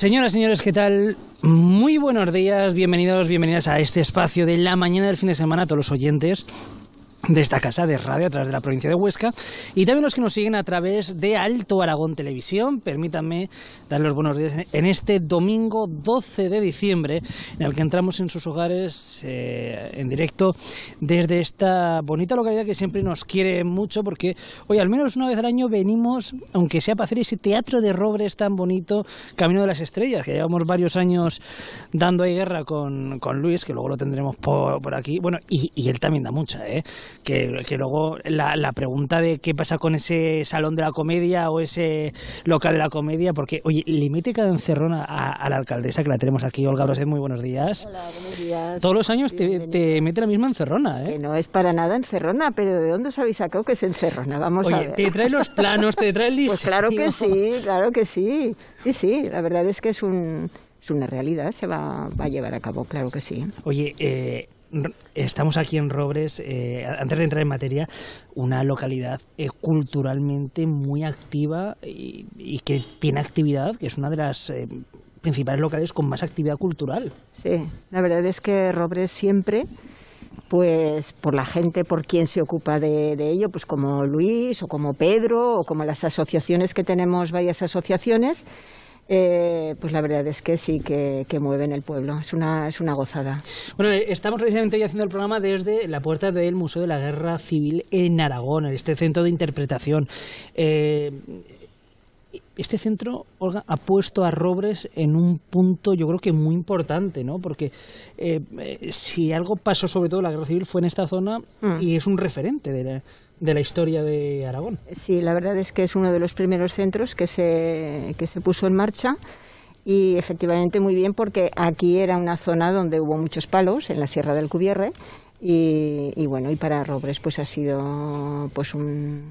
Señoras, señores, ¿qué tal? Muy buenos días, bienvenidos, bienvenidas a este espacio de la mañana del fin de semana a todos los oyentes de esta casa de radio a través de la provincia de Huesca y también los que nos siguen a través de Alto Aragón Televisión. Permítanme dar los buenos días en este domingo 12 de diciembre en el que entramos en sus hogares eh, en directo desde esta bonita localidad que siempre nos quiere mucho porque hoy al menos una vez al año venimos, aunque sea para hacer ese teatro de robres tan bonito, Camino de las Estrellas, que llevamos varios años dando ahí guerra con, con Luis, que luego lo tendremos por, aquí. Bueno, y, y él también da mucha, ¿eh? Que, que luego la, la, pregunta de qué pasa con ese salón de la comedia o ese local de la comedia, porque, oye, mete cada encerrona a, a la alcaldesa, que la tenemos aquí, Olga Broset, muy buenos días. Hola, buenos días. Todos los años te, te, mete la misma encerrona, ¿eh? Que no es para nada encerrona, pero ¿de dónde os habéis sacado que es encerrona? Vamos oye, a ver. te trae los planos, te trae el diseño. Pues claro que sí, claro que sí. Sí, sí, la verdad es que es un... Es una realidad, se va, va a llevar a cabo, claro que sí. Oye, eh, estamos aquí en Robres, eh, antes de entrar en materia, una localidad eh, culturalmente muy activa y, que tiene actividad, que es una de las eh, principales localidades con más actividad cultural. Sí, la verdad es que Robres siempre, pues por la gente, por quien se ocupa de, de ello, pues como Luis o como Pedro o como las asociaciones que tenemos, varias asociaciones, eh, pues la verdad es que sí que, que, mueven el pueblo. Es una, es una gozada. Bueno, estamos precisamente hoy haciendo el programa desde la puerta del Museo de la Guerra Civil en Aragón, en este centro de interpretación. Eh, este centro, Olga, ha puesto a Robres en un punto, yo creo que muy importante, ¿no? Porque eh, si algo pasó, sobre todo la guerra civil, fue en esta zona mm. y es un referente de la, de la historia de Aragón. Sí, la verdad es que es uno de los primeros centros que se, que se puso en marcha y efectivamente muy bien porque aquí era una zona donde hubo muchos palos en la Sierra del Cubierre y, y bueno y para Robres pues ha sido pues un,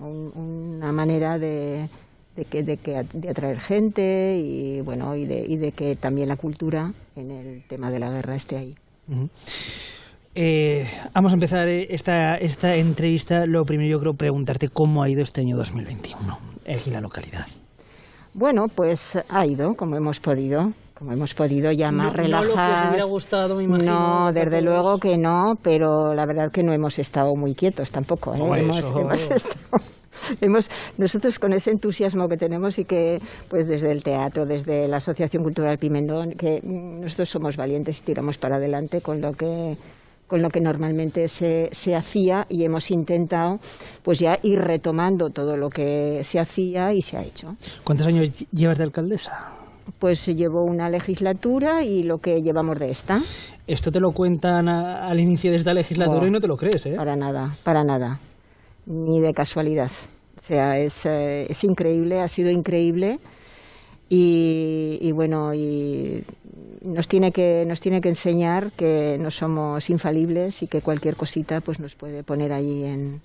un, una manera de, de, que, de, que, de atraer gente y bueno y de, y de que también la cultura en el tema de la guerra esté ahí. Uh -huh. Eh, vamos a empezar esta, esta entrevista. Lo primero yo creo preguntarte cómo ha ido este año 2021 aquí en la localidad. Bueno, pues ha ido como hemos podido. Como hemos podido ya más no, relajados. No, hubiera gustado, me imagino. No, desde luego que no, pero la verdad que no hemos estado muy quietos tampoco. ¿eh? No, hemos, eso... hemos estado hemos nosotros con ese entusiasmo que tenemos y que pues desde el teatro desde la asociación cultural Pimendón que nosotros somos valientes y tiramos para adelante con lo que con lo que normalmente se, se, hacía y hemos intentado pues ya ir retomando todo lo que se hacía y se ha hecho. ¿Cuántos años llevas de alcaldesa? Pues llevo una legislatura y lo que llevamos de esta. Esto te lo cuentan a, al inicio de esta legislatura y no te lo crees, ¿eh? Para nada, para nada. Ni de casualidad. O sea, es, eh, es increíble, ha sido increíble. Y, y, bueno, y nos tiene que nos tiene que enseñar que no somos infalibles y que cualquier cosita pues nos puede poner ahí en,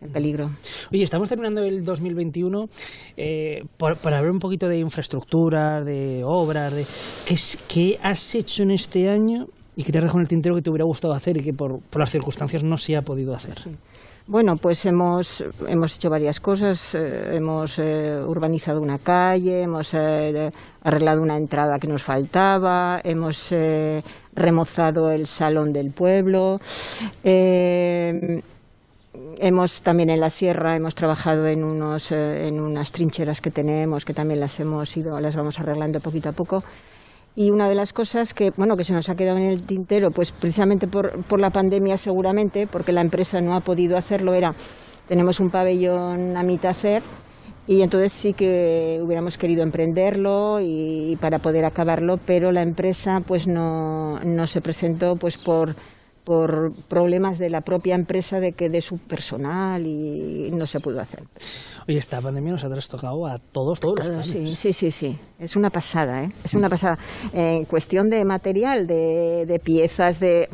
en peligro. Oye, estamos terminando el 2021 eh, por, hablar un poquito de infraestructura, de obras, de ¿qué, qué has hecho en este año y que te has dejado en el tintero que te hubiera gustado hacer y que por, por las circunstancias no se ha podido hacer. Sí. Bueno, pues hemos, hemos hecho varias cosas. Eh, hemos eh, urbanizado una calle, hemos eh, arreglado una entrada que nos faltaba, hemos remozado el salón del pueblo. hemos también en la sierra hemos trabajado en unos en unas trincheras que tenemos que también las hemos ido las vamos arreglando poquito a poco y una de las cosas que bueno que se nos ha quedado en el tintero pues precisamente por, por la pandemia seguramente porque la empresa no ha podido hacerlo era tenemos un pabellón a mitad hacer y entonces sí que hubiéramos querido emprenderlo y, y para poder acabarlo pero la empresa pues no, no se presentó pues por por problemas de la propia empresa de que de su personal y no se pudo hacer. Oye, esta pandemia nos ha trastocado a todos, todos los planes. Sí, sí, sí, sí. Es una pasada, ¿eh? Es una pasada. En cuestión de material, de, de piezas, de...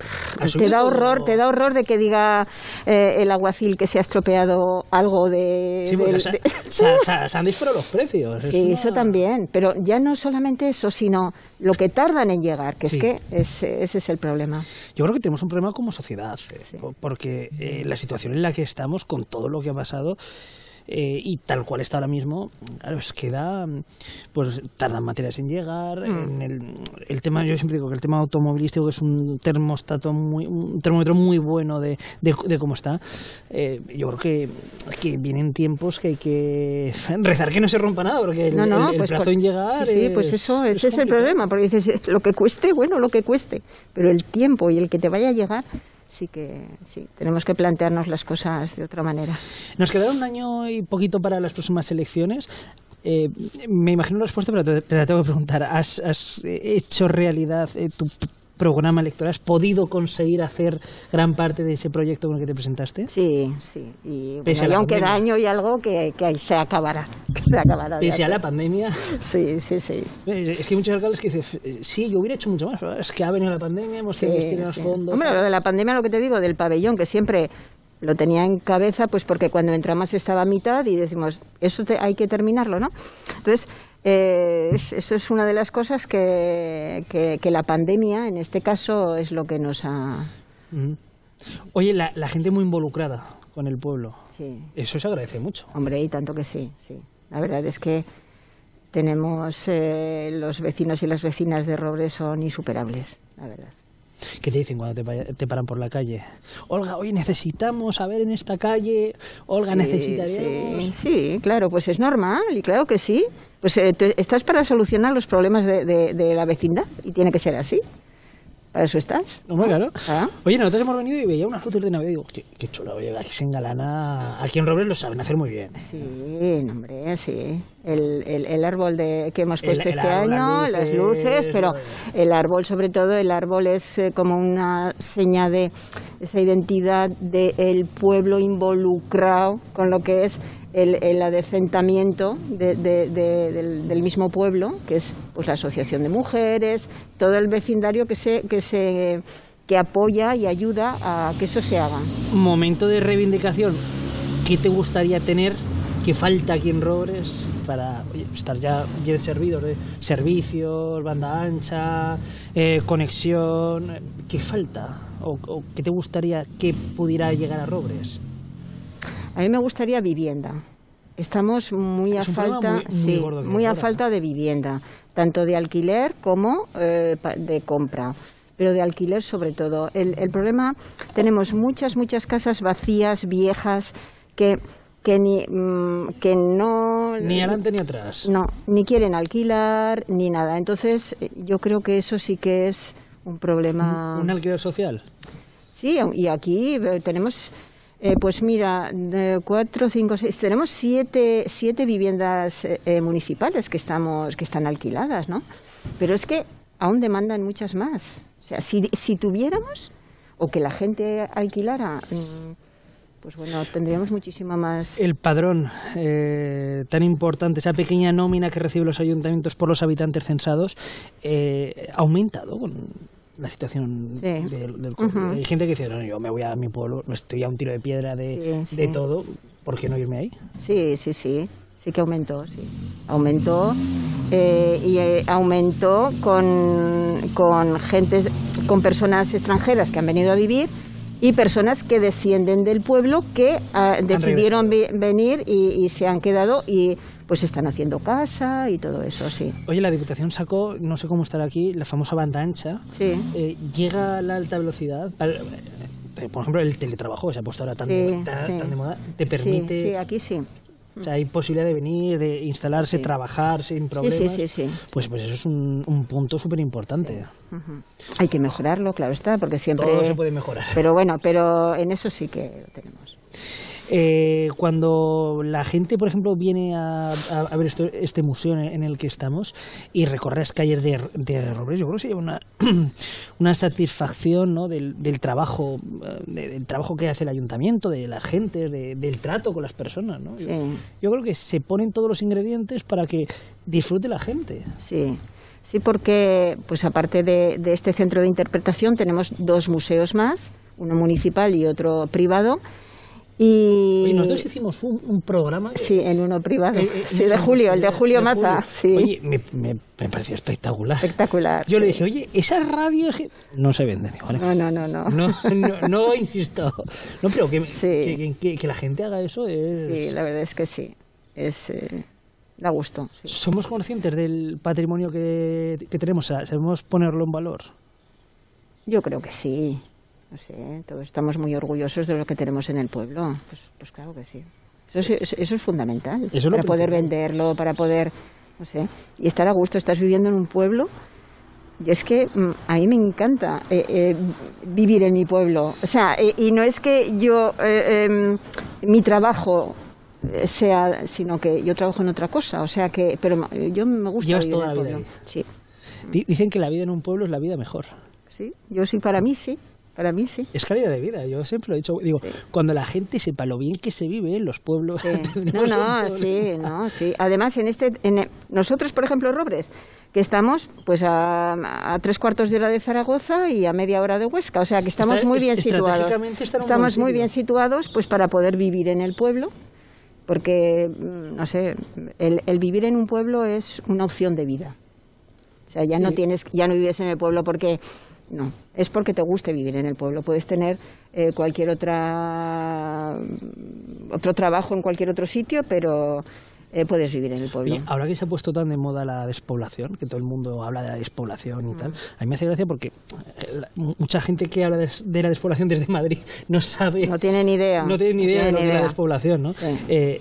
Te da horror, te da horror de que diga eh, el aguacil que se ha estropeado algo de... Sí, del, se, de... se, se, se, han disparado los precios. Sí, una... eso también. Pero ya no solamente eso, sino lo que tardan en llegar, que sí. es que es, ese es el problema. Yo creo que tenemos un problema como sociedad, eh, sí. porque eh, la situación en la que estamos, con todo lo que ha pasado, eh, y tal cual está ahora mismo, claro, es que da, pues tardan materias en llegar, Mm. en el, el tema, yo siempre digo que el tema automovilístico es un termostato muy, un termómetro muy bueno de, de, de cómo está. Eh, yo creo que, que vienen tiempos que hay que rezar que no se rompa nada, porque el, No, no, el- el pues plazo en llegar Sí, sí, es- pues eso, ese es, el problema, porque dices, lo que cueste, bueno, lo que cueste, pero el tiempo y el que te vaya a llegar, sí que sí, tenemos que plantearnos las cosas de otra manera. Nos quedará un año y poquito para las próximas elecciones. Eh, me imagino la respuesta, pero te, la tengo que preguntar. ¿Has, hecho realidad eh, tu programa electoral? ¿Has podido conseguir hacer gran parte de ese proyecto con el que te presentaste? Sí, sí, y, Pese bueno, a aún queda año y algo que, que ahí se acabará, que se acabará. Pese a la pandemia. Sí, sí, sí. Eh, Es que hay muchos alcaldes que dicen, eh, sí, yo hubiera hecho mucho más, pero es que ha venido la pandemia, hemos tenido Sí, fondos. Hombre, lo de la pandemia, lo que te digo, del pabellón, que siempre lo tenía en cabeza, pues porque cuando entramos estaba a mitad y decimos, eso te- hay que terminarlo, ¿no? Entonces, eh, es- eso es una de las cosas que, que, que la pandemia, en este caso, es lo que nos ha... Oye, la, la gente muy involucrada con el pueblo. Sí. Eso se agradece mucho. Hombre, y tanto que sí, sí. La verdad es que tenemos eh, los vecinos y las vecinas de Robles son insuperables, la verdad. ¿Qué te dicen cuando te, te paran por la calle? Olga, hoy necesitamos a ver en esta calle. Olga, Sí, necesitaríamos. Sí, sí, claro, pues es normal y claro que sí. Pues eh, estás para solucionar los problemas de, de- de la vecindad y tiene que ser así. Para eso estás. Hombre, claro. Ah. Oye, nosotros hemos venido y veía unas luces de Navidad y digo, qué, qué chulo, oye, aquí se engalana. Aquí en Robles lo saben hacer muy bien. Sí, no, hombre, sí. El, el, el árbol de, que hemos puesto el este árbol, año, las las luces, pero el árbol, sobre todo, el árbol es eh, como una seña de esa identidad del pueblo involucrado con lo que es el, adecentamiento de- de- de- del, mismo pueblo, que es pues la asociación de mujeres, todo el vecindario que se que se que apoya y ayuda a que eso se haga. Momento de reivindicación. ¿Qué te gustaría tener que falta aquí en Robles para estar ya bien servidos de servicios, banda ancha, eh, conexión? ¿Qué falta? ¿O, o qué te gustaría que pudiera llegar a Robles? A mí me gustaría vivienda. Estamos muy a Es falta, muy- sí, muy a ahora, falta de vivienda, tanto de alquiler como eh, de compra, pero de alquiler sobre todo. El, el problema tenemos muchas muchas casas vacías, viejas, que que ni mm, que no Ni adelante ni atrás. no ni quieren alquilar ni nada. Entonces yo creo que eso sí que es un problema. ¿Un alquiler social? Sí, y aquí eh, tenemos, eh, pues mira, de cuatro, cinco, seis, tenemos siete, siete viviendas eh, eh, municipales que estamos, que están alquiladas, ¿no? Pero es que aún demandan muchas más. O sea, si, si tuviéramos o que la gente alquilara, mm, pues bueno, tendríamos muchísima más. El padrón eh, tan importante, esa pequeña nómina que reciben los ayuntamientos por los habitantes censados, eh, ha aumentado con la situación Sí. del, del. Ujú. Hay gente que dice, no, yo me voy a mi pueblo, estoy a un tiro de piedra de, Sí, de sí. todo, ¿por qué no irme ahí? Sí, sí, sí. Sí que aumentó, sí. Aumentó eh, y eh, aumentó con, con gentes, con personas extranjeras que han venido a vivir y personas que descienden del pueblo que ah, decidieron vi- venir y, y se han quedado y pues están haciendo casa y todo eso, sí. Oye, la Diputación sacó, no sé cómo estará aquí, la famosa banda ancha. Sí. Eh, llega a la alta velocidad. Eh, por ejemplo, el teletrabajo que se ha puesto ahora tan, Sí, de, tan- sí. tan de moda, te Sí, permite sí, aquí sí. O sea, hay posibilidad de venir, de instalarse, Sí. trabajar sin Sí, problemas. sí, sí, sí. Pues, pues eso es un, un punto súper importante. Hay que mejorarlo, claro está, porque siempre... Todo se puede mejorar. Pero bueno, pero en eso sí que lo tenemos. Eh, cuando la gente, por ejemplo, viene a, a- a ver esto- este museo en, en el que estamos y recorre las calles de, de Robles, yo creo que sería una, una satisfacción ¿no? del, del trabajo eh, de- del trabajo que hace el ayuntamiento, de las gentes, de- del trato con las personas. ¿no? Yo, creo que se ponen todos los ingredientes para que disfrute la gente. Sí, sí, porque pues aparte de, de este centro de interpretación tenemos dos museos más, uno municipal y otro privado, Y Oye, nosotros hicimos un, un programa. que- sí, en uno privado. eh, eh, sí, de Julio, el de Julio Maza. Sí, Oye, me, me- me pareció espectacular. espectacular. Yo le sí. dije, oye, esa radio es que-". no se vende. Digo, "Vale". No, no, no, no. No, no, no insisto. No, pero que, Sí. que, que- que la gente haga eso es. Sí, la verdad es que sí. Es, eh, da gusto. sí. ¿Somos conscientes del patrimonio que, que tenemos? ¿Sabemos ponerlo en valor? Yo creo que sí. No sé, todos estamos muy orgullosos de lo que tenemos en el pueblo. Pues, pues claro que sí. Eso es, eso- es fundamental. Eso es lo para poder venderlo, para poder, no sé, y estar a gusto. Estás viviendo en un pueblo. Y es que mm, a mí me encanta eh, eh, vivir en mi pueblo. O sea, eh, y no es que yo, eh, em, mi trabajo sea, sino que yo trabajo en otra cosa. O sea que, pero yo me gusta Llevas vivir en el pueblo. Sí, Di- Dicen que la vida en un pueblo es la vida mejor. sí. Yo sí, para mí sí. Para mí sí. Es calidad de vida, yo siempre lo he dicho. Digo, cuando la gente sepa lo bien que se vive en los pueblos. Sí. No, no, sí, no, sí. Además, en este, en nosotros, por ejemplo, Robres, que estamos pues a, a tres cuartos de hora de Zaragoza y a media hora de Huesca, o sea que estamos muy bien situados. Estamos muy bien situados, pues para poder vivir en el pueblo, porque mm, no sé, el, el vivir en un pueblo es una opción de vida. O sea, ya no tienes, ya no vives en el pueblo porque no, es porque te guste vivir en el pueblo. Puedes tener eh, cualquier otra otro trabajo en cualquier otro sitio, pero eh, puedes vivir en el pueblo. Ahora que se ha puesto tan de moda la despoblación, que todo el mundo habla de la despoblación y tal, a mí me hace gracia porque eh, la- mucha gente que habla de, de la despoblación desde Madrid no sabe, No tiene ni idea. no tiene ni idea de tiene ni es la idea. despoblación, ¿no? Sí. Eh,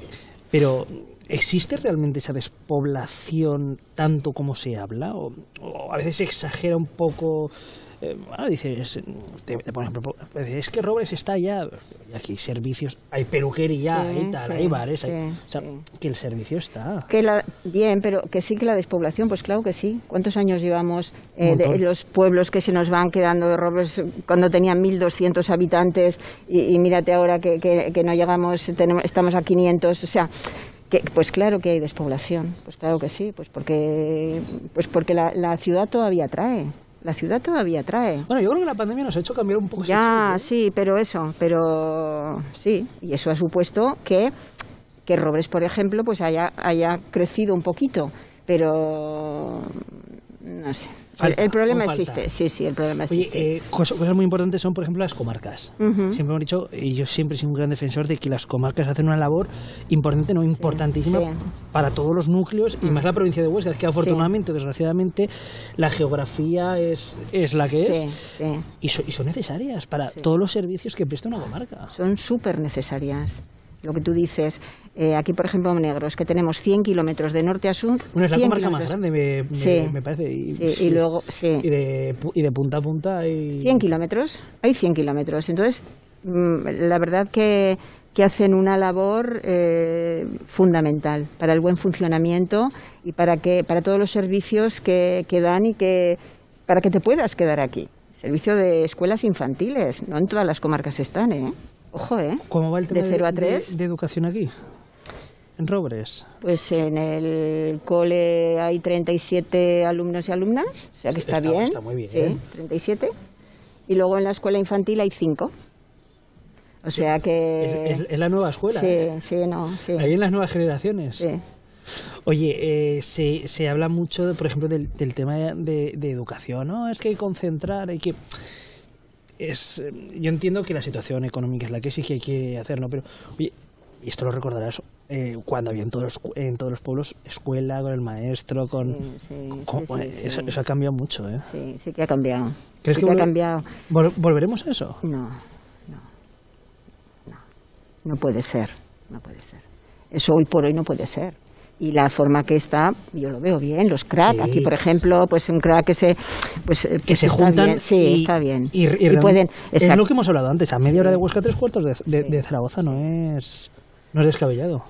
pero, ¿existe realmente esa despoblación tanto como se habla? ¿O, o a veces se exagera un poco? Eh, bueno, dices, te, te pones, es que Robles está allá, y aquí hay servicios, hay peluquería, Sí, hay tal, sí, hay bares, hay- o sea, que el servicio está. Que la, bien, pero que sí que la despoblación, pues claro que sí. ¿Cuántos años llevamos eh, de los pueblos que se nos van quedando de Robles cuando tenían 1.200 habitantes y, y mírate ahora que, que- que no llegamos, tenemos, estamos a 500? O sea, que, pues claro que hay despoblación, pues claro que sí, pues porque, pues porque la, la ciudad todavía trae, la ciudad todavía trae. Bueno, yo creo que la pandemia nos ha hecho cambiar un poco Ya, ¿eh? sí, pero eso, pero sí, y eso ha supuesto que, que Robles, por ejemplo, pues haya, haya crecido un poquito, pero no sé. El- Falta, el, problema existe, sí, sí, el problema Oye, existe. eh, cosas, cosas muy importantes son, por ejemplo, las comarcas. Siempre hemos dicho, y yo siempre he sido un gran defensor de que las comarcas hacen una labor importante, no importantísima, sí. para todos los núcleos y más la provincia de Huesca, que afortunadamente, o desgraciadamente, la geografía es, es la que es Sí, sí, y, so- y son necesarias para todos los servicios que presta una comarca. son súper necesarias. Lo que tú dices, eh, aquí por ejemplo Negros, que tenemos 100 kilómetros de norte a sur. Bueno, es la 100 comarca más kilómetros. grande, me, me- Sí. me parece. Y, Sí, y luego, sí. y de, y de punta a punta hay... 100 kilómetros, hay 100 kilómetros. Entonces, mm, la verdad que, que hacen una labor eh, fundamental para el buen funcionamiento y para, que, para todos los servicios que, que dan y que para que te puedas quedar aquí. Servicio de escuelas infantiles, no en todas las comarcas están, ¿eh? Ojo, ¿eh? ¿Cómo va el tema De 0 a 3. de- de educación aquí? En Robres. Pues en el cole hay 37 alumnos y alumnas, o sea que está, Está- bien. está muy bien. Sí, 37. Y luego en la escuela infantil hay 5. O sea que... Es, es- es la nueva escuela. sí, ¿eh? sí, no, sí. Ahí en las nuevas generaciones. sí. Oye, eh, se, se habla mucho, de, por ejemplo, del, del tema de, de educación, ¿no? Es que hay que concentrar, hay que... Es, eh, yo entiendo que la situación económica es la que sí que hay que hacer, ¿no? Pero, oye, y esto lo recordarás eh, cuando había en todos, los, en todos los pueblos escuela, con el maestro, con... Sí, sí, con- sí, sí, sí. Eso, eso ha cambiado mucho, ¿eh? Sí, sí que ha cambiado. ¿Crees sí que que, ha cambiado. Vol- ¿Volveremos a eso? No, no, no. No puede ser, no puede ser. Eso hoy por hoy no puede ser. Y la forma que está, yo lo veo bien, los crack, Sí. aquí por ejemplo, pues un crack que se pues, eh, que pues se juntan bien. sí, y, está bien. y, y realmente- pueden es exacto. lo que hemos hablado antes a media hora de Sí. Huesca tres cuartos de, de- de Zaragoza no es no es descabellado.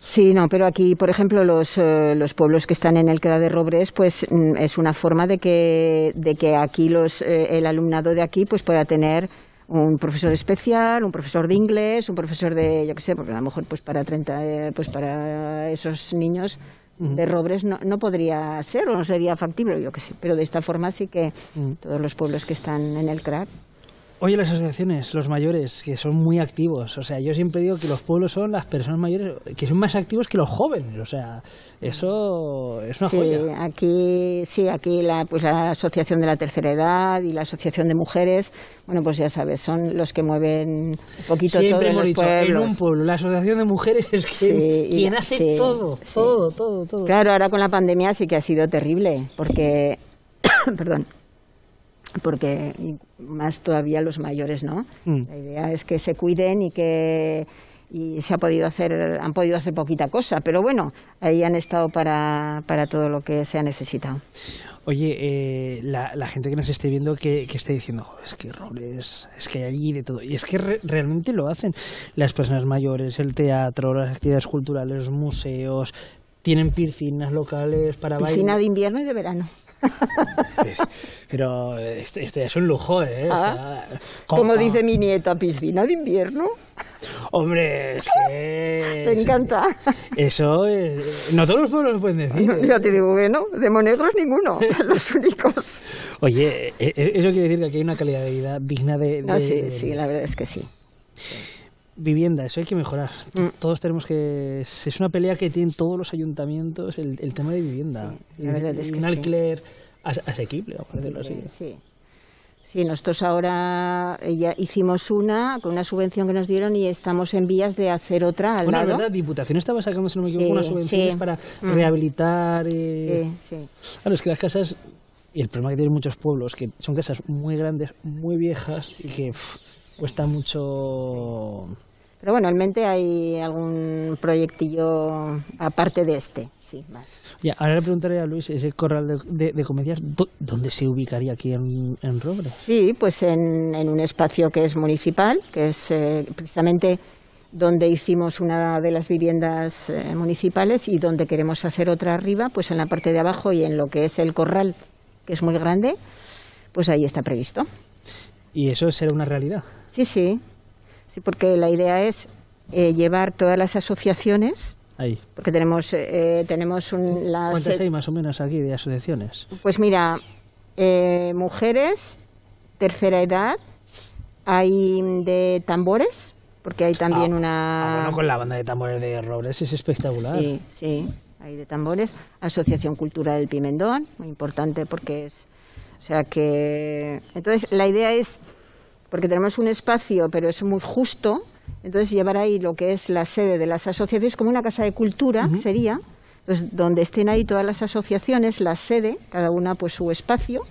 Sí, no, pero aquí, por ejemplo, los, eh, los pueblos que están en el CRA de Robres, pues mm, es una forma de que, de que aquí los, eh, el alumnado de aquí pues pueda tener un profesor especial, un profesor de inglés, un profesor de, yo qué sé, porque a lo mejor pues para 30, eh, pues para esos niños de Robres no, no podría ser o no sería factible, yo qué sé, pero de esta forma sí que todos los pueblos que están en el CRAC Oye, las asociaciones, los mayores, que son muy activos. O sea, yo siempre digo que los pueblos son las personas mayores que son más activos que los jóvenes. O sea, eso es una sí, joya. aquí, sí, aquí la, pues la Asociación de la Tercera Edad y la Asociación de Mujeres, bueno, pues ya sabes, son los que mueven un poquito todo Siempre en hemos los dicho, en pueblos. un pueblo, la asociación de mujeres es Sí, quien hace sí, todo, todo, todo, todo. Claro, ahora con la pandemia sí que ha sido terrible, porque, perdón, porque más todavía los mayores, ¿no? Mm. La idea es que se cuiden y que y se ha podido hacer, han podido hacer poquita cosa, pero bueno, ahí han estado para, para todo lo que se ha necesitado. Oye, eh, la, la gente que nos esté viendo que, que esté diciendo, "Jo, es que roles, es que hay allí de todo. Y es que re- realmente lo hacen. Las personas mayores, el teatro, las actividades culturales, los museos, tienen piscinas locales para Piscina bailar. de invierno y de verano. Pero este, este es un lujo, ¿eh? Ah. Como dice mi nieta, piscina de invierno. Hombre, que... Me encanta. Eso es- No todos los pueblos lo pueden decir. ¿eh? Ya te digo, bueno, de monegros ninguno, los únicos. Oye, eh, eh, eso quiere decir que aquí hay una calidad de vida digna de... No, de- sí, de- sí, la verdad es que sí. Vivienda, eso hay que mejorar. Mm. Todos tenemos que... Es una pelea que tienen todos los ayuntamientos, el, el tema de vivienda. Sí, la verdad es que un sí. alquiler as- asequible, vamos a decirlo así. Sí. Sí, nosotros ahora eh, ya hicimos una con una subvención que nos dieron y estamos en vías de hacer otra al Bueno, la verdad, Diputación estaba sacando, si no me equivoco, Sí, unas subvenciones sí. para Mm. rehabilitar... eh, Sí, sí. Claro, es que las casas... Y el problema que tienen muchos pueblos, que son casas muy grandes, muy viejas y que pff, cuesta mucho... Pero bueno, en mente hay algún proyectillo aparte de este, sí, más. Ya, ahora le preguntaré a Luis, ese corral de, de, de comedias, ¿dó- ¿dónde se ubicaría aquí en, en Robre? Sí, pues en, en un espacio que es municipal, que es eh, precisamente donde hicimos una de las viviendas eh, municipales y donde queremos hacer otra arriba, pues en la parte de abajo y en lo que es el corral, que es muy grande, pues ahí está previsto. Y eso será una realidad. Sí, sí, sí, porque la idea es eh, llevar todas las asociaciones, Ahí. porque tenemos eh, tenemos un, la ¿Cuántas hay más o menos aquí de asociaciones? Pues mira, eh, mujeres, tercera edad, hay de tambores, porque hay también Ah, una... Ah, bueno, con la banda de tambores de Robles es espectacular. Sí, sí, hay de tambores. Asociación Cultural del Pimentón, muy importante porque es... O sea que... Entonces, la idea es, porque tenemos un espacio, pero es muy justo, entonces llevar ahí lo que es la sede de las asociaciones, como una casa de cultura sería, pues donde estén ahí todas las asociaciones, la sede, cada una pues su espacio,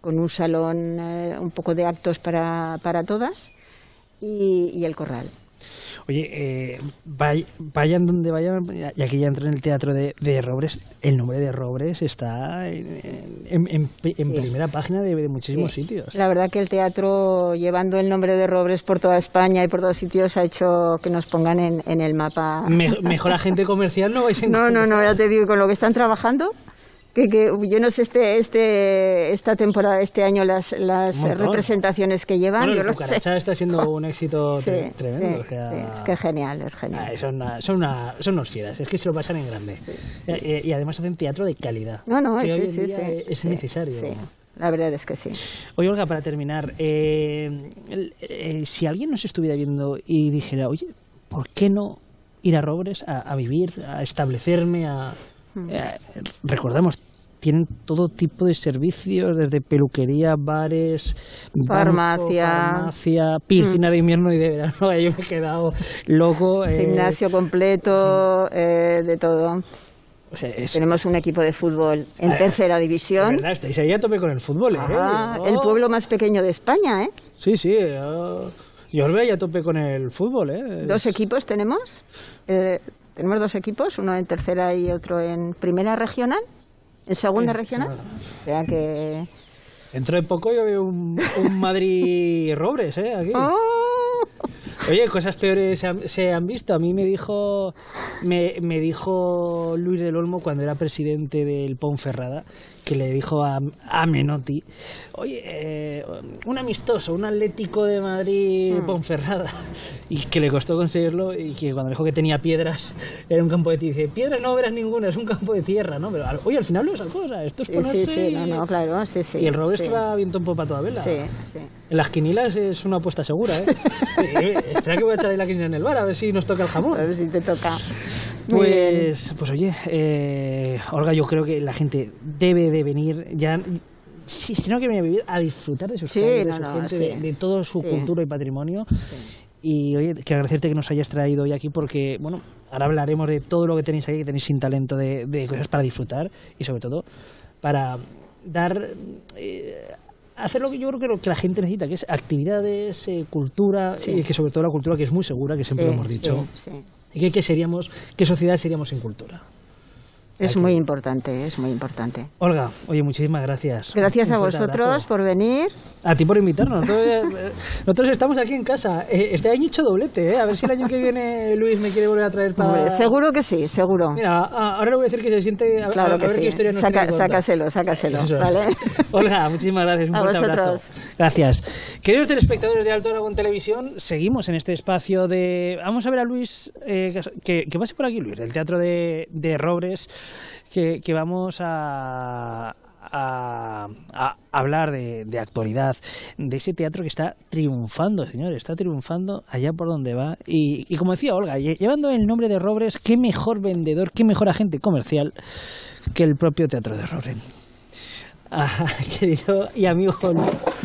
con un salón, eh, un poco de actos para, para todas, y, y el corral. Oye, eh, vay- vayan donde vayan, y aquí ya entra en el teatro de, de Robres, el nombre de Robres está en, en- en- en Sí. primera página de, de muchísimos Sí. sitios. La verdad que el teatro, llevando el nombre de Robres por toda España y por todos sitios, ha hecho que nos pongan en, el mapa. Me- mejor agente comercial no vais a No, no, no, ya te digo, con lo que están trabajando, que, que yo no sé este, este, esta temporada, este año, las, las representaciones que llevan. Bueno, yo el no sé. Cucaracha está siendo un éxito Sí, tre- tremendo. sí, o sea, sí, es que es genial, es genial. ah, son, una- son, una- son unos fieras, es que se lo pasan en grande. Y, y además hacen teatro de calidad. No, no, que sí, hoy en sí, día sí, es necesario. la verdad es que sí. Oye, Olga, para terminar, eh, eh, si alguien nos estuviera viendo y dijera, oye, ¿por qué no ir a Robres a, a vivir, a establecerme, a... Eh, recordamos, tienen todo tipo de servicios, desde peluquería, bares, banco, Farmacia. piscina de invierno y de verano. Yo me he quedado loco. eh, Gimnasio completo, eh, de todo. o sea, es, Tenemos un equipo de fútbol en Ah, tercera de división. verdad, estáis ahí a tope con el fútbol, ¿eh? Ah, el pueblo más pequeño de España, ¿eh? Sí, sí. Yo, yo os veo ahí a tope con el fútbol, ¿eh? Dos equipos tenemos. Eh, tenemos dos equipos, uno en tercera y otro en primera regional, en segunda Sí, regional. O sea que... Dentro de poco yo veo un, un Madrid-Robres, ¿eh? Aquí. ¡Oh! Oye, cosas peores se han, se han visto. A mí me dijo, me, me dijo Luis del Olmo cuando era presidente del Ponferrada que le dijo a, a Menotti, oye, eh, un amistoso, un Atlético de Madrid Hmm. Ponferrada, y que le costó conseguirlo y que cuando dijo que tenía piedras, era un campo de tierra, dice, piedras no verás ninguna, es un campo de tierra, ¿no? Pero oye, al final lo sacó, o sea, esto es ponerse... sí, sí, no, no, claro, sí, sí. y el Robes sí. que va viento en popa toda vela. Sí, sí. En las quinilas es una apuesta segura, ¿eh? Eh, eh, espera que voy a echar ahí la quinila en el bar a ver si nos toca el jamón. A ver si te toca. Pues, pues oye, eh, Olga, yo creo que la gente debe de venir ya, si, si no que venir a vivir, a disfrutar de sus Sí, calles, de no, su no, gente, sí. de, de todo su Sí. cultura y patrimonio. Y oye, que agradecerte que nos hayas traído hoy aquí porque, bueno, ahora hablaremos de todo lo que tenéis aquí, que tenéis sin talento de, de cosas para disfrutar y sobre todo para dar... eh, hacer lo que yo creo que, lo que la gente necesita, que es actividades, eh, cultura, Sí. y que sobre todo la cultura que es muy segura, que siempre Sí, lo hemos dicho. sí, sí. ¿Y qué, qué seríamos, qué sociedad seríamos sin cultura? Es muy importante, es muy importante. Olga, oye, muchísimas gracias. Gracias a vosotros por venir. A ti por invitarnos. Nosotros, eh, estamos aquí en casa. Eh, Este año he hecho doblete, ¿eh? A ver si el año que viene Luis me quiere volver a traer para... Hombre, seguro que sí, seguro. Mira, a- ahora le voy a decir que se siente... A, a- claro a que ver qué historia nos Saca- sácaselo, sácaselo, Eso es. ¿vale? Olga, muchísimas gracias. Un A fuerte vosotros. abrazo. Gracias. Queridos telespectadores de Alto Aragón Televisión, seguimos en este espacio de... Vamos a ver a Luis, eh, que, que pase por aquí, Luis, del Teatro de, de Robres, que, vamos a... A, hablar de, actualidad, de ese teatro que está triunfando, señores, está triunfando allá por donde va. Y, como decía Olga, lle- llevando el nombre de Robres, qué mejor vendedor, qué mejor agente comercial que el propio Teatro de Robres. Ah, querido y amigo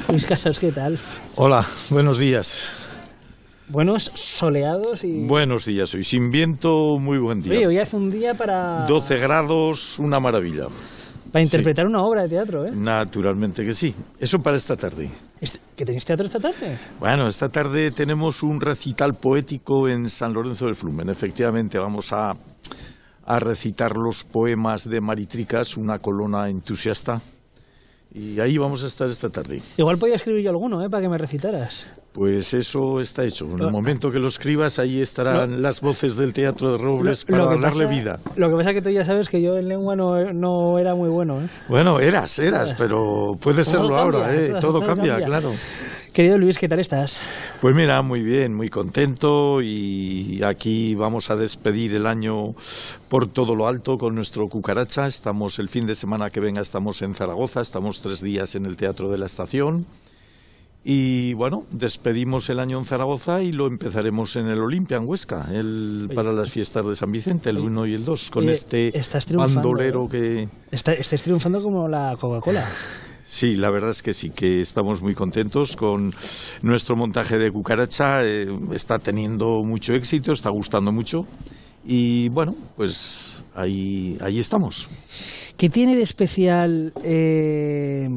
Luis Casas, ¿qué tal? Hola, buenos días. Buenos, soleados y... Buenos días, hoy sin viento, muy buen Oye, día. hoy hace un día para... 12 grados, una maravilla. Para interpretar una obra de teatro, ¿eh? Naturalmente que sí. Eso para esta tarde. Este- ¿Que tenéis teatro esta tarde? Bueno, esta tarde tenemos un recital poético en San Lorenzo del Flumen. Efectivamente, vamos a, a recitar los poemas de Maritricas, una colona entusiasta. Y ahí vamos a estar esta tarde. Igual podía escribir yo alguno, ¿eh? Para que me recitaras. Pues eso está hecho. En Lo- el momento que lo escribas, ahí estarán las voces del Teatro de Robles Lo- lo para darle pasa- vida. Lo que pasa es que tú ya sabes que yo en lengua no, no era muy bueno, ¿eh? Bueno, eras, eras, pero puede serlo ahora, cambia, ¿eh? todo- Todo todo cambia, cambia. claro. Querido Luis, ¿qué tal estás? Pues mira, muy bien, muy contento y aquí vamos a despedir el año por todo lo alto con nuestro cucaracha. Estamos el fin de semana que venga, estamos en Zaragoza, estamos tres días en el Teatro de la Estación. Y bueno, despedimos el año en Zaragoza y lo empezaremos en el Olimpia, en Huesca, el, para las fiestas de San Vicente, el 1 y el 2, con Oye, este estás bandolero ¿eh? que... Está, estáis triunfando como la Coca-Cola. Sí, la verdad es que sí, que estamos muy contentos con nuestro montaje de cucaracha. eh, está teniendo mucho éxito, está gustando mucho. Y bueno, pues ahí, ahí estamos. ¿Qué tiene de especial eh,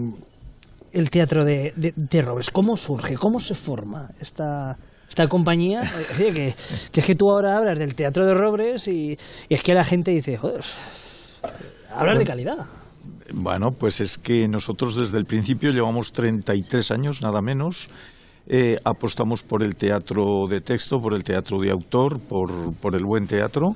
el teatro de, de, de Robles? ¿Cómo surge? ¿Cómo se forma esta, esta compañía? Eh, oye, que, que es que tú ahora hablas del teatro de Robles y, y es que la gente dice, joder, hablas de calidad. Bueno, pues es que nosotros desde el principio llevamos 33 años, nada menos. Eh, apostamos por el teatro de texto, por el teatro de autor, por, por el buen teatro.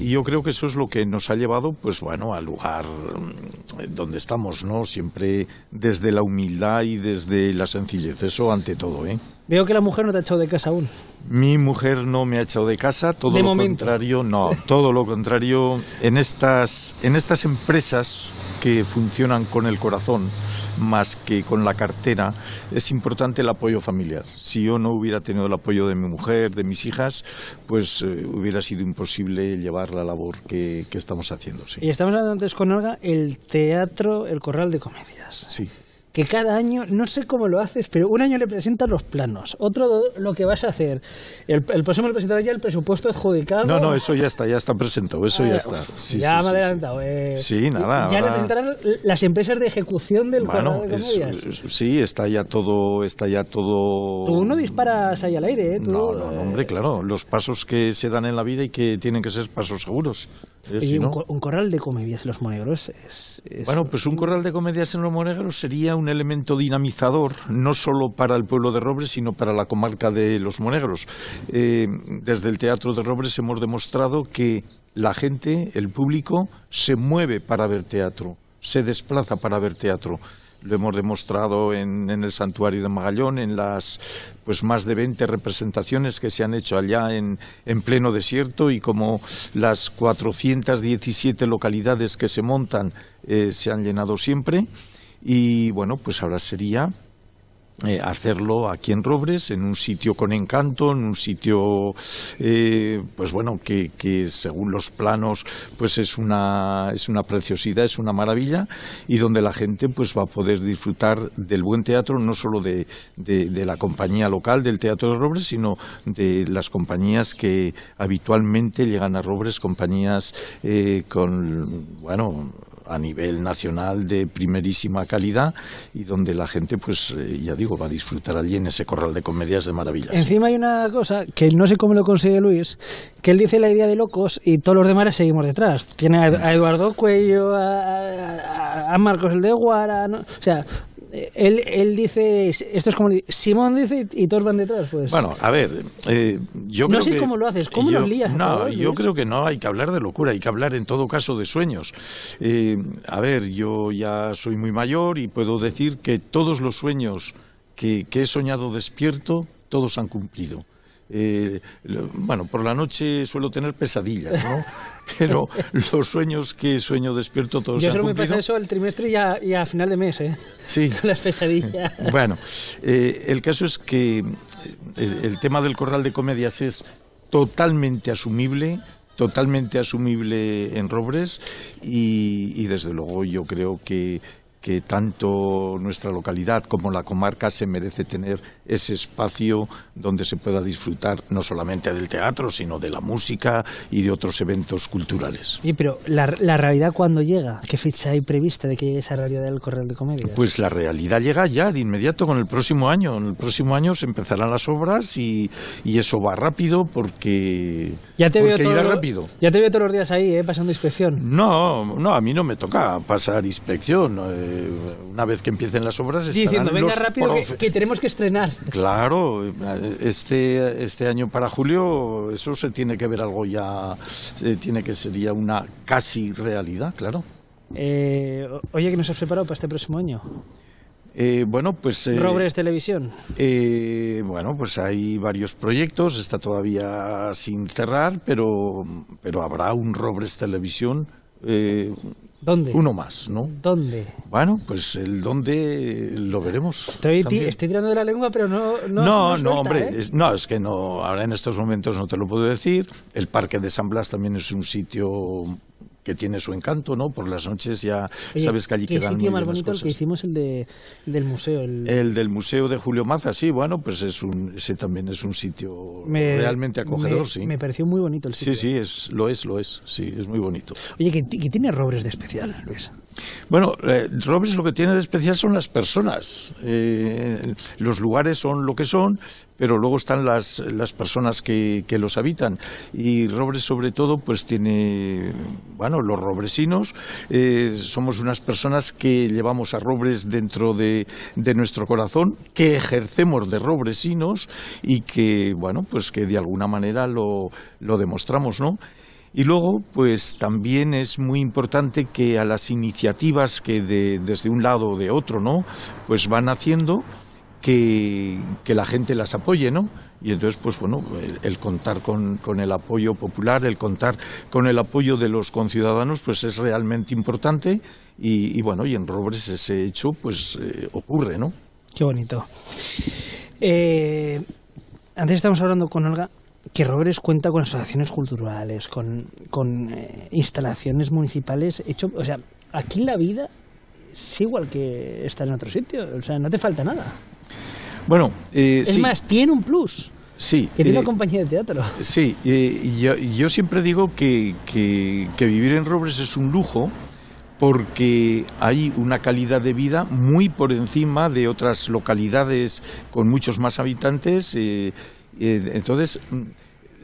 Y yo creo que eso es lo que nos ha llevado, pues bueno, al lugar mm, donde estamos, ¿no? Siempre desde la humildad y desde la sencillez. Eso ante todo, ¿eh? Veo que la mujer no te ha echado de casa aún. Mi mujer no me ha echado de casa, todo De lo momento. contrario, no, todo lo contrario. En estas, en estas empresas que funcionan con el corazón más que con la cartera, es importante el apoyo familiar. Si yo no hubiera tenido el apoyo de mi mujer, de mis hijas, pues eh, hubiera sido imposible llevar la labor que, que estamos haciendo. Sí. Y estamos hablando antes con Olga, el teatro, el corral de comedias. sí. Que cada año, no sé cómo lo haces, pero un año le presentas los planos, otro lo que vas a hacer. El, el próximo le presentarás ya el presupuesto adjudicado. No, no, eso ya está, ya está presentado, eso Ah, ya uf, está. Sí, ya sí, me sí, adelantado. eh. Sí, nada, Ya le presentarás las empresas de ejecución del Bueno, de es- comedias. es- sí, está ya todo, está ya todo. Tú no disparas ahí al aire, ¿eh? Tú, No, no, no, eh, hombre, claro. Los pasos que se dan en la vida y que tienen que ser pasos seguros. Eh, si un, no- co- un corral de comedias, Los Monegros, es... es- Bueno, pues un corral de comedias en los Monegros sería un elemento dinamizador, no solo para el pueblo de Robres, sino para la comarca de los Monegros. Eh, desde el Teatro de Robres hemos demostrado que la gente, el público, se mueve para ver teatro. se desplaza para ver teatro lo hemos demostrado en, el santuario de Magallón, en las pues más de 20 representaciones que se han hecho allá en, en pleno desierto y como las 417 localidades que se montan eh, se han llenado siempre. Y bueno, pues ahora sería eh, hacerlo aquí en Robres, en un sitio con encanto, en un sitio, eh, pues bueno, que, según los planos, pues es una, es una preciosidad, es una maravilla, y donde la gente pues va a poder disfrutar del buen teatro, no solo de, de, la compañía local del Teatro de Robres, sino de las compañías que habitualmente llegan a Robres, compañías eh, con, bueno, a nivel nacional de primerísima calidad y donde la gente, pues eh, ya digo, va a disfrutar allí en ese corral de comedias de maravillas. Encima hay una cosa que no sé cómo lo consigue Luis, que él dice la idea de locos y todos los demás seguimos detrás. Tiene a Eduardo Cuello, a, Marcos el de Guara, o sea, él, él dice, esto es como Simón dice y todos van detrás, pues. Bueno, a ver, eh, yo no creo sé cómo lo haces, ¿cómo lo lías? No, yo creo que no hay que hablar de locura, hay que hablar en todo caso de sueños. Eh, a ver, yo ya soy muy mayor y puedo decir que todos los sueños que, que he soñado despierto, todos han cumplido. Eh, bueno, por la noche suelo tener pesadillas, ¿no? Pero los sueños que sueño despierto todos Yo solo me pasa eso al trimestre y a, final de mes, ¿eh? Sí. Con las pesadillas. Bueno, eh, el caso es que eh, el, tema del corral de comedias es totalmente asumible, totalmente asumible en Robres y, desde luego yo creo que que tanto nuestra localidad como la comarca se merece tener ese espacio donde se pueda disfrutar no solamente del teatro, sino de la música y de otros eventos culturales. Y pero la, realidad cuando llega, ¿qué fecha hay prevista de que llegue esa realidad del Correo de Comedia? Pues la realidad llega ya de inmediato con el próximo año. En el próximo año se empezarán las obras y, eso va rápido porque ya te veo irá rápido. Ya te veo todos los días ahí, ¿eh? pasando inspección. No, no, a mí no me toca pasar inspección. Eh, una vez que empiecen las obras diciendo venga rápido que, tenemos que estrenar claro este este año para julio eso se tiene que ver algo ya eh, tiene que sería una casi realidad claro. Eh, oye que nos has preparado para este próximo año eh, bueno, pues... Eh, Robres Televisión. bueno, pues hay varios proyectos, está todavía sin cerrar, pero, pero habrá un Robres Televisión ¿Dónde? Uno más, ¿no? ¿Dónde? Bueno, pues el dónde lo veremos. Estoy, estoy tirando de la lengua, pero no. No, no, no, hombre, ¿eh? es, no, es que no, ahora en estos momentos no te lo puedo decir. El Parque de San Blas también es un sitio que tiene su encanto, ¿no? Por las noches ya sabes que allí ¿qué quedan sitio más bonito el que hicimos el, de, del museo? El... del museo de Julio Maza, sí, bueno, pues es un, ese también es un sitio realmente acogedor, me, sí. Me pareció muy bonito el sitio. Sí, sí, es, lo es, lo es, sí, es muy bonito. Oye, ¿qué, tiene Robres de especial, Luis? Bueno, eh, Robres lo que tiene de especial son las personas. Eh, los lugares son lo que son, pero luego están las, las personas que, que los habitan. Y Robres, sobre todo, pues tiene, bueno, los robresinos, eh, somos unas personas que llevamos a Robres dentro de, de nuestro corazón, que ejercemos de robresinos y que, bueno, pues que de alguna manera lo, lo demostramos, ¿no? Y luego, pues también es muy importante que a las iniciativas que de, desde un lado o de otro, ¿no? Pues van haciendo, que, la gente las apoye, ¿no? Y entonces, pues bueno, el, contar con, el apoyo popular, el contar con el apoyo de los conciudadanos, pues es realmente importante y, bueno, y en Robres ese hecho, pues eh, ocurre, ¿no? Qué bonito. Eh, antes estamos hablando con Olga que Robres cuenta con asociaciones culturales, con, con eh, instalaciones municipales. Hecho, o sea, aquí la vida es igual que está en otro sitio. O sea, no te falta nada. Bueno, eh, es más, tiene un plus. Sí. Que tiene una eh, compañía de teatro. Sí, yo, yo, siempre digo que, que, vivir en Robres es un lujo porque hay una calidad de vida muy por encima de otras localidades con muchos más habitantes. entonces,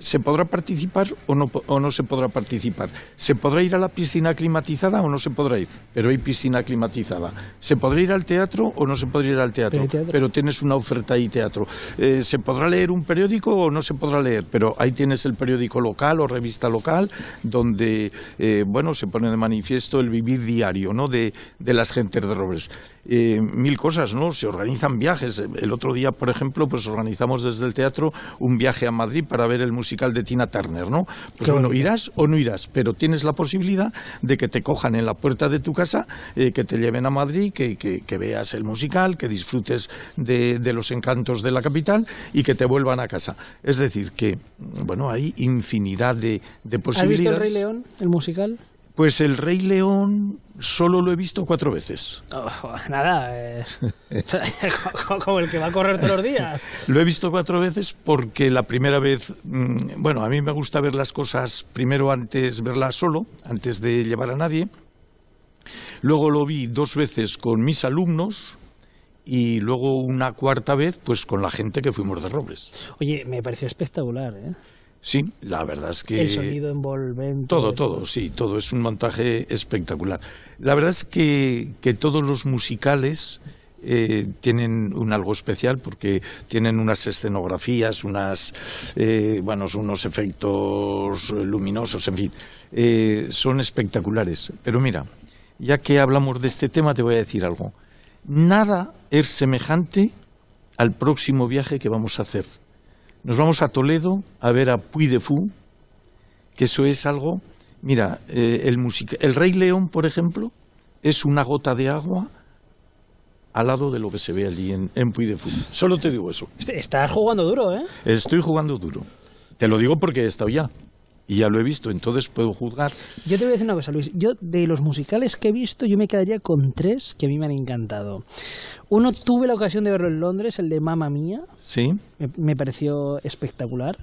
¿Se podrá participar o no, o no se podrá participar? ¿Se podrá ir a la piscina climatizada o no se podrá ir? Pero hay piscina climatizada. ¿Se podrá ir al teatro o no se podrá ir al teatro? Pero hay teatro. Pero tienes una oferta ahí teatro. Eh, ¿Se podrá leer un periódico o no se podrá leer? Pero ahí tienes el periódico local o revista local donde, eh, bueno, se pone de manifiesto el vivir diario, ¿no? De, de las gentes de Robles. Eh, mil cosas, ¿no? Se organizan viajes. El otro día, por ejemplo, pues organizamos desde el teatro un viaje a Madrid para ver el musical de Tina Turner, ¿no? Pues bueno, irás o no irás, pero tienes la posibilidad de que te cojan en la puerta de tu casa, eh, que te lleven a Madrid, que, que- que veas el musical, que disfrutes de, de los encantos de la capital y que te vuelvan a casa. Es decir, que, bueno, hay infinidad de, de ¿Has posibilidades. visto El Rey León, el musical? Pues el Rey León solo lo he visto cuatro veces. Oh, nada, eh, como- como el que va a correr todos los días. Lo he visto cuatro veces porque la primera vez, mm, bueno, a mí me gusta ver las cosas primero antes verlas solo, antes de llevar a nadie. Luego lo vi dos veces con mis alumnos y luego una cuarta vez pues con la gente que fuimos de Robles. Oye, me pareció espectacular, ¿eh? Sí, la verdad es que El sonido envolvente. todo, todo, sí, todo es un montaje espectacular. La verdad es que, que todos los musicales eh, tienen un algo especial porque tienen unas escenografías, unas, eh, bueno, unos efectos luminosos, en fin, eh, son espectaculares. Pero mira, ya que hablamos de este tema, te voy a decir algo. Nada es semejante al próximo viaje que vamos a hacer. Nos vamos a Toledo a ver a Puy de Fou, que eso es algo. Mira, eh, el, musica- el Rey León, por ejemplo, es una gota de agua al lado de lo que se ve allí en, en Puy de Fou. Solo te digo eso. Este- Estás jugando duro, ¿eh? Estoy jugando duro. Te lo digo porque he estado ya. Y ya lo he visto, entonces puedo juzgar. Yo te voy a decir una cosa, Luis. Yo, de los musicales que he visto, yo me quedaría con tres que a mí me han encantado. Uno, tuve la ocasión de verlo en Londres, el de Mamma Mía. ¿Sí? Me, me pareció espectacular.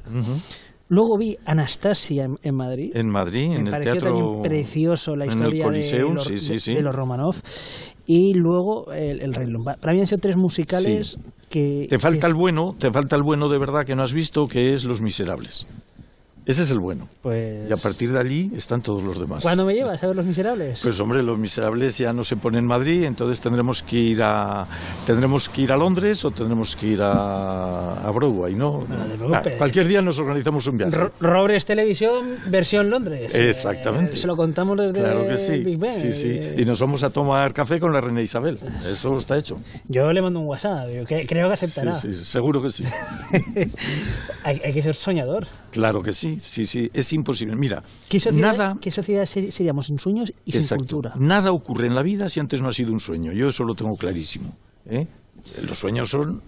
Luego vi Anastasia en, en Madrid. En Madrid, en me el teatro. también precioso la en el historia Coliseum, de, los, sí, sí, de- de los Romanov. Y luego el, el Rey León. Para mí han sido tres musicales que... Te falta que- el bueno, te falta el bueno de verdad que no has visto, que es Los Miserables. Ese es el bueno. Pues... Y a partir de allí están todos los demás. ¿Cuándo me llevas a ver Los Miserables? Pues hombre, Los Miserables ya no se pone en Madrid, entonces tendremos que ir a tendremos que ir a Londres o tendremos que ir a, a Broadway, ¿no? Ah, cualquier día nos organizamos un viaje. Ro- Robles Televisión, versión Londres. Exactamente. Eh, se lo contamos desde Claro que sí. el Big Ben. Sí, sí. Y nos vamos a tomar café con la reina Isabel. Eso está hecho. Yo le mando un WhatsApp, que creo que aceptará. Sí, sí, seguro que sí. hay, hay que ser soñador. Claro que sí. Sí, sí. Es imposible. Mira, ¿Qué sociedad, nada. qué sociedad seríamos sin sueños y sin Exacto. cultura? Nada ocurre en la vida si antes no ha sido un sueño. Yo eso lo tengo clarísimo. ¿eh? Los sueños son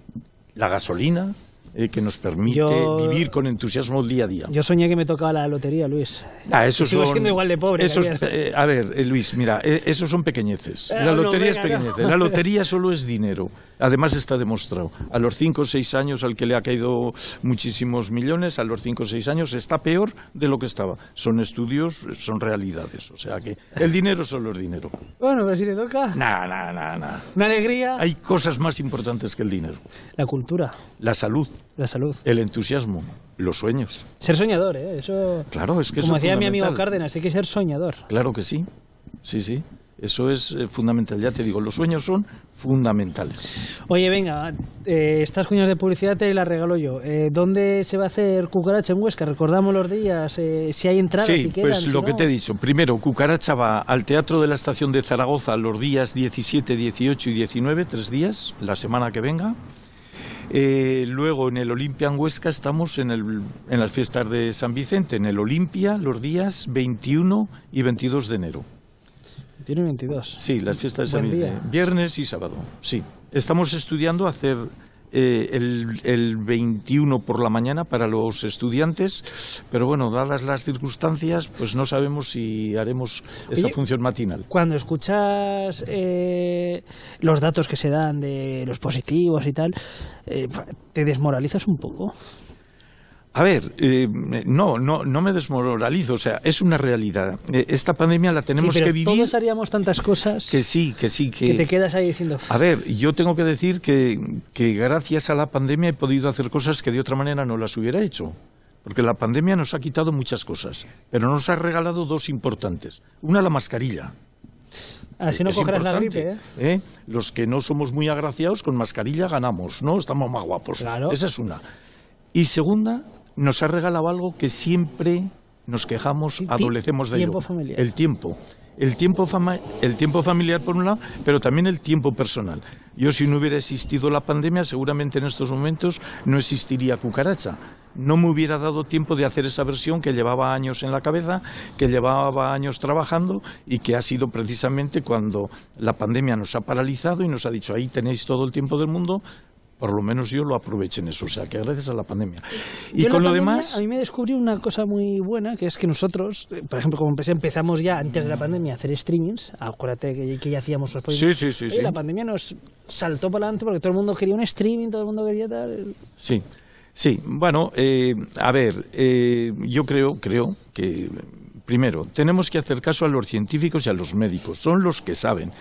la gasolina eh, que nos permite Yo- vivir con entusiasmo el día a día. Yo soñé que me tocaba la lotería, Luis. Ah, esos sigo son- siendo igual de pobre esos- eh, a ver, eh, Luis, mira, eh, esos son pequeñeces. Eh, La no, lotería es venga, no. La lotería solo es dinero. Además está demostrado. A los 5 o 6 años al que le ha caído muchísimos millones, a los 5 o 6 años está peor de lo que estaba. Son estudios, son realidades. O sea que el dinero solo es dinero. Bueno, pero si te toca, Nada, nada, nada, nada. una alegría. Hay cosas más importantes que el dinero. La cultura, La salud, la salud. el entusiasmo, los sueños. Ser soñador, ¿eh? Eso... Claro, es que Como eso decía mi amigo. Cárdenas, hay que ser soñador. Claro que sí. Sí, sí. Eso es eh, fundamental. Ya te digo, los sueños son fundamentales. Oye, venga, eh, estas cuñas de publicidad te las regalo yo. Eh, ¿Dónde se va a hacer cucaracha en Huesca? Recordamos los días, eh, si hay entradas, sí, si quedan, pues si lo no. que te he dicho. Primero, Cucaracha va al Teatro de la Estación de Zaragoza los días 17, 18 y 19, tres días, la semana que venga. Eh, luego en el Olimpia en Huesca estamos en, el, en las fiestas de San Vicente, en el Olimpia los días 21 y 22 de enero. Tiene 22. Sí, las fiestas de San Vicente. Viernes y sábado, sí. Estamos estudiando hacer eh, el, el 21 por la mañana para los estudiantes, pero bueno, dadas las circunstancias, pues no sabemos si haremos esa Oye, función matinal. Cuando escuchas eh, los datos que se dan de los positivos y tal, eh, ¿te desmoralizas un poco? A ver, eh, no, no, no me desmoralizo, o sea, es una realidad. Eh, esta pandemia la tenemos sí, pero que vivir. todos haríamos tantas cosas Que sí, que sí, que te quedas ahí diciendo... A ver, yo tengo que decir que, que gracias a la pandemia he podido hacer cosas que de otra manera no las hubiera hecho. porque la pandemia nos ha quitado muchas cosas, pero nos ha regalado dos importantes. Una, la mascarilla. Así no Es cogerás la gripe, ¿eh? ¿eh? Los que no somos muy agraciados con mascarilla ganamos, ¿no? Estamos más guapos. Claro. Esa es una. Y segunda, nos ha regalado algo que siempre nos quejamos, adolecemos de tiempo ello. familiar. El tiempo. El tiempo, fama- el tiempo familiar por un lado, pero también el tiempo personal. Yo si no hubiera existido la pandemia, seguramente en estos momentos no existiría cucaracha. No me hubiera dado tiempo de hacer esa versión que llevaba años en la cabeza, que llevaba años trabajando y que ha sido precisamente cuando la pandemia nos ha paralizado y nos ha dicho ahí tenéis todo el tiempo del mundo. Por lo menos yo lo aproveché en eso, o sea que gracias a la pandemia. Y Yo con lo pandemia, demás, A mí me descubrió una cosa muy buena, que es que nosotros, eh, por ejemplo, como empecé, empezamos ya antes de la pandemia a hacer streamings, acuérdate que, que ya hacíamos los Sí, sí, sí, sí. La pandemia nos saltó para adelante porque todo el mundo quería un streaming, todo el mundo quería tal. Sí, sí. Bueno, eh, a ver, eh, yo creo, creo que primero tenemos que hacer caso a los científicos y a los médicos, son los que saben.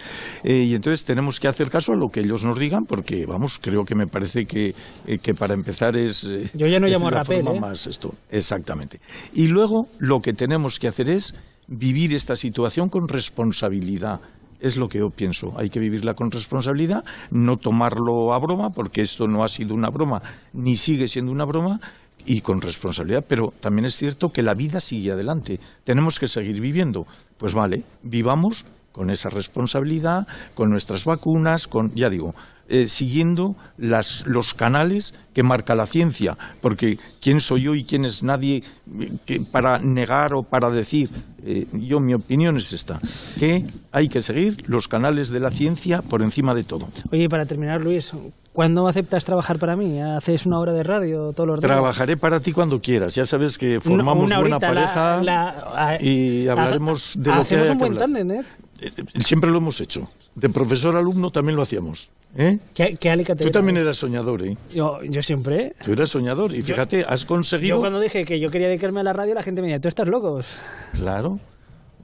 Eh, y entonces tenemos que hacer caso a lo que ellos nos digan, porque vamos, creo que me parece que, eh, que para empezar es. eh, Yo ya no llamo a la Rapel, forma más esto. Exactamente. Y luego lo que tenemos que hacer es vivir esta situación con responsabilidad. Es lo que yo pienso. Hay que vivirla con responsabilidad, no tomarlo a broma, porque esto no ha sido una broma, ni sigue siendo una broma, y con responsabilidad. Pero también es cierto que la vida sigue adelante. Tenemos que seguir viviendo. Pues vale, vivamos con esa responsabilidad, con nuestras vacunas, con, ya digo, eh, siguiendo las, los canales que marca la ciencia, porque quién soy yo y quién es nadie eh, que, para negar o para decir, eh, yo mi opinión es esta, que hay que seguir los canales de la ciencia por encima de todo. Oye, para terminar, Luis, ¿cuándo aceptas trabajar para mí? ¿Haces una hora de radio todos los días? Trabajaré para ti cuando quieras, ya sabes que formamos una buena la- pareja y ha- hablaremos de lo que Hacemos un buen tándem, ¿eh? Eh, Siempre lo hemos hecho. De profesor-alumno también lo hacíamos. ¿eh? ¿Qué, qué Tú también eras soñador, ¿eh? Yo, yo siempre. Tú eras soñador y fíjate, has Yo conseguido... cuando dije que yo quería dedicarme a la radio, la gente me decía, tú estás locos. Claro,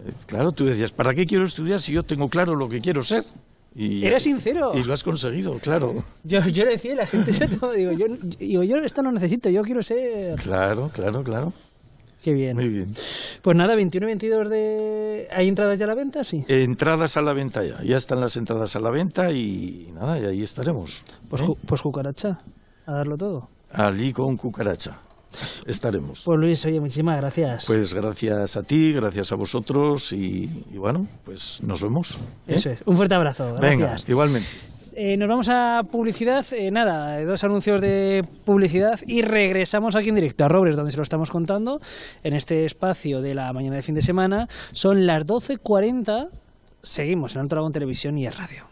eh, claro, tú decías, ¿para qué quiero estudiar si yo tengo claro lo que quiero ser? Y, Eres sincero. Y lo has conseguido, claro. Yo, yo le decía, y la gente se todo, digo, yo, digo, yo esto no necesito, yo quiero ser... Claro, claro, claro. Qué bien. Muy bien. Pues nada, 21 y 22 de... ¿Hay entradas ya a la venta? Sí. Entradas a la venta ya. Ya están las entradas a la venta y nada, y ahí estaremos. Pues, ¿eh? pues cucaracha, a darlo todo. Allí con cucaracha. Estaremos. Pues Luis, oye, muchísimas gracias. Pues gracias a ti, gracias a vosotros y, y bueno, pues nos vemos. ¿eh? Eso es. Un fuerte abrazo. Venga, igualmente. Eh, nos vamos a publicidad. Eh, nada, dos anuncios de publicidad y regresamos aquí en directo a Robles, donde se lo estamos contando. En este espacio de la mañana de fin de semana. Son las 12.40. Seguimos en Alto Televisión y es Radio.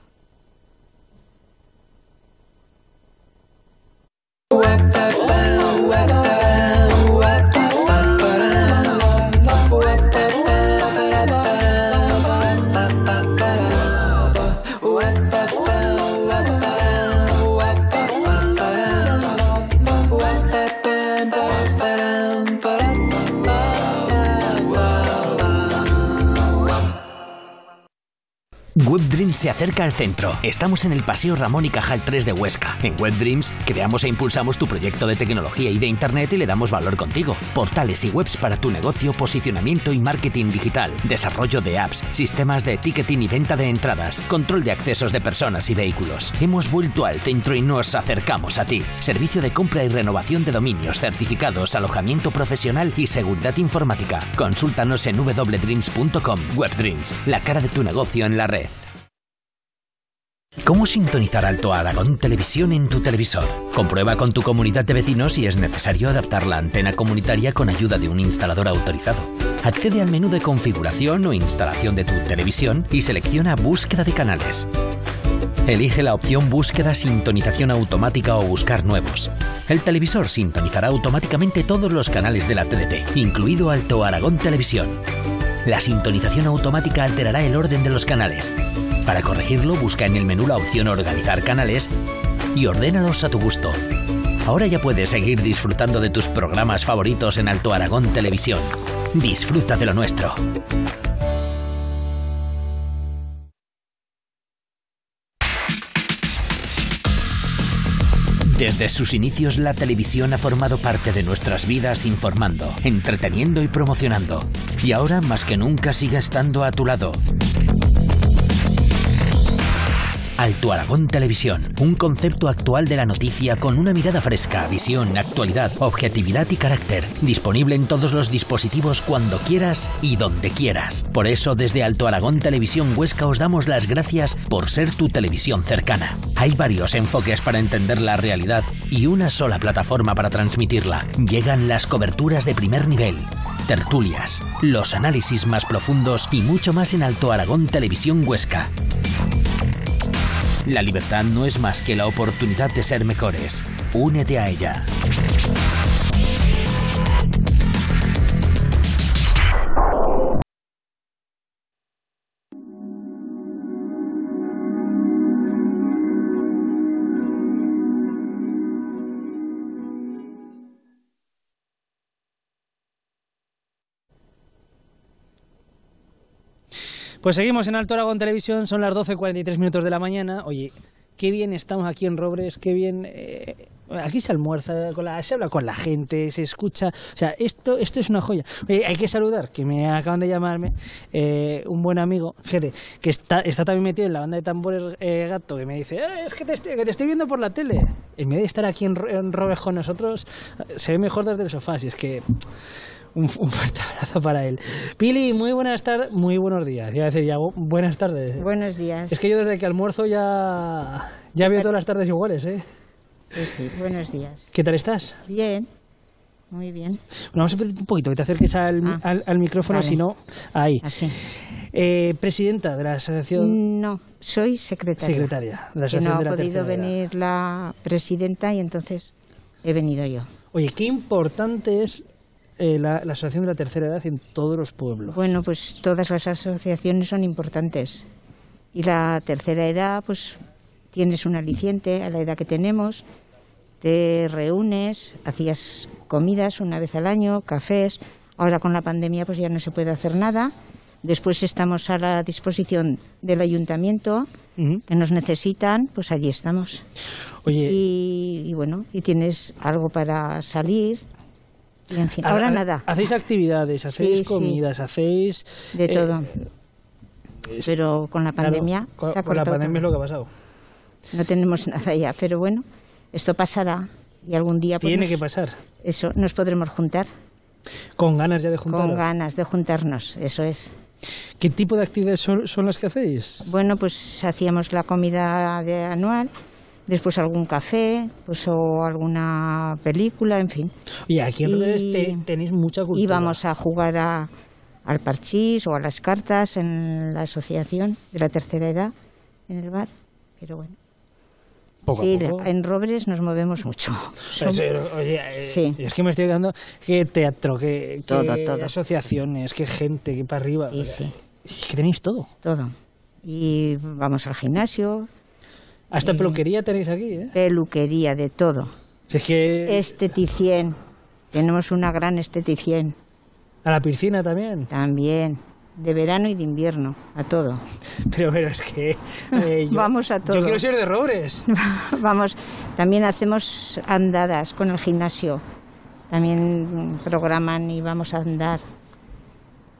WebDreams se acerca al centro. Estamos en el Paseo Ramón y Cajal 3 de Huesca. En WebDreams creamos e impulsamos tu proyecto de tecnología y de Internet y le damos valor contigo. Portales y webs para tu negocio, posicionamiento y marketing digital. Desarrollo de apps, sistemas de ticketing y venta de entradas. Control de accesos de personas y vehículos. Hemos vuelto al centro y nos acercamos a ti. Servicio de compra y renovación de dominios, certificados, alojamiento profesional y seguridad informática. Consúltanos en www.dreams.com. WebDreams, la cara de tu negocio en la red. ¿Cómo sintonizar Alto Aragón Televisión en tu televisor? Comprueba con tu comunidad de vecinos si es necesario adaptar la antena comunitaria con ayuda de un instalador autorizado. Accede al menú de configuración o instalación de tu televisión y selecciona Búsqueda de canales. Elige la opción Búsqueda Sintonización Automática o Buscar Nuevos. El televisor sintonizará automáticamente todos los canales de la TDT, incluido Alto Aragón Televisión. La sintonización automática alterará el orden de los canales. Para corregirlo, busca en el menú la opción Organizar canales y ordénalos a tu gusto. Ahora ya puedes seguir disfrutando de tus programas favoritos en Alto Aragón Televisión. Disfruta de lo nuestro. Desde sus inicios la televisión ha formado parte de nuestras vidas informando, entreteniendo y promocionando. Y ahora más que nunca sigue estando a tu lado. Alto Aragón Televisión, un concepto actual de la noticia con una mirada fresca, visión, actualidad, objetividad y carácter. Disponible en todos los dispositivos cuando quieras y donde quieras. Por eso desde Alto Aragón Televisión Huesca os damos las gracias por ser tu televisión cercana. Hay varios enfoques para entender la realidad y una sola plataforma para transmitirla. Llegan las coberturas de primer nivel tertulias, los análisis más profundos y mucho más en Alto Aragón Televisión Huesca. La libertad no es más que la oportunidad de ser mejores. Únete a ella. Pues seguimos en Alto Aragón Televisión, son las 12.43 minutos de la mañana. Oye, qué bien estamos aquí en Robres, qué bien... eh, aquí se almuerza, con la, se habla con la gente, se escucha... O sea, esto, esto es una joya. Oye, hay que saludar, que me acaban de llamarme eh, un buen amigo, fíjate, que está, está también metido en la banda de tambores eh, gato, que me dice, "Eh, es que te, estoy, que te estoy viendo por la tele. En vez de estar aquí en, en Robres con nosotros, se ve mejor desde el sofá, si es que... Un, un fuerte abrazo para él. Pili, muy buenas tardes, muy buenos días. Iba a decir ya, bu- buenas tardes. Buenos días. Es que yo desde que almuerzo ya, ya veo todas las tardes iguales, ¿eh? Pues sí, buenos días. ¿Qué tal estás? Bien, muy bien. Bueno, vamos a pedir un poquito que te acerques al, Ah, al- al micrófono, vale. si no, ahí. Así. Eh, presidenta de la asociación, No, soy secretaria. secretaria de la Que asociación no de ha la podido venir la presidenta y entonces he venido yo. Oye, qué importante es eh, la, la asociación de la tercera edad en todos los pueblos. Bueno, pues todas las asociaciones son importantes. Y la tercera edad, pues tienes un aliciente a la edad que tenemos, te reúnes, hacías comidas una vez al año, cafés. Ahora con la pandemia pues ya no se puede hacer nada. Después estamos a la disposición del ayuntamiento, que nos necesitan, pues allí estamos. Oye, Y, y bueno, y tienes algo para salir. Y en fin, ahora ha- nada, Hacéis actividades, hacéis Sí, sí. comidas, hacéis... de eh, todo. Pero con la claro, pandemia con, ha con la pandemia es todo. lo que ha pasado. No tenemos nada ya, pero bueno, esto pasará y algún día pues, Tiene nos- que pasar. eso nos podremos juntar Con ganas ya de juntar. con ganas de juntarnos, eso es. ¿Qué tipo de actividades son, son las que hacéis? Bueno, pues hacíamos la comida de anual, después algún café, pues o alguna película, en fin. Oye, aquí en Y- te- tenéis mucha cultura. Íbamos a jugar a- al parchís o a las cartas en la asociación de la tercera edad en el bar, pero bueno. Poco sí, poco. en Robres nos movemos mucho. Pero, pero, oye, eh, Sí. es que me estoy dando que teatro, que, que Todo, todo. asociaciones, que gente, que para arriba. Sí, sí, Que tenéis todo. todo. Y vamos al gimnasio, Hasta peluquería tenéis aquí, ¿eh? peluquería, de todo. Si es que Esteticien, tenemos una gran esteticien a la piscina también. también, de verano y de invierno, a todo. Pero, pero es que eh, yo, Vamos a todo. Yo quiero ser de Robres. Vamos, también hacemos andadas con el gimnasio. También programan y vamos a andar.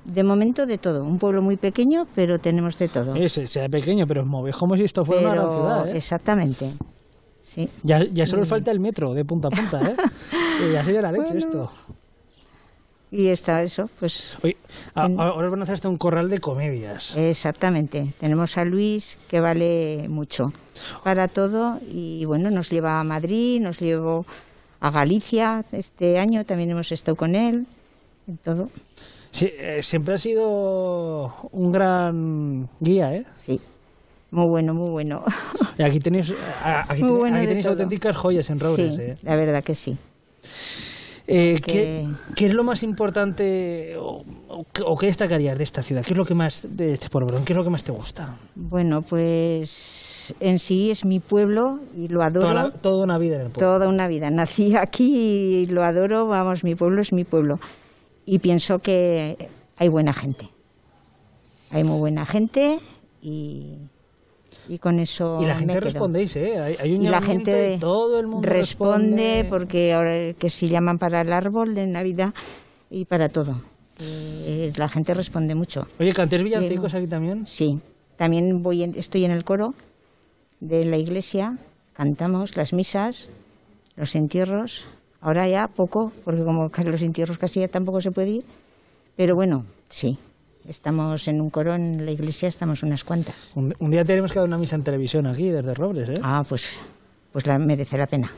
De momento de todo. Un pueblo muy pequeño, pero tenemos de todo. Ese sea pequeño, pero movéis como si esto fuera una gran Pero ciudad, ¿eh? exactamente. Sí. Ya, ya solo os falta el metro de punta a punta, ¿eh? Y ya sería la leche esto. Y está eso, pues Oye, En- ahora os van a hacer hasta un corral de comedias. exactamente. Tenemos a Luis que vale mucho para todo y bueno, nos lleva a Madrid, nos llevó a Galicia este año, también hemos estado con él, en todo. Sí, eh, siempre ha sido un gran guía, ¿eh? Sí. Muy bueno, muy bueno. Y aquí tenéis, a- aquí Muy tenéis- bueno aquí de tenéis todo. auténticas joyas en Robres, sí, ¿eh? la verdad que sí. Eh, que- ¿qué, qué es lo más importante o, o qué- o qué destacarías de esta ciudad? ¿Qué es lo que más de este pueblo? ¿Qué es lo que más te gusta? Bueno, pues en sí es mi pueblo y lo adoro Toda, la- toda una vida en el pueblo. toda una vida. Nací aquí y lo adoro, vamos, mi pueblo es mi pueblo. Y pienso que hay buena gente. Hay muy buena gente y, Y con eso. Y la gente me quedo. respondéis, ¿eh? Hay, hay un Y la gente todo el mundo responde, porque ahora que si llaman para el árbol de Navidad y para todo. Eh, la gente responde mucho. Oye, ¿cantéis villancicos aquí también? Sí. También voy en- estoy en el coro de la iglesia, cantamos las misas, los entierros. Ahora ya poco, porque como que los entierros casi ya tampoco se puede ir. Pero bueno, sí. Estamos en un coro en la iglesia, estamos unas cuantas. Un, un día tenemos que dar una misa en televisión aquí, desde Robles, ¿eh? Ah, pues, pues la, merece la pena.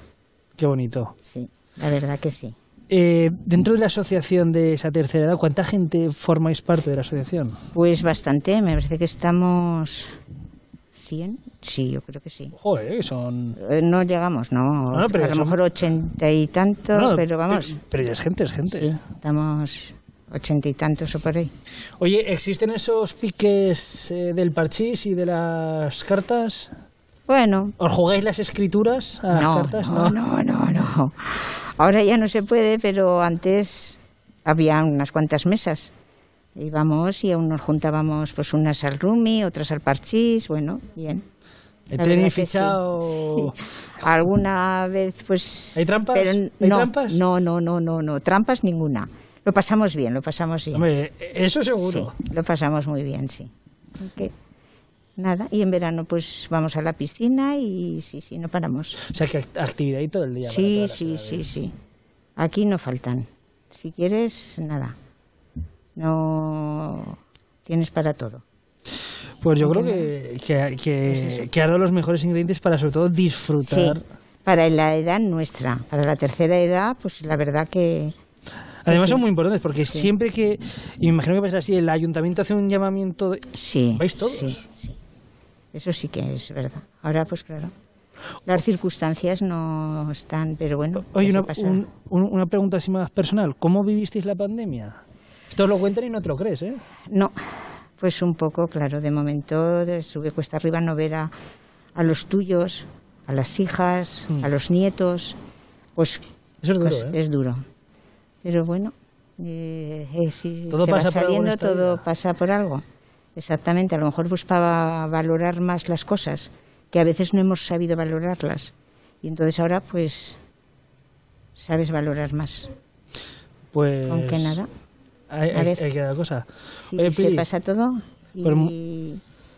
Qué bonito. Sí, la verdad que sí. Eh, dentro de la asociación de esa tercera edad, ¿cuánta gente formáis parte de la asociación? Pues bastante, me parece que estamos... ¿100? Sí, yo creo que sí. Joder, son... Eh, No llegamos, no. No, pero a lo son- mejor ochenta y tanto, pero vamos. Pero, ya es gente, es gente. Sí, estamos ochenta y tantos o por ahí. Oye, ¿existen esos piques eh, del parchís y de las cartas? Bueno, ¿Os jugáis las escrituras a las no, cartas? no, no, no, no. Ahora ya no se puede, pero antes había unas cuantas mesas. Íbamos y aún nos juntábamos pues unas al rumi, otras al parchís, bueno, bien. ¿He La verdad que sí. fichado? Alguna vez, pues... ¿Hay trampas? pero ¿Hay no, trampas? No, no, no, no, no, trampas ninguna. Lo pasamos bien, lo pasamos bien. Hombre, eso seguro. Sí, lo pasamos muy bien, sí. Nada, y en verano pues vamos a la piscina y sí, sí, no paramos. O sea, que act- actividad y todo el día. Sí, sí, sí, sí. Aquí no faltan. Si quieres, nada. No tienes para todo. Pues yo creo que, que, que, que ha dado los mejores ingredientes para sobre todo Sí, disfrutar. para la edad nuestra. Para la tercera edad, pues la verdad que... Además sí. son muy importantes porque Sí. siempre que, y me imagino que pasa así, el ayuntamiento hace un llamamiento, de- Sí. ¿Vais todos? Sí, sí. Eso sí que es verdad. Ahora, pues claro. Las circunstancias no están, pero bueno. Oye, una, un- una pregunta así más personal, ¿cómo vivisteis la pandemia? Esto lo cuentan y no te lo crees, ¿eh? No, pues un poco, claro. De momento de- sube cuesta arriba no ver a, a los tuyos, a las hijas, Mm. a los nietos. Pues, Eso es duro, pues ¿eh? es duro. Pero bueno, eh, eh, si Todo se pasa va saliendo, todo vida. pasa por algo. Exactamente, a lo mejor pues para valorar más las cosas, que a veces no hemos sabido valorarlas. Y entonces ahora pues sabes valorar más. Pues... Aunque nada, Hay, A hay, ver. hay que dar cosa. si Oye, se Pili, pasa todo. Y, Pues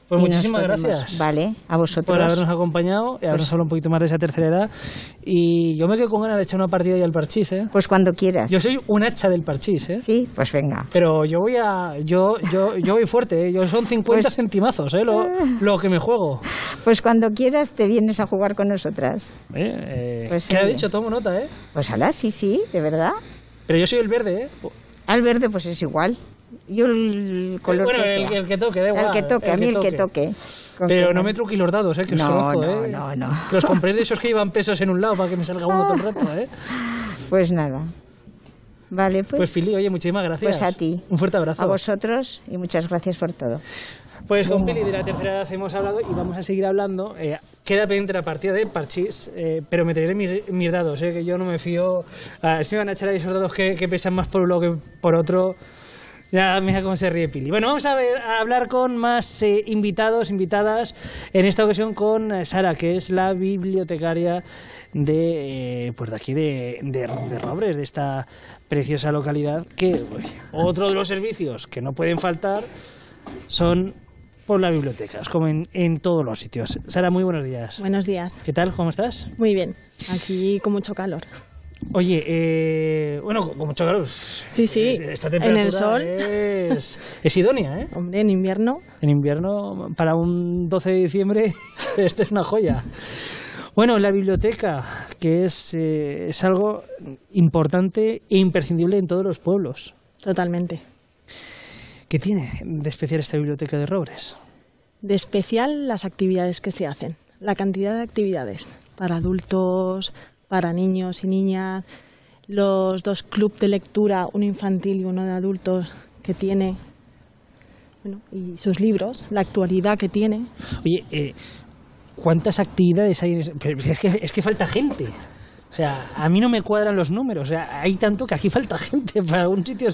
pues y muchísimas gracias. Vale, a vosotros. por habernos acompañado y habernos Pues- hablado un poquito más de esa tercera edad. Y yo me quedo con ganas de echar una partida ahí al parchís, ¿eh? Pues cuando quieras. Yo soy un hacha del parchís, ¿eh? Sí, pues venga. Pero yo voy a. Yo, yo, yo voy fuerte, ¿eh? Yo son 50 Pues- centimazos, ¿eh? Lo, lo que me juego. Pues cuando quieras te vienes a jugar con nosotras. ¿Eh? Eh, Pues ¿Qué ha dicho? Tomo nota, ¿eh? Pues alá, sí, sí, de verdad. Pero yo soy el verde, ¿eh? Al verde pues es igual. Yo el color bueno, que el, sea. el que toque, da igual. El que toque, a mí el que toque. Pero que no me truquéis los dados, ¿eh? Que os No, conozco, no, ¿eh? no, no. Que os compréis de esos que llevan pesos en un lado para que me salga uno todo el rato, ¿eh? Pues nada. Vale, pues, Pues, Pili, oye, muchísimas gracias. pues a ti. Un fuerte abrazo. A vosotros y muchas gracias por todo. Pues con Pili de la tercera edad hemos hablado y vamos a seguir hablando. Eh, queda pendiente la partida de Parchís, eh, pero me traeré mis, mis dados, eh, que yo no me fío. A ver si me van a echar ahí esos dados que, que pesan más por un lado que por otro. Ya mira cómo se ríe Pili. Bueno, vamos a, ver, a hablar con más eh, invitados, invitadas. En esta ocasión con Sara, que es la bibliotecaria de, eh, pues de aquí de, de, de Robres, de esta preciosa localidad. Que uy, otro de los servicios que no pueden faltar son por las bibliotecas, como en, en todos los sitios. Sara, muy buenos días. Buenos días. ¿Qué tal? ¿Cómo estás? Muy bien. Aquí con mucho calor. Oye, eh, bueno, con mucho calor. Sí, sí. Esta En el temperatura sol. Es, es idónea, ¿eh? Hombre, en invierno. En invierno, para un 12 de diciembre, esto es una joya. Bueno, la biblioteca, que es, eh, es algo importante e imprescindible en todos los pueblos. Totalmente. ¿Qué tiene de especial esta biblioteca de Robres? De especial las actividades que se hacen. La cantidad de actividades para adultos, para niños y niñas. Los dos clubes de lectura, uno infantil y uno de adultos, que tiene. Bueno, y sus libros, la actualidad que tiene. Oye, eh, ¿cuántas actividades hay? en Es que, es que falta gente. O sea, a mí no me cuadran los números. O sea, hay tanto que aquí falta gente para un sitio.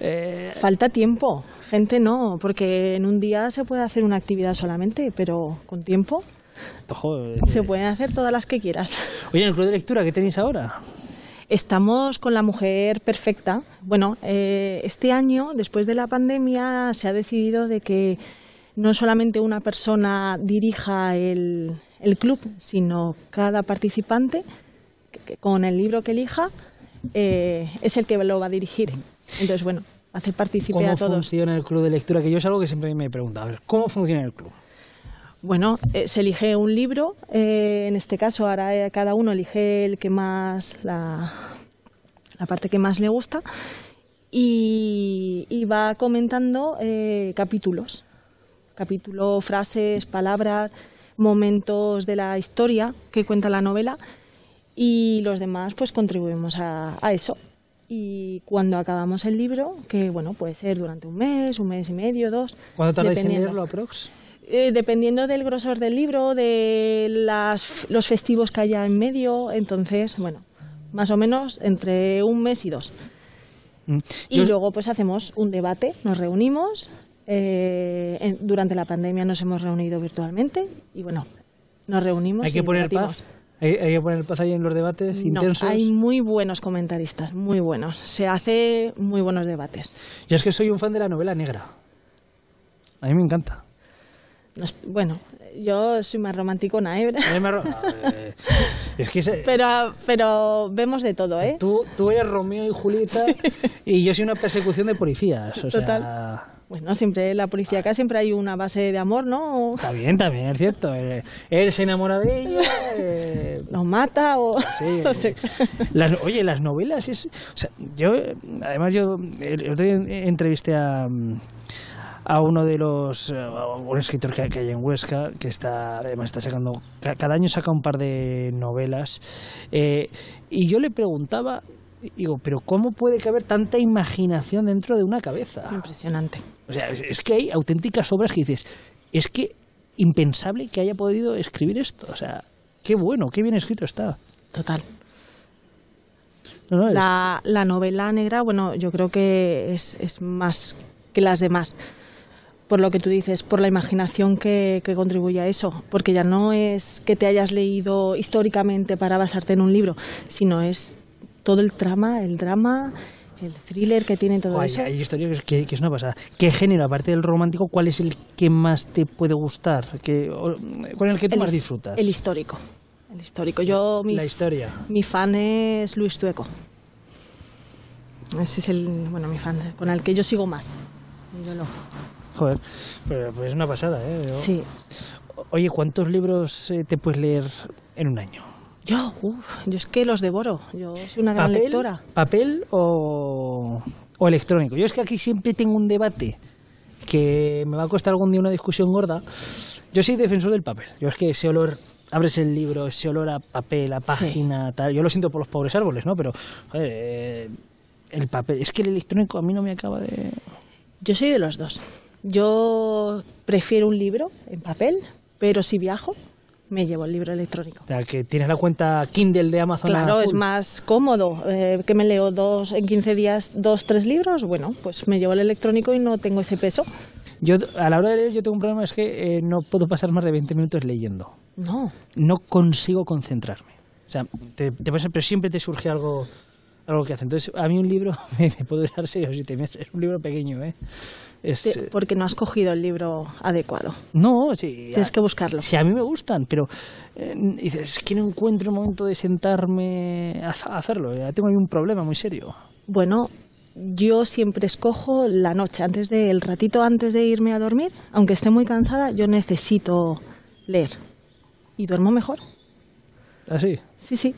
Eh... Falta tiempo. Gente no, porque en un día se puede hacer una actividad solamente, pero con tiempo eh, se pueden hacer todas las que quieras. Oye, en el club de lectura, ¿qué tenéis ahora? Estamos con la mujer perfecta. Bueno, eh, este año, después de la pandemia, se ha decidido de que no solamente una persona dirija el, el club, sino cada participante con el libro que elija eh, es el que lo va a dirigir. Entonces, bueno, hacer participar a todos. ¿Cómo funciona el club de lectura? Que yo es algo que siempre me he preguntado. ¿Cómo funciona el club? Bueno, eh, se elige un libro, eh, en este caso ahora cada uno elige el que más, la, la parte que más le gusta y, y va comentando capítulos, capítulo, frases, palabras, momentos de la historia que cuenta la novela y los demás pues contribuimos a, eso. Y cuando acabamos el libro, que bueno, puede ser durante un mes, un mes y medio, dos. ¿Cuánto tardáis en leerlo aprox? Eh, dependiendo del grosor del libro, de las, los festivos que haya en medio, entonces, bueno, más o menos entre un mes y dos. Mm. Y luego pues hacemos un debate, nos reunimos, eh, durante la pandemia nos hemos reunido virtualmente y bueno, nos reunimos. Hay que poner paz. ¿Hay, que poner paz ahí en los debates intensos. Hay muy buenos comentaristas, muy buenos. Se hace muy buenos debates. Yo es que soy un fan de la novela negra. A mí me encanta. bueno, yo soy más romántico, ¿eh? es que pero, pero vemos de todo, ¿eh? Tú, tú eres Romeo y Julieta y yo soy una persecución de policías. Total. Bueno, siempre la policía acá siempre hay una base de amor, ¿no? Está bien, también, es cierto. Él, se enamora de ella, eh... nos mata o sí, no sé. oye, las novelas es, o sea, yo además yo el otro día entrevisté a a uno de los eh, un escritor que, hay en Huesca que está además está sacando cada año saca un par de novelas eh, y yo le preguntaba digo, pero ¿cómo puede caber tanta imaginación dentro de una cabeza? Impresionante. O sea, es, que hay auténticas obras que dices, es que impensable que haya podido escribir esto. O sea, qué bueno, qué bien escrito está. Total. la, la, novela negra, bueno, yo creo que es, es, más que las demás. Por lo que tú dices, por la imaginación que, que contribuye a eso. Porque ya no es que te hayas leído históricamente para basarte en un libro, sino es todo el trama, el drama, el thriller que tiene todo eso. Hay historias que, que, es una pasada. ¿Qué género, aparte del romántico, cuál es el que más te puede gustar? ¿Qué, ¿Cuál es el que tú más disfrutas? El histórico. El histórico. Yo, mi, la historia. Mi fan es Luis Tueco. Ese es el, bueno, mi fan, con el que yo sigo más. Joder, pues, pues es una pasada, ¿eh? Sí. Oye, ¿cuántos libros eh, te puedes leer en un año? Yo, uff, yo es que los devoro. Yo soy una gran lectora. ¿Papel o, o electrónico? Yo es que aquí siempre tengo un debate que me va a costar algún día una discusión gorda. Yo soy defensor del papel. Yo es que ese olor, abres el libro, ese olor a papel, a página, tal. Yo lo siento por los pobres árboles, ¿no? Pero, joder, eh, el papel. Es que el electrónico a mí no me acaba de. Yo soy de los dos. Yo prefiero un libro en papel, pero si viajo, me llevo el libro electrónico. O sea, que tienes la cuenta Kindle de Amazon. Claro, es más cómodo. Eh, que me leo dos en 15 días, dos, tres libros. Bueno, pues me llevo el electrónico y no tengo ese peso. Yo, a la hora de leer, yo tengo un problema, es que eh, no puedo pasar más de 20 minutos leyendo. No. No consigo concentrarme. O sea, te, te pasa, pero siempre te surge algo, algo que hace. Entonces, a mí un libro me, puede durar 6 o 7 meses. Es un libro pequeño, ¿eh? Eh, porque no has cogido el libro adecuado. No, sí. Tienes que buscarlo. Sí, a mí me gustan, pero eh, dices, es que no encuentro un momento de sentarme a, hacerlo. Ya tengo ahí un problema muy serio. Bueno, yo siempre escojo la noche, antes de, el ratito antes de irme a dormir, aunque esté muy cansada, yo necesito leer. Y duermo mejor. ¿Ah, sí? Sí, sí.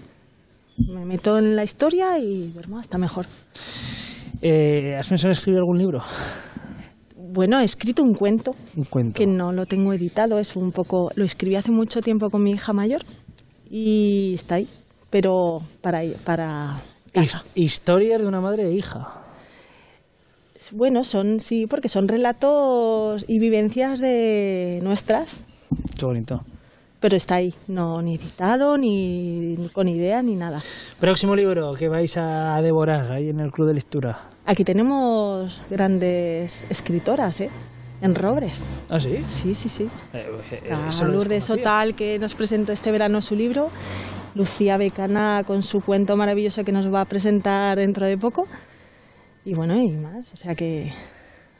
Me meto en la historia y duermo hasta mejor. Eh, ¿Has pensado en escribir algún libro? Bueno, he escrito un cuento, un cuento, que no lo tengo editado, es un poco, lo escribí hace mucho tiempo con mi hija mayor y está ahí, pero para para casa. Historias de una madre e hija. Bueno, son sí, porque son relatos y vivencias de nuestras. Qué bonito. Pero está ahí, no ni editado, ni con idea, ni nada. Próximo libro que vais a devorar ahí en el Club de Lectura. Aquí tenemos grandes escritoras, ¿eh? En Robres. ¿Ah, sí? Sí, sí, sí. Eh, eh, Lourdes. Sotal, que nos presentó este verano su libro. Lucía Becana con su cuento maravilloso que nos va a presentar dentro de poco. Y bueno, y más. O sea que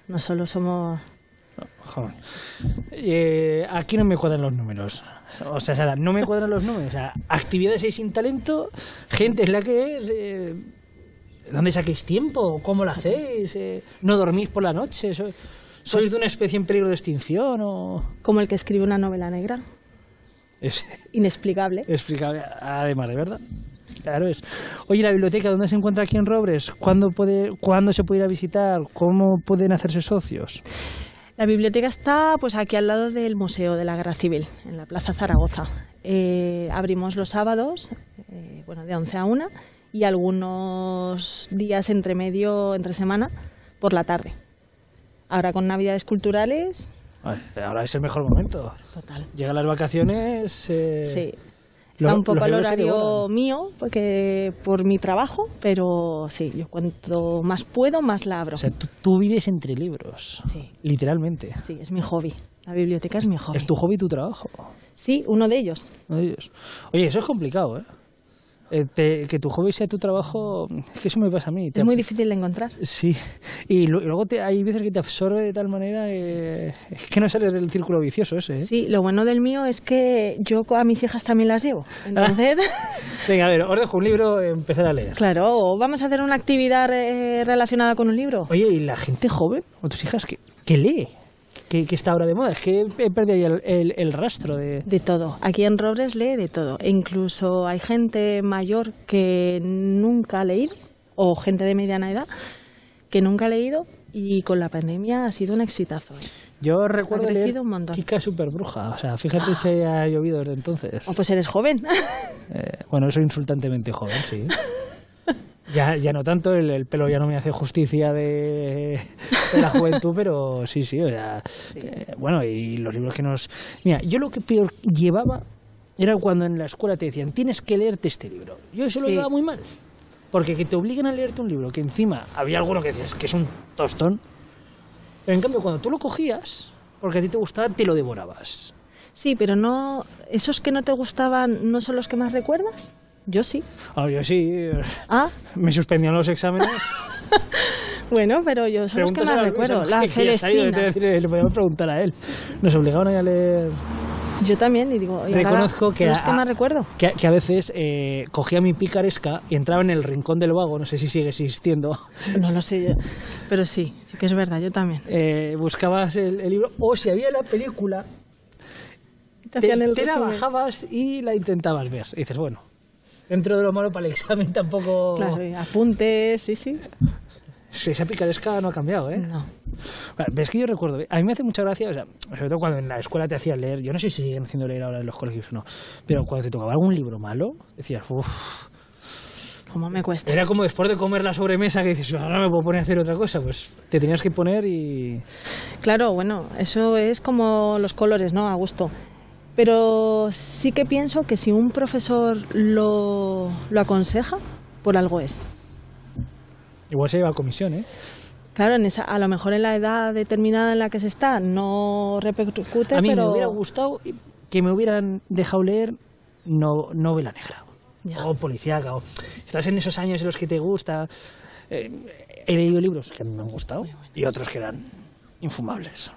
no solo somos... Eh, aquí no me cuadran los números. O sea, Sara, no me cuadran los números. O sea, actividades sin talento, gente es la que es. eh, ¿Dónde saquéis tiempo? ¿Cómo lo hacéis? Eh, ¿No dormís por la noche? ¿So- ¿Sois de una especie en peligro de extinción? O... como el que escribe una novela negra. Es Inexplicable. explicable, además, de verdad. Claro es. Oye, la biblioteca, ¿dónde se encuentra aquí en Robres? ¿Cuándo, puede, ¿Cuándo se puede ir a visitar? ¿Cómo pueden hacerse socios? La biblioteca está pues aquí al lado del Museo de la Guerra Civil, en la Plaza Zaragoza. Eh, abrimos los sábados, eh, bueno, de 11 a 1 y algunos días entre medio, entre semana, por la tarde. Ahora con Navidades Culturales, Ay, ahora es el mejor momento. total. Llegan las vacaciones. eh, Sí. Está un poco se horario mío, porque por mi trabajo, pero sí, yo cuanto más puedo, más la abro. O sea, tú, tú vives entre libros. Sí. Literalmente. Sí, es mi hobby. La biblioteca es mi hobby. Es tu hobby y tu trabajo. Sí, uno de ellos. No Dios. Oye, eso es complicado, ¿eh? Eh, te- que tu hobby sea tu trabajo, es que eso me pasa a mí. Te Es muy difícil de encontrar. Sí, y lo- y luego te- hay veces que te absorbe de tal manera eh, es que no sales del círculo vicioso ese. ¿eh? Sí, lo bueno del mío es que yo a mis hijas también las llevo. Entonces, Venga, a ver, os dejo un libro, empezar a leer. claro, vamos a hacer una actividad eh, relacionada con un libro. Oye, ¿y la gente joven, o tus hijas, que, que lee? Que, que está ahora de moda. Es que he perdido el, el- el rastro de... De todo. Aquí en Robres lee de todo. E incluso hay gente mayor que nunca ha leído, o gente de mediana edad que nunca ha leído, y con la pandemia ha sido un exitazo. ¿eh? Yo recuerdo leer un montón. Kika Superbruja. O sea, fíjate si ha llovido desde entonces. O pues eres joven. Eh, bueno, soy insultantemente joven, sí. Ya, ya no tanto, el, el pelo ya no me hace justicia de, de la juventud, pero sí, sí, o sea, eh, bueno, y los libros que nos... Mira, yo lo que peor llevaba era cuando en la escuela te decían, tienes que leerte este libro. Yo eso lo llevaba muy mal, porque que te obliguen a leerte un libro, que encima había alguno que decías que es un tostón, pero en cambio cuando tú lo cogías, porque a ti te gustaba, te lo devorabas. Sí, pero no. ¿Esos que no te gustaban no son los que más recuerdas? Yo sí. Ah, yo sí, Ah, me suspendían los exámenes. bueno, pero yo son los que más a Luis, recuerdo. La que Celestina. te voy a decir, Le podemos preguntar a él. Nos obligaban a leer. Yo también, y digo, y ahora Reconozco que son los a- que más recuerdo. Que, que a veces eh, cogía mi picaresca y entraba en el rincón del vago, no sé si sigue existiendo. No lo sé yo. Pero sí, sí que es verdad, yo también. Eh, buscabas el, el libro, o si había la película, Te te, te la bajabas y la intentabas ver. Y dices, bueno, dentro de lo malo para el examen tampoco. Claro, apuntes, sí, sí. Sí, Esa picaresca no ha cambiado, ¿eh? No. Es que yo recuerdo, a mí me hace mucha gracia, o sea, sobre todo cuando en la escuela te hacían leer, yo no sé si siguen haciendo leer ahora en los colegios o no, pero cuando te tocaba algún libro malo, decías, uff, ¿Cómo me cuesta? era como después de comer la sobremesa que dices, ahora no me puedo poner a hacer otra cosa, pues te tenías que poner y... Claro, bueno, eso es como los colores, ¿no? A gusto. Pero sí que pienso que si un profesor lo, lo aconseja, por algo es. Igual se lleva a comisión, ¿eh? Claro, en esa, a lo mejor en la edad determinada en la que se está no repercute, A mí pero... me hubiera gustado que me hubieran dejado leer no, novela negra, Ya. o policíaca, o estás en esos años en los que te gusta... eh, he leído libros que a mí me han gustado y otros que eran infumables.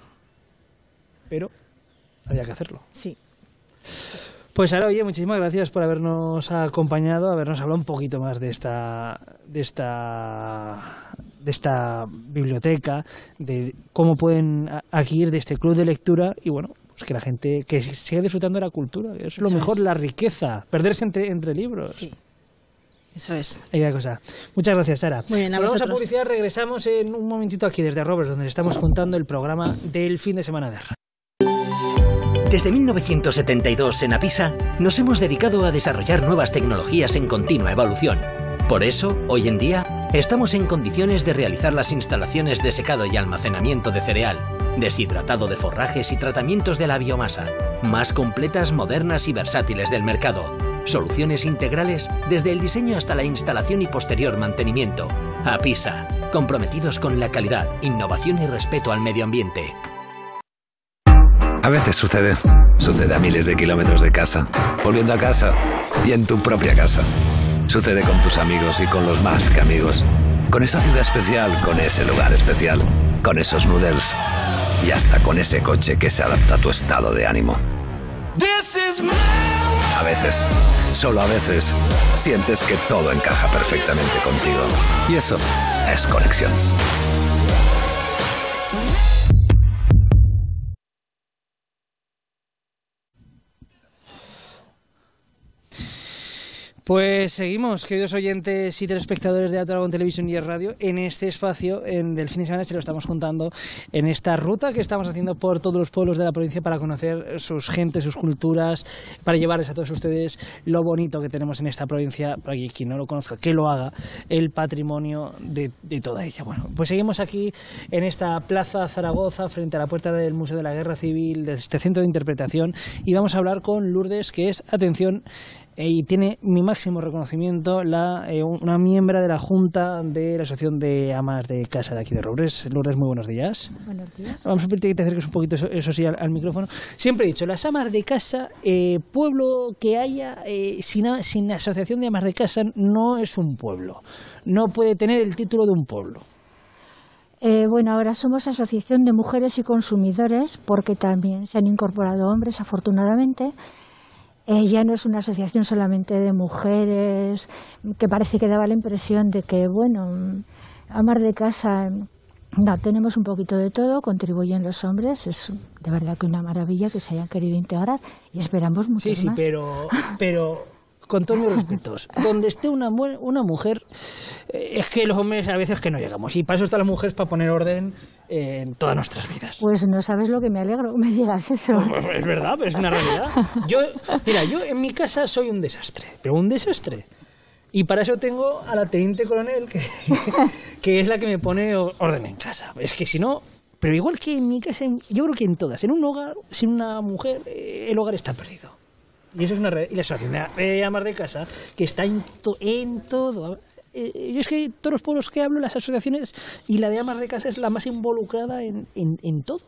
Pero había que hacerlo. Sí. Pues ahora, oye, muchísimas gracias por habernos acompañado, habernos hablado un poquito más de esta, de esta, de esta biblioteca, de cómo pueden a- aquí ir de este club de lectura y bueno, pues que la gente que siga disfrutando de la cultura, que es lo Eso mejor, es. la riqueza, perderse entre, entre libros. Sí. Eso es. Cosa. Muchas gracias, Sara. Muy bien, a vamos a publicidad, regresamos en un momentito aquí desde Roberts, donde le estamos contando el programa del fin de semana de. Desde 1972 en Apisa nos hemos dedicado a desarrollar nuevas tecnologías en continua evolución. Por eso, hoy en día, estamos en condiciones de realizar las instalaciones de secado y almacenamiento de cereal, deshidratado de forrajes y tratamientos de la biomasa, más completas, modernas y versátiles del mercado. Soluciones integrales desde el diseño hasta la instalación y posterior mantenimiento. APISA, comprometidos con la calidad, innovación y respeto al medio ambiente. A veces sucede. Sucede a miles de kilómetros de casa, volviendo a casa y en tu propia casa. Sucede con tus amigos y con los más que amigos. Con esa ciudad especial, con ese lugar especial, con esos noodles y hasta con ese coche que se adapta a tu estado de ánimo. A veces, solo a veces, sientes que todo encaja perfectamente contigo. Y eso es conexión. Pues seguimos, queridos oyentes y telespectadores de Alto Aragón Televisión y Radio, en este espacio en, del fin de semana se lo estamos contando en esta ruta que estamos haciendo por todos los pueblos de la provincia para conocer sus gentes, sus culturas, para llevarles a todos ustedes lo bonito que tenemos en esta provincia, para que quien no lo conozca, que lo haga, el patrimonio de, de toda ella. Bueno, pues seguimos aquí en esta Plaza Zaragoza, frente a la puerta del Museo de la Guerra Civil, de este centro de interpretación, y vamos a hablar con Lourdes, que es, atención, y tiene mi máximo reconocimiento la, eh, una miembro de la Junta de la Asociación de Amas de Casa de aquí de Robres. Lourdes, muy buenos días. Buenos días. Vamos a pedirte que te acerques un poquito, eso, eso sí, al, al micrófono. Siempre he dicho, las amas de casa, eh, pueblo que haya eh, sin, sin asociación de amas de casa no es un pueblo. No puede tener el título de un pueblo. Eh, bueno, ahora somos Asociación de Mujeres y Consumidores porque también se han incorporado hombres, afortunadamente. Ya no es una asociación solamente de mujeres, que parece que daba la impresión de que, bueno, amar de casa, no, tenemos un poquito de todo, contribuyen los hombres, es de verdad que una maravilla que se hayan querido integrar y esperamos mucho Sí, sí, más. pero, pero con todos mis respetos, donde esté una, una mujer, eh, es que los hombres a veces que no llegamos. Y para eso están las mujeres, para poner orden en todas nuestras vidas. Pues no sabes lo que me alegro me digas eso. Pues es verdad, pero es una realidad. Yo, mira, yo en mi casa soy un desastre, pero un desastre. Y para eso tengo a la teniente coronel, que, que es la que me pone orden en casa. Es que si no, pero igual que en mi casa, yo creo que en todas, en un hogar, sin una mujer, eh, el hogar está perdido. Y eso es una re- Y la asociación de amas de casa, que está en, to- en todo. Eh, yo es que todos los pueblos que hablo, las asociaciones, y la de amas de casa es la más involucrada en, en, en todo.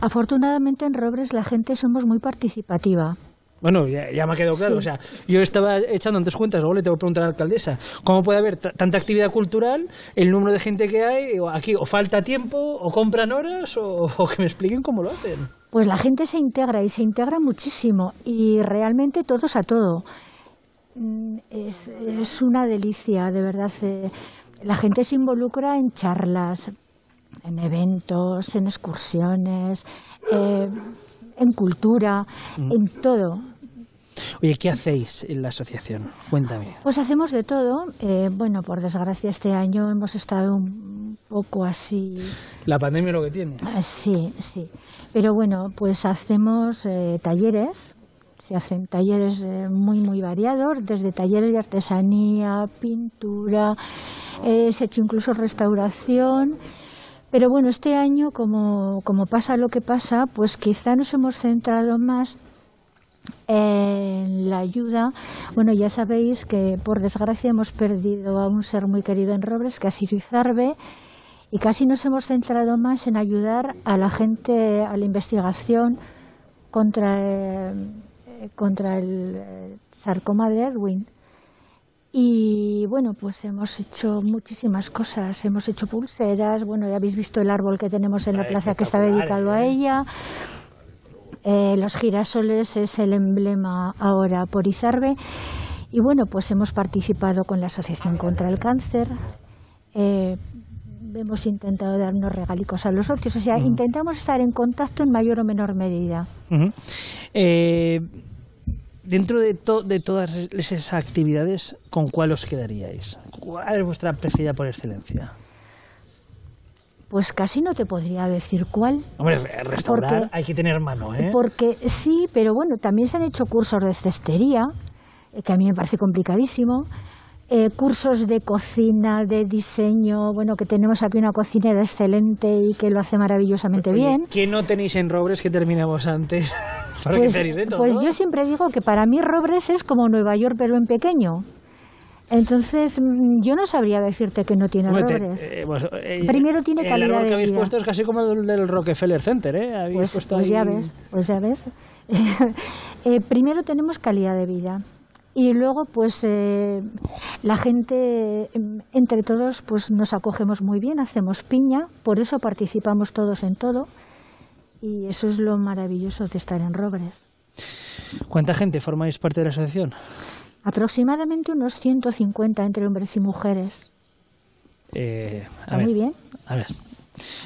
Afortunadamente en Robres la gente somos muy participativa. Bueno, ya, ya me ha quedado claro. O sea, yo estaba echando antes cuentas, luego le tengo que preguntar a la alcaldesa, ¿cómo puede haber ta- tanta actividad cultural, el número de gente que hay, o aquí o falta tiempo, o compran horas, o, o que me expliquen cómo lo hacen? Pues la gente se integra y se integra muchísimo y realmente todos a todo. Mm, Es, es una delicia, de verdad. eh, La gente se involucra en charlas, en eventos, en excursiones, eh, en cultura, en todo. Oye, ¿qué hacéis en la asociación? Cuéntame. Pues hacemos de todo. Eh, bueno, por desgracia este año hemos estado un poco así La pandemia es lo que tiene. Ah, Sí, sí. Pero bueno, pues hacemos eh, talleres. Se hacen talleres eh, muy, muy variados, desde talleres de artesanía, pintura, eh, se ha hecho incluso restauración. Pero bueno, este año, como, como pasa lo que pasa, pues quizá nos hemos centrado más en la ayuda. Bueno, ya sabéis que por desgracia hemos perdido a un ser muy querido en Robres, que ha sido Izarbe, y casi nos hemos centrado más en ayudar a la gente a la investigación contra, eh, contra el eh, sarcoma de Edwin. Y bueno, pues hemos hecho muchísimas cosas. Hemos hecho pulseras. Bueno, ya habéis visto el árbol que tenemos en la plaza que está dedicado a ella. Eh, los girasoles es el emblema ahora por Izarbe. Y bueno, pues hemos participado con la Asociación contra el Cáncer. Eh, hemos intentado darnos regalicos a los socios. O sea, intentamos estar en contacto en mayor o menor medida. Eh, dentro de, to- de todas esas actividades, ¿con cuál os quedaríais? ¿Cuál es vuestra preferida por excelencia? Pues casi no te podría decir cuál. Hombre, re- restaurar Porque- hay que tener mano, ¿eh? Porque sí, pero bueno, también se han hecho cursos de cestería, eh, que a mí me parece complicadísimo. Eh, cursos de cocina, de diseño, bueno, que tenemos aquí una cocinera excelente y que lo hace maravillosamente Oye, bien. ¿Qué no tenéis en Robres que terminamos antes? Para Pues, que tenéis de todo. pues yo siempre digo que para mí Robres es como Nueva York, pero en pequeño. Entonces, mm, yo no sabría decirte que no tiene te- Robres. eh, pues, eh, Primero tiene el calidad árbol de que habéis vida. puesto es casi como el del Rockefeller Center, ¿eh? Habéis Pues, puesto pues ahí- ya ves, pues ya ves. Eh, primero tenemos calidad de vida y luego pues eh, la gente em, entre todos pues nos acogemos muy bien, hacemos piña, por eso participamos todos en todo y eso es lo maravilloso de estar en Robres. ¿Cuánta gente formáis parte de la asociación? Aproximadamente unos 150 entre hombres y mujeres. Eh, a Está ver, muy bien. A ver.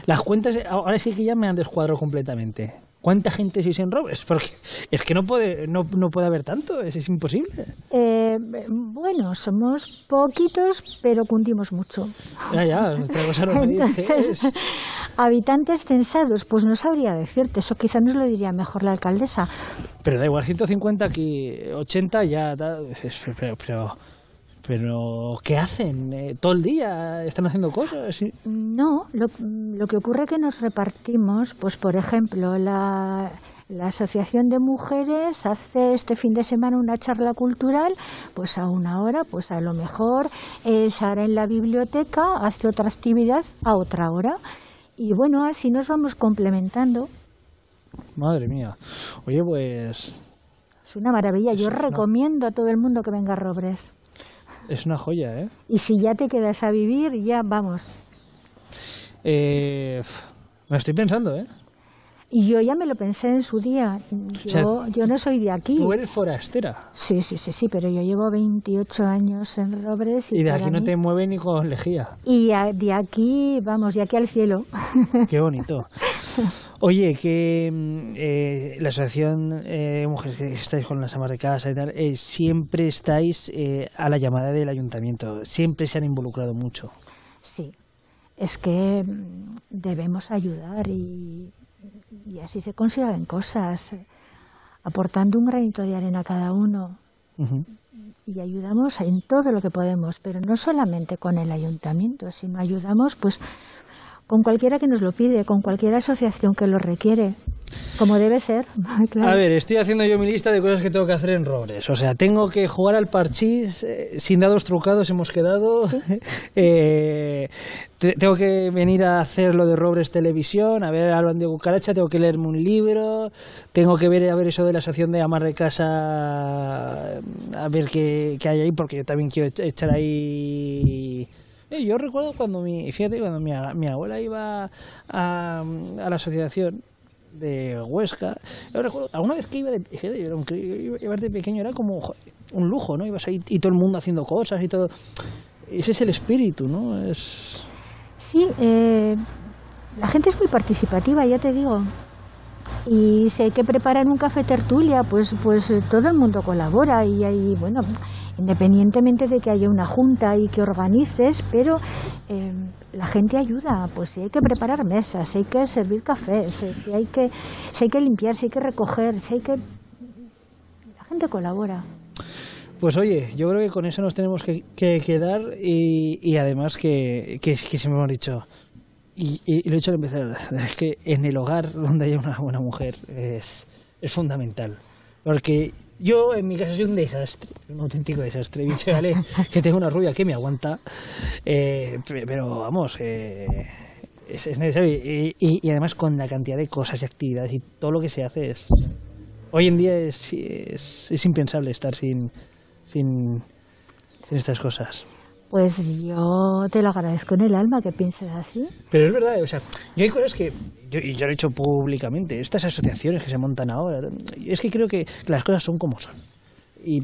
Las cuentas, ahora sí que ya me han descuadrado completamente. ¿Cuánta gente sois en Robres? Porque es que no puede, no, no puede haber tanto, es, es imposible. Eh, bueno, somos poquitos, pero cundimos mucho. Ya, ya, otra cosa no. Entonces, habitantes censados, pues no sabría decirte, eso quizá nos lo diría mejor la alcaldesa. Pero da igual, 150 aquí, 80 ya. da- es- Pero, pero, pero ¿qué hacen? Eh, ¿Todo el día están haciendo cosas? Sí. No, lo, lo que ocurre es que nos repartimos, pues por ejemplo, la, la Asociación de Mujeres hace este fin de semana una charla cultural, pues a una hora, pues a lo mejor eh, Sara en la biblioteca hace otra actividad a otra hora. Y bueno, así nos vamos complementando. Madre mía. Oye, pues Es una maravilla. Yo recomiendo a todo el mundo que venga a Robres. Es una joya, ¿eh? Y si ya te quedas a vivir, ya vamos. Eh, me estoy pensando, ¿eh? Y yo ya me lo pensé en su día. Yo, sea, yo no soy de aquí. Tú eres forastera. Sí, sí, sí, sí, pero yo llevo 28 años en Robres. Y, Y de aquí no mí- te mueve ni con lejía. Y a- de aquí, vamos, de aquí al cielo. Qué bonito. Oye, que mm, eh, la asociación eh, mujeres que estáis con las amas de casa y tal, eh, siempre estáis eh, a la llamada del ayuntamiento. Siempre se han involucrado mucho. Sí, es que mm, debemos ayudar y, y así se consiguen cosas, aportando un granito de arena a cada uno. Y ayudamos en todo lo que podemos, pero no solamente con el ayuntamiento, sino ayudamos pues con cualquiera que nos lo pide, con cualquier asociación que lo requiere, como debe ser. claro. A ver, estoy haciendo yo mi lista de cosas que tengo que hacer en Robres. O sea, tengo que jugar al parchís, eh, sin dados trucados hemos quedado. Eh, te- tengo que venir a hacer lo de Robres Televisión, a ver al de Cucaracha, tengo que leerme un libro, tengo que ver a ver eso de la asociación de Amar de Casa, a ver qué, qué hay ahí, porque yo también quiero ech- echar ahí... Eh, yo recuerdo cuando mi, fíjate, cuando mi, mi abuela iba a, a la asociación de Huesca. Yo recuerdo, alguna vez que iba de, fíjate, yo era un iba- de pequeño, era como un lujo, ¿no? Ibas ahí y todo el mundo haciendo cosas y todo. Ese es el espíritu, ¿no? Es... Sí, eh, la gente es muy participativa, ya te digo. Y si hay que preparar un café tertulia, pues, pues eh, todo el mundo colabora y hay, bueno, independientemente de que haya una junta y que organices, pero eh, la gente ayuda. Pues si hay que preparar mesas, si hay que servir café, si, hay que, si hay que limpiar, si hay que recoger, si hay que... La gente colabora. Pues oye, yo creo que con eso nos tenemos que, que quedar y, y además que, que, que siempre hemos dicho, y, y lo he dicho al empezar, es que en el hogar donde haya una buena mujer es, es fundamental. Porque yo en mi casa soy un desastre, un auténtico desastre. Bicho, ¿vale? que tengo una rubia que me aguanta, eh, pe- pero vamos, eh, es, es necesario. Y, además con la cantidad de cosas y actividades y todo lo que se hace es... Hoy en día es, es, impensable estar sin, sin estas cosas. Pues yo te lo agradezco en el alma que pienses así. Pero es verdad, o sea, yo hay cosas que, yo, y yo lo he dicho públicamente, estas asociaciones que se montan ahora, es que creo que las cosas son como son. Y,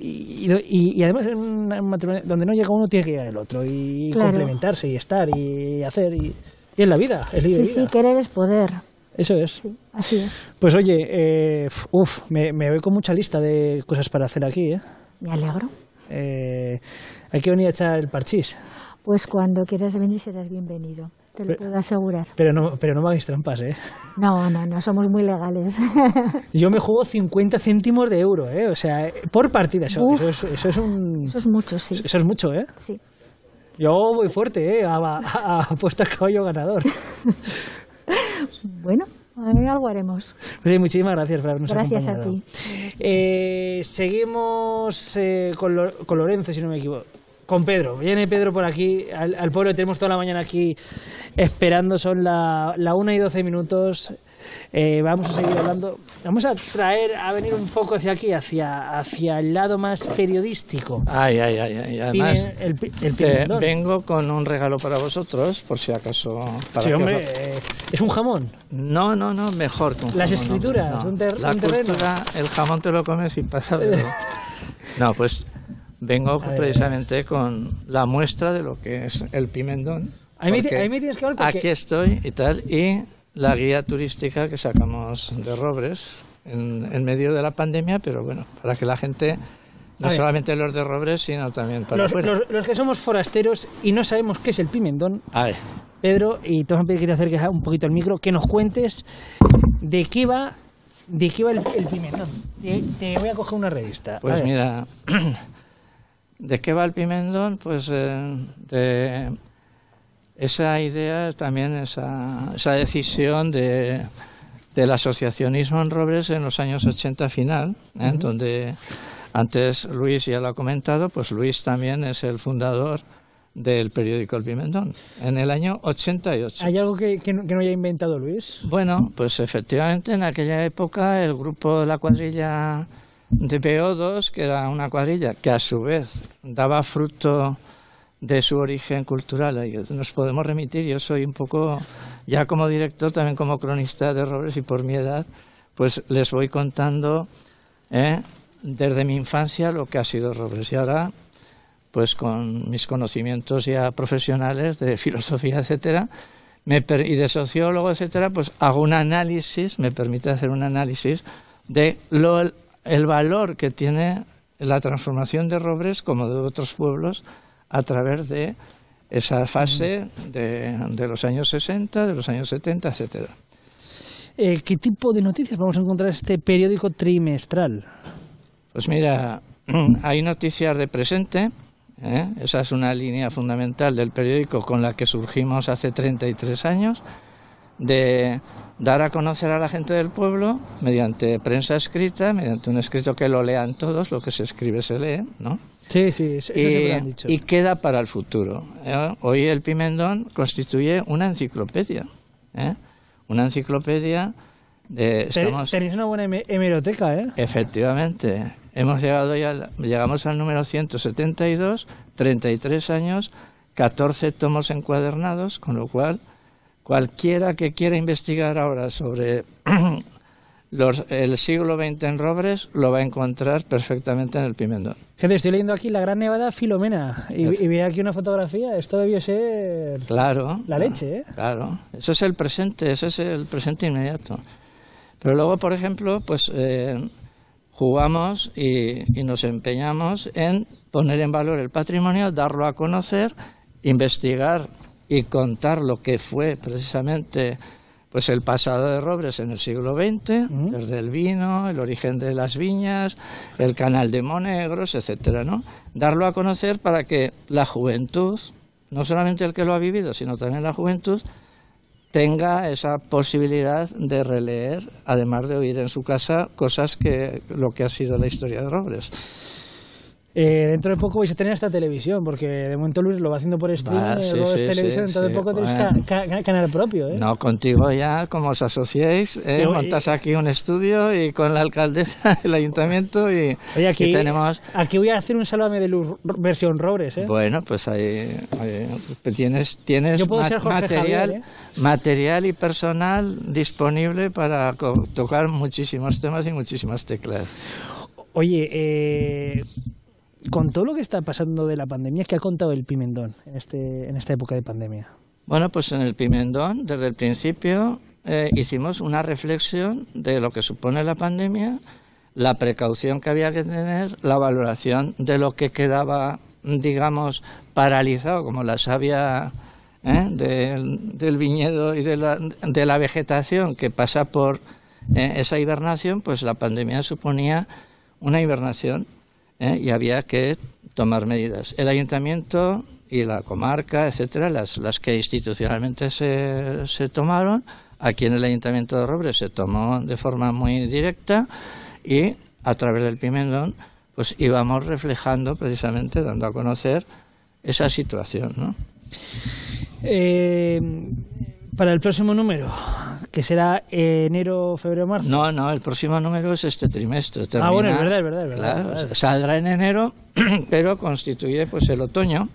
y, y- y además en un matrimonio donde no llega uno tiene que llegar el otro y Claro. complementarse y estar y hacer y, en la vida, es libre Sí, sí, vida. querer es poder. Eso es. Sí, así es. Pues oye, eh, uff, me, me voy con mucha lista de cosas para hacer aquí, ¿eh? Me alegro. Eh, hay que venir a echar el parchís. Pues cuando quieras venir serás bienvenido. Te lo puedo asegurar. Pero no, pero no me hagáis trampas, ¿eh? No, no, no, somos muy legales. Yo me juego 50 céntimos de euro, ¿eh? O sea, por partida. Eso, Uf. eso, es, eso es un... Eso es mucho, sí. Eso es mucho, ¿eh? Sí. Yo voy fuerte, ¿eh? A, a, a apuesta a caballo ganador. Bueno, algo haremos. Pues muchísimas gracias por habernos Gracias a ti. Eh, seguimos eh, con, con Lorenzo, si no me equivoco con Pedro. Viene Pedro por aquí, al, al pueblo. Tenemos toda la mañana aquí esperando. Son la, la 1 y 12 minutos. Eh, vamos a seguir hablando. Vamos a traer, a venir un poco hacia aquí, hacia, hacia el lado más periodístico. Ay, ay, ay. ay. Además, el, el vengo con un regalo para vosotros, por si acaso. Para sí, hombre, eh, ¿es un jamón? No, no, no, mejor que un Las escrituras, un, ter la un terreno. Cultura, el jamón te lo comes y pasa. no, pues Vengo precisamente con la muestra de lo que es el pimentón. Ahí me, tienes que porque... Aquí estoy y tal, y la guía turística que sacamos de Robres en, medio de la pandemia, pero bueno, para que la gente, no solamente los de Robres, sino también para los, los, que somos forasteros y no sabemos qué es el pimentón, a ver. Pedro, y te vamos a pedir que te acerques un poquito al micro, que nos cuentes de qué va, de qué va el, pimentón. Te, voy a coger una revista. Pues mira... ¿De qué va el pimentón? Pues eh, de esa idea, también esa, esa decisión de, del asociacionismo en Robres en los años 80 final, ¿eh? donde antes Luis ya lo ha comentado, pues Luis también es el fundador del periódico El Pimentón, en el año 88. ¿Hay algo que, que, no, que, no, haya inventado Luis? Bueno, pues efectivamente en aquella época el grupo de la cuadrilla de PO2, que era una cuadrilla que a su vez daba fruto de su origen cultural. Nos podemos remitir, yo soy un poco, ya como director, también como cronista de Robles y por mi edad, pues les voy contando ¿eh? desde mi infancia lo que ha sido Robles. Y ahora, pues con mis conocimientos ya profesionales de filosofía, etcétera, me y de sociólogo, etcétera, pues hago un análisis, me permite hacer un análisis de lo el valor que tiene la transformación de Robres como de otros pueblos a través de esa fase de, los años 60, de los años 70, etcétera. Eh, ¿Qué tipo de noticias vamos a encontrar en este periódico trimestral? Pues mira, hay noticias de presente, ¿eh? esa es una línea fundamental del periódico con la que surgimos hace 33 años, de dar a conocer a la gente del pueblo mediante prensa escrita, mediante un escrito que lo lean todos, lo que se escribe se lee, ¿no? Sí, sí, eso y, han dicho. Y queda para el futuro. ¿eh? Hoy el Pimendón constituye una enciclopedia, ¿eh? una enciclopedia de... Estamos... Tenéis una buena hemeroteca, ¿eh? Efectivamente. Hemos llegado ya, llegamos al número 172, 33 años, 14 tomos encuadernados, con lo cual Cualquiera que quiera investigar ahora sobre el siglo XX en Robres lo va a encontrar perfectamente en el Pimentón. Gente, estoy leyendo aquí la Gran Nevada Filomena y, y aquí una fotografía. Esto debió ser claro, la leche, ¿eh? Claro, eso es el presente, ese es el presente inmediato. Pero luego, por ejemplo, pues eh, jugamos y, y nos empeñamos en poner en valor el patrimonio, darlo a conocer, investigar y contar lo que fue precisamente pues el pasado de Robres en el siglo XX, desde el vino, el origen de las viñas, el canal de Monegros, etcétera, ¿no? Darlo a conocer para que la juventud, no solamente el que lo ha vivido, sino también la juventud, tenga esa posibilidad de releer, además de oír en su casa cosas que lo que ha sido la historia de Robres. Eh, dentro de poco vais a tener esta televisión, porque de momento Luis lo va haciendo por streaming, sí, luego es televisión, dentro de poco tenéis canal propio. ¿eh? No, contigo ya, como os asociéis, ¿eh? montas aquí un estudio y con la alcaldesa, el ayuntamiento y, Oye, aquí, tenemos... Aquí voy a hacer un Sálvame de Luz versión Robres, ¿eh? Bueno, pues ahí, pues tienes, tienes material, ¿eh? material y personal disponible para tocar muchísimos temas y muchísimas teclas. Oye, eh con todo lo que está pasando de la pandemia, ¿qué ha contado el Pimentón en, este, en esta época de pandemia? Bueno, pues en el Pimentón, desde el principio, eh, hicimos una reflexión de lo que supone la pandemia, la precaución que había que tener, la valoración de lo que quedaba, digamos, paralizado, como la savia ¿eh? del, viñedo y de la, de la vegetación que pasa por eh, esa hibernación, pues la pandemia suponía una hibernación ¿eh? y había que tomar medidas. El ayuntamiento y la comarca, etcétera, las, las que institucionalmente se, se tomaron, aquí en el Ayuntamiento de Robres se tomó de forma muy directa y a través del Pimendón pues íbamos reflejando precisamente, dando a conocer esa situación. ¿no? Eh, para el próximo número, que será enero, febrero, marzo. No, no, el próximo número es este trimestre. ah, bueno, es verdad, es verdad. Es verdad, Saldrá en enero, pero constituye pues el otoño.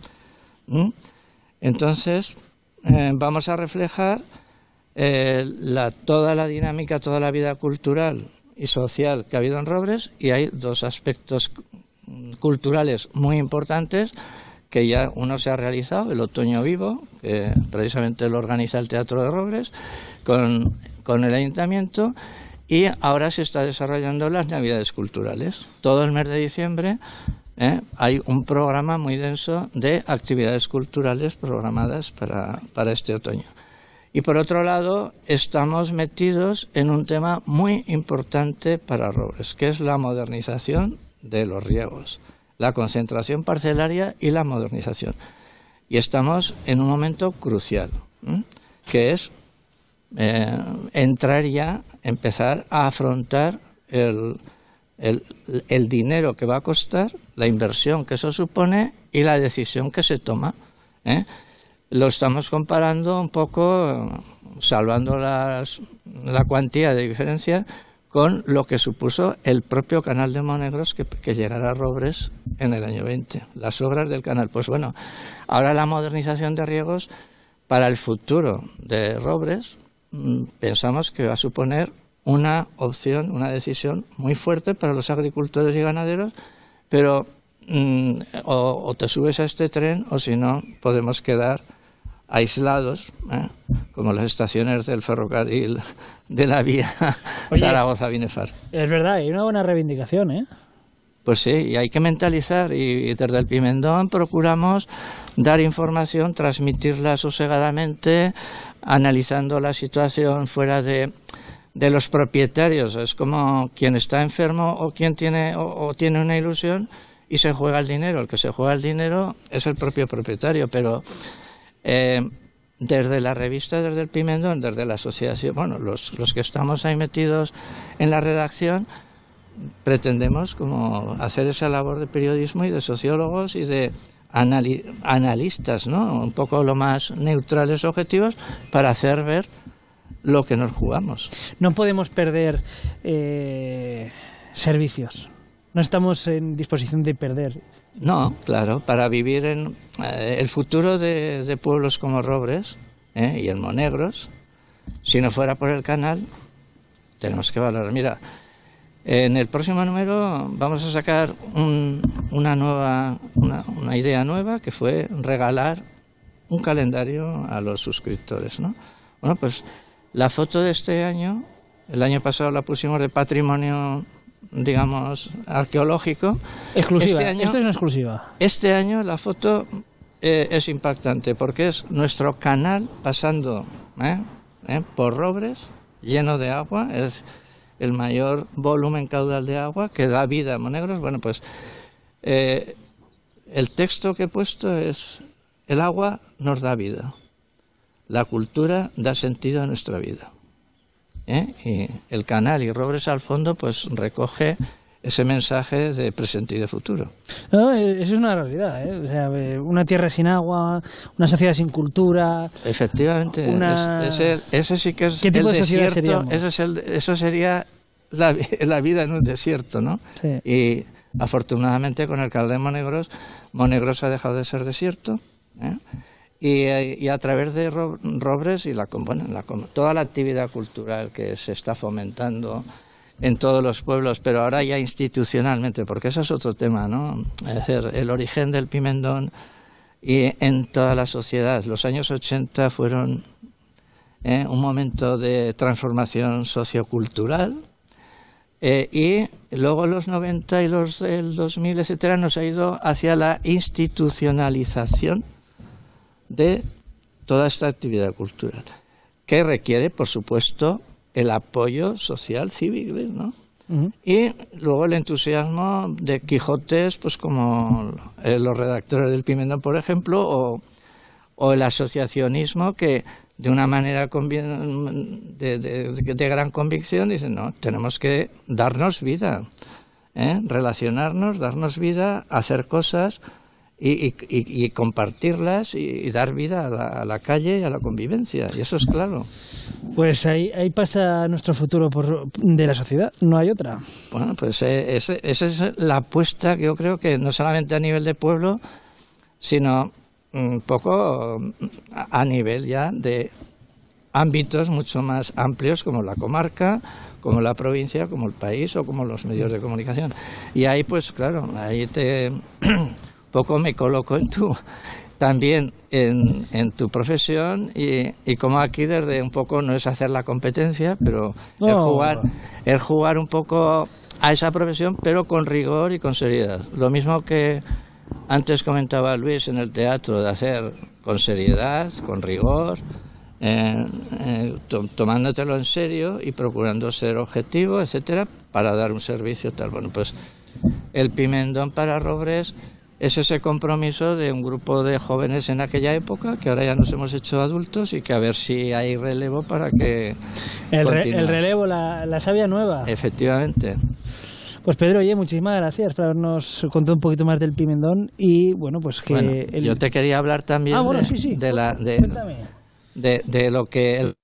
Entonces, eh, vamos a reflejar eh, la, toda la dinámica, toda la vida cultural y social que ha habido en Robres y hay dos aspectos culturales muy importantes que ya uno se ha realizado, el Otoño Vivo, que precisamente lo organiza el Teatro de Robres, con, con el Ayuntamiento, y ahora se está desarrollando las Navidades Culturales. Todo el mes de diciembre ¿eh? hay un programa muy denso de actividades culturales programadas para, para este otoño. Y por otro lado, estamos metidos en un tema muy importante para Robres, que es la modernización de los riegos la concentración parcelaria y la modernización. Y estamos en un momento crucial, que es eh, entrar ya, empezar a afrontar el, el, dinero que va a costar, la inversión que eso supone y la decisión que se toma. ¿eh? Lo estamos comparando un poco, salvando las, la cuantía de diferencia, con lo que supuso el propio canal de Monegros que, que llegara a Robres en el año 20. Las obras del canal. Pues bueno, ahora la modernización de riegos para el futuro de Robres mm, pensamos que va a suponer una opción, una decisión muy fuerte para los agricultores y ganaderos, pero mm, o, te subes a este tren o si no podemos quedar aislados, ¿eh? como las estaciones del ferrocarril de la vía Zaragoza-Binefar. Es verdad, hay una buena reivindicación, ¿eh? Pues sí, y hay que mentalizar y, desde el Pimendón procuramos dar información, transmitirla sosegadamente, analizando la situación fuera de, de los propietarios. Es como quien está enfermo o quien tiene, o tiene una ilusión y se juega el dinero. El que se juega el dinero es el propio propietario, pero eh, desde la revista, desde el Pimendón, desde la asociación, bueno, los, los que estamos ahí metidos en la redacción, pretendemos como hacer esa labor de periodismo y de sociólogos y de analistas, ¿no? Un poco lo más neutrales objetivos para hacer ver lo que nos jugamos. No podemos perder eh, servicios. No estamos en disposición de perder no, claro, para vivir en eh, el futuro de, pueblos como Robres eh, y el Monegros, si no fuera por el canal, tenemos que valorar. Mira, en el próximo número vamos a sacar una nueva, una, idea nueva que fue regalar un calendario a los suscriptores, ¿no? Bueno, pues la foto de este año, el año pasado la pusimos de patrimonio digamos, arqueológico. Exclusiva, este año, esto es una exclusiva. Este año la foto eh, es impactante porque es nuestro canal pasando ¿eh? ¿Eh? por Robres, lleno de agua, es el mayor volumen caudal de agua que da vida a Monegros. Bueno, pues el texto que he puesto es, el agua nos da vida, la cultura da sentido a nuestra vida. ¿Eh? y el canal y Robres al fondo pues recoge ese mensaje de presente y de futuro. Eh, eso es una realidad, ¿eh? o sea, una tierra sin agua, una sociedad sin cultura. Efectivamente, ese, sí que es ¿Qué tipo el de desierto. es el, eso sería la, la, vida en un desierto, ¿no? Y afortunadamente con el canal de Monegros, Monegros ha dejado de ser desierto. ¿eh? Y, a través de Robres y la, toda la actividad cultural que se está fomentando en todos los pueblos, pero ahora ya institucionalmente, porque ese es otro tema, ¿no? Es decir, el origen del Pimendón y en toda la sociedad. Los años 80 fueron ¿eh? un momento de transformación sociocultural eh, y luego los 90 y los del 2000, etcétera, nos ha ido hacia la institucionalización de toda esta actividad cultural, que requiere, por supuesto, el apoyo social cívico, ¿no? Y luego el entusiasmo de Quijotes, pues como los redactores del Pimentón, por ejemplo, o, o el asociacionismo que de una manera de, de, gran convicción, dicen, no, tenemos que darnos vida, ¿eh? relacionarnos, darnos vida, hacer cosas y, compartirlas y, dar vida a la, calle y a la convivencia. Y eso es claro. Pues ahí, ahí pasa nuestro futuro de la sociedad, no hay otra. Bueno, pues eh, esa es la apuesta que yo creo que no solamente a nivel de pueblo, sino un poco a nivel ya de ámbitos mucho más amplios como la comarca, como la provincia, como el país o como los medios de comunicación. Y ahí pues claro, ahí te poco me coloco en tu también en, en tu profesión y, y, como aquí desde un poco no es hacer la competencia, pero el jugar el jugar un poco a esa profesión, pero con rigor y con seriedad. Lo mismo que antes comentaba Luis en el teatro, de hacer con seriedad, con rigor, eh, eh, tomándotelo en serio y procurando ser objetivo, etcétera, para dar un servicio tal. Bueno, pues el Pimentón para Robres es ese compromiso de un grupo de jóvenes en aquella época, que ahora ya nos hemos hecho adultos y que a ver si hay relevo para que... El, relevo, la, la savia nueva. Efectivamente. Pues Pedro, oye, muchísimas gracias por habernos contado un poquito más del pimentón y bueno, pues que... Yo te quería hablar también ah, bueno, sí, sí. de, la, de, de, de lo que... El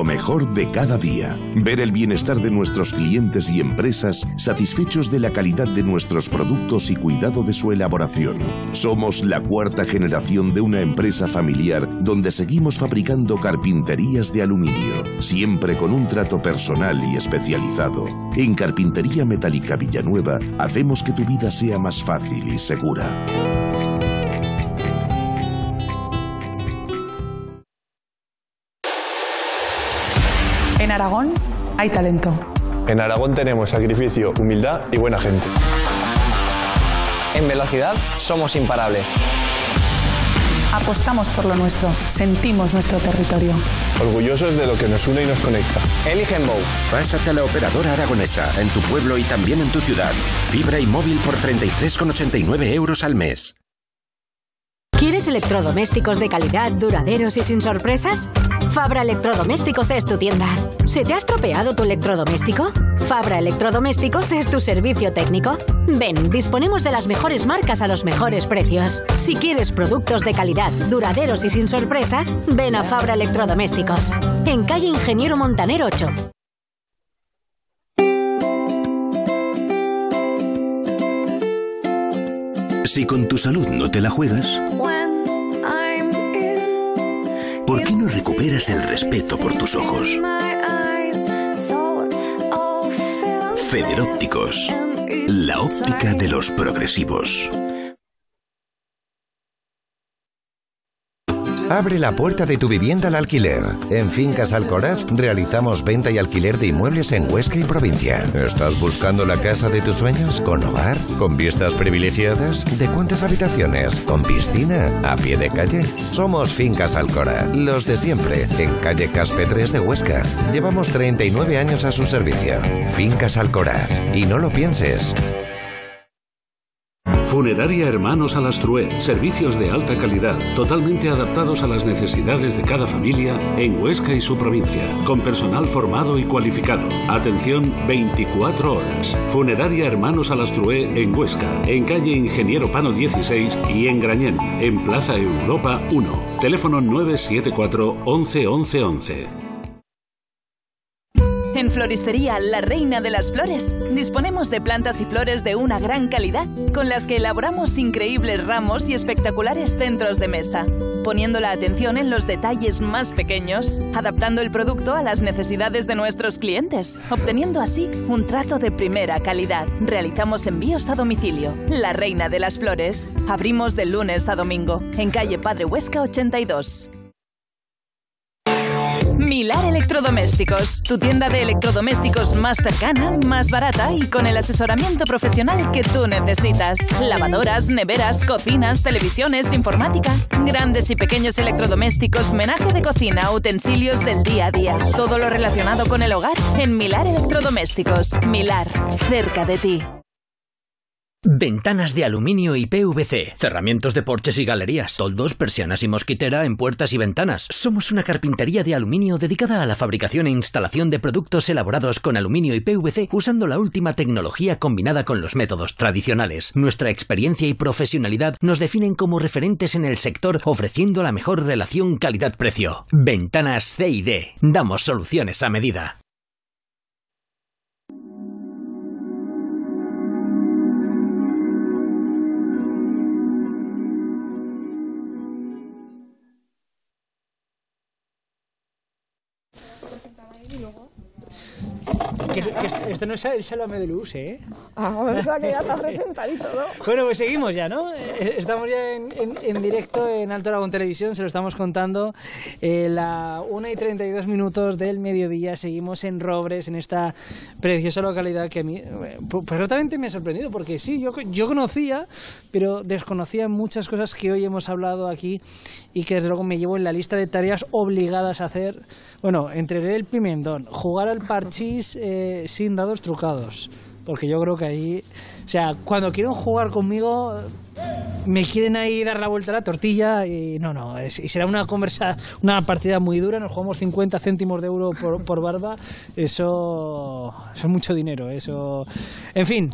lo mejor de cada día. Ver el bienestar de nuestros clientes y empresas satisfechos de la calidad de nuestros productos y cuidado de su elaboración. Somos la cuarta generación de una empresa familiar donde seguimos fabricando carpinterías de aluminio, siempre con un trato personal y especializado. En Carpintería Metálica Villanueva hacemos que tu vida sea más fácil y segura. En Aragón hay talento. En Aragón tenemos sacrificio, humildad y buena gente. En velocidad somos imparables. Apostamos por lo nuestro, sentimos nuestro territorio. Orgullosos de lo que nos une y nos conecta. Eligen Bow. Pásate a la operadora aragonesa, en tu pueblo y también en tu ciudad. Fibra y móvil por 33,89 euros al mes. ¿Quieres electrodomésticos de calidad, duraderos y sin sorpresas? Fabra Electrodomésticos es tu tienda. ¿Se te ha estropeado tu electrodoméstico? Fabra Electrodomésticos es tu servicio técnico. Ven, disponemos de las mejores marcas a los mejores precios. Si quieres productos de calidad, duraderos y sin sorpresas, ven a Fabra Electrodomésticos. En calle Ingeniero Montaner 8. Si con tu salud no te la juegas, ¿por qué no recuperas el respeto por tus ojos? Federópticos, la óptica de los progresivos. Abre la puerta de tu vivienda al alquiler. En Fincas Alcoraz realizamos venta y alquiler de inmuebles en Huesca y provincia. ¿Estás buscando la casa de tus sueños? ¿Con hogar? ¿Con vistas privilegiadas? ¿De cuántas habitaciones? ¿Con piscina? ¿A pie de calle? Somos Fincas Alcoraz, los de siempre, en calle Caspe 3 de Huesca. Llevamos 39 años a su servicio. Fincas Alcoraz. Y no lo pienses. Funeraria Hermanos Alastrué, servicios de alta calidad, totalmente adaptados a las necesidades de cada familia en Huesca y su provincia, con personal formado y cualificado. Atención 24 horas. Funeraria Hermanos Alastrué en Huesca, en calle Ingeniero Pano 16 y en Grañén, en Plaza Europa 1. Teléfono 974 11 11 11. Floristería La Reina de las Flores disponemos de plantas y flores de una gran calidad con las que elaboramos increíbles ramos y espectaculares centros de mesa, poniendo la atención en los detalles más pequeños, adaptando el producto a las necesidades de nuestros clientes, obteniendo así un trato de primera calidad. Realizamos envíos a domicilio. La Reina de las Flores. Abrimos de lunes a domingo en calle Padre Huesca 82. Milar Electrodomésticos, tu tienda de electrodomésticos más cercana, más barata y con el asesoramiento profesional que tú necesitas. Lavadoras, neveras, cocinas, televisiones, informática, grandes y pequeños electrodomésticos, menaje de cocina, utensilios del día a día. Todo lo relacionado con el hogar en Milar Electrodomésticos. Milar, cerca de ti. Ventanas de aluminio y PVC, cerramientos de porches y galerías, toldos, persianas y mosquitera en puertas y ventanas. Somos una carpintería de aluminio dedicada a la fabricación e instalación de productos elaborados con aluminio y PVC usando la última tecnología combinada con los métodos tradicionales. Nuestra experiencia y profesionalidad nos definen como referentes en el sector ofreciendo la mejor relación calidad-precio. Ventanas CID. Damos soluciones a medida. Que, que esto no es el Sálvame de Luz, ¿eh? Ah, verdad que ya está presentadito, ¿no? Bueno, pues seguimos ya, ¿no? Eh, Estamos ya en, en- en directo en Alto Aragón Televisión, se lo estamos contando. Eh, la 1 y 32 minutos del mediodía, seguimos en Robres, en esta preciosa localidad que a mí, eh, pues realmente me ha sorprendido, porque sí, yo, yo conocía, pero desconocía muchas cosas que hoy hemos hablado aquí y que desde luego me llevo en la lista de tareas obligadas a hacer. Bueno, entre el pimentón, jugar al parchís eh, sin dados trucados. Porque yo creo que ahí, o sea, cuando quieren jugar conmigo, me quieren ahí dar la vuelta a la tortilla y no, no, y será una conversa, una partida muy dura, nos jugamos 50 céntimos de euro por, por barba, eso, eso es mucho dinero, eso, en fin.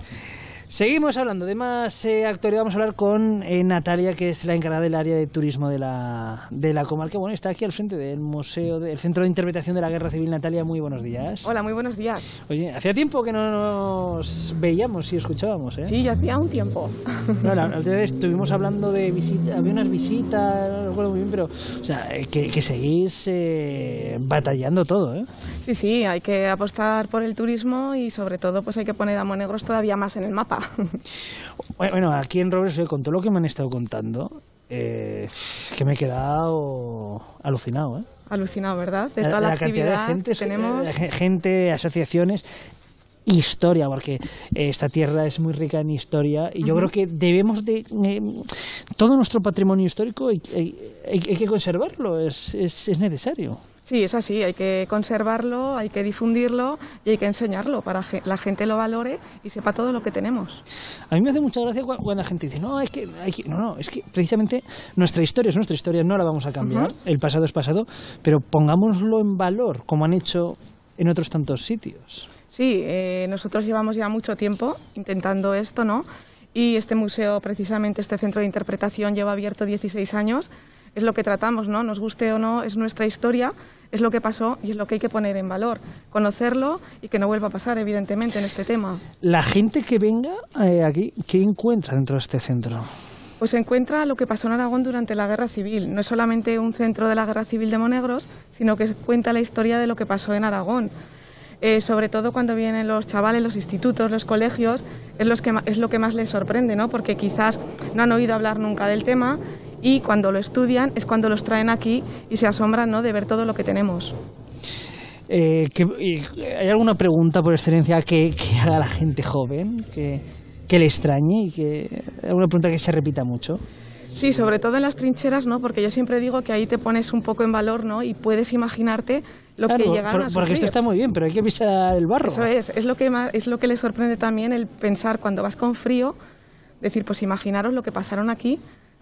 Seguimos hablando de más eh, actualidad. Vamos a hablar con eh, Natalia, que es la encargada del área de turismo de la, de la comarca. Bueno, está aquí al frente del Museo, del Centro de Interpretación de la Guerra Civil. Natalia, muy buenos días. Hola, muy buenos días. Oye, hacía tiempo que no nos veíamos y escuchábamos, ¿eh? Sí, ya hacía un tiempo. No, la, estuvimos hablando de visitas, había unas visitas, no recuerdo muy bien, pero, o sea, eh, que, que seguís eh, batallando todo, ¿eh? Sí, sí, hay que apostar por el turismo y sobre todo pues hay que poner a Monegros todavía más en el mapa. Bueno, aquí en Robles, con todo lo que me han estado contando, eh, es que me he quedado alucinado, ¿eh? Alucinado, ¿verdad? De toda la, cantidad actividad de gente, que tenemos. ge- gente, asociaciones, historia, porque eh, esta tierra es muy rica en historia y yo creo que debemos de... eh, todo nuestro patrimonio histórico hay, hay- hay- hay que conservarlo, es, es, es necesario. Sí, es así, hay que conservarlo, hay que difundirlo y hay que enseñarlo para que la gente lo valore y sepa todo lo que tenemos. A mí me hace mucha gracia cua- cuando la gente dice, no, es que, hay que- no, no, es que precisamente nuestra historia es nuestra historia, no la vamos a cambiar, el pasado es pasado, pero pongámoslo en valor, como han hecho en otros tantos sitios. Sí, eh, nosotros llevamos ya mucho tiempo intentando esto, ¿no? Y este museo, precisamente este centro de interpretación, lleva abierto 16 años. Es lo que tratamos, ¿no? Nos guste o no, es nuestra historia, es lo que pasó y es lo que hay que poner en valor. Conocerlo y que no vuelva a pasar, evidentemente, en este tema. La gente que venga eh, aquí, ¿qué encuentra dentro de este centro? Pues se encuentra lo que pasó en Aragón durante la Guerra Civil. No es solamente un centro de la Guerra Civil de Monegros, sino que cuenta la historia de lo que pasó en Aragón. Eh, sobre todo cuando vienen los chavales, los institutos, los colegios, es, los que, ma- es lo que más les sorprende, ¿no? porque quizás no han oído hablar nunca del tema y cuando lo estudian es cuando los traen aquí y se asombran ¿no? de ver todo lo que tenemos. Eh, que- ¿Hay alguna pregunta por excelencia que, que haga la gente joven, que, que le extrañe y que alguna pregunta que se repita mucho? Sí, sobre todo en las trincheras, ¿no? porque yo siempre digo que ahí te pones un poco en valor ¿no? y puedes imaginarte lo Claro, que llegaron por- a porque esto está muy bien, pero hay que pisar el barro. Eso es, es lo que más, es lo que le sorprende también el pensar cuando vas con frío, decir, pues imaginaros lo que pasaron aquí,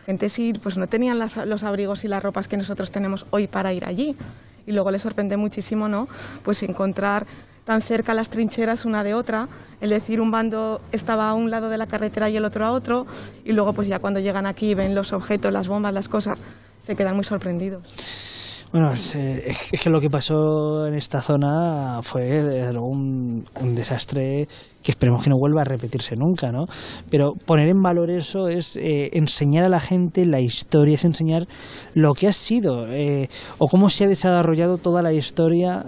gente sí, pues no tenían las- los abrigos y las ropas que nosotros tenemos hoy para ir allí. Y luego le sorprende muchísimo, ¿no? Pues encontrar tan cerca las trincheras una de otra, el decir un bando estaba a un lado de la carretera y el otro a otro, y luego pues ya cuando llegan aquí ven los objetos, las bombas, las cosas, se quedan muy sorprendidos. Bueno, es, eh, es que lo que pasó en esta zona fue un, un desastre que esperemos que no vuelva a repetirse nunca, ¿no? Pero poner en valor eso es eh, enseñar a la gente la historia, es enseñar lo que ha sido eh, o cómo se ha desarrollado toda la historia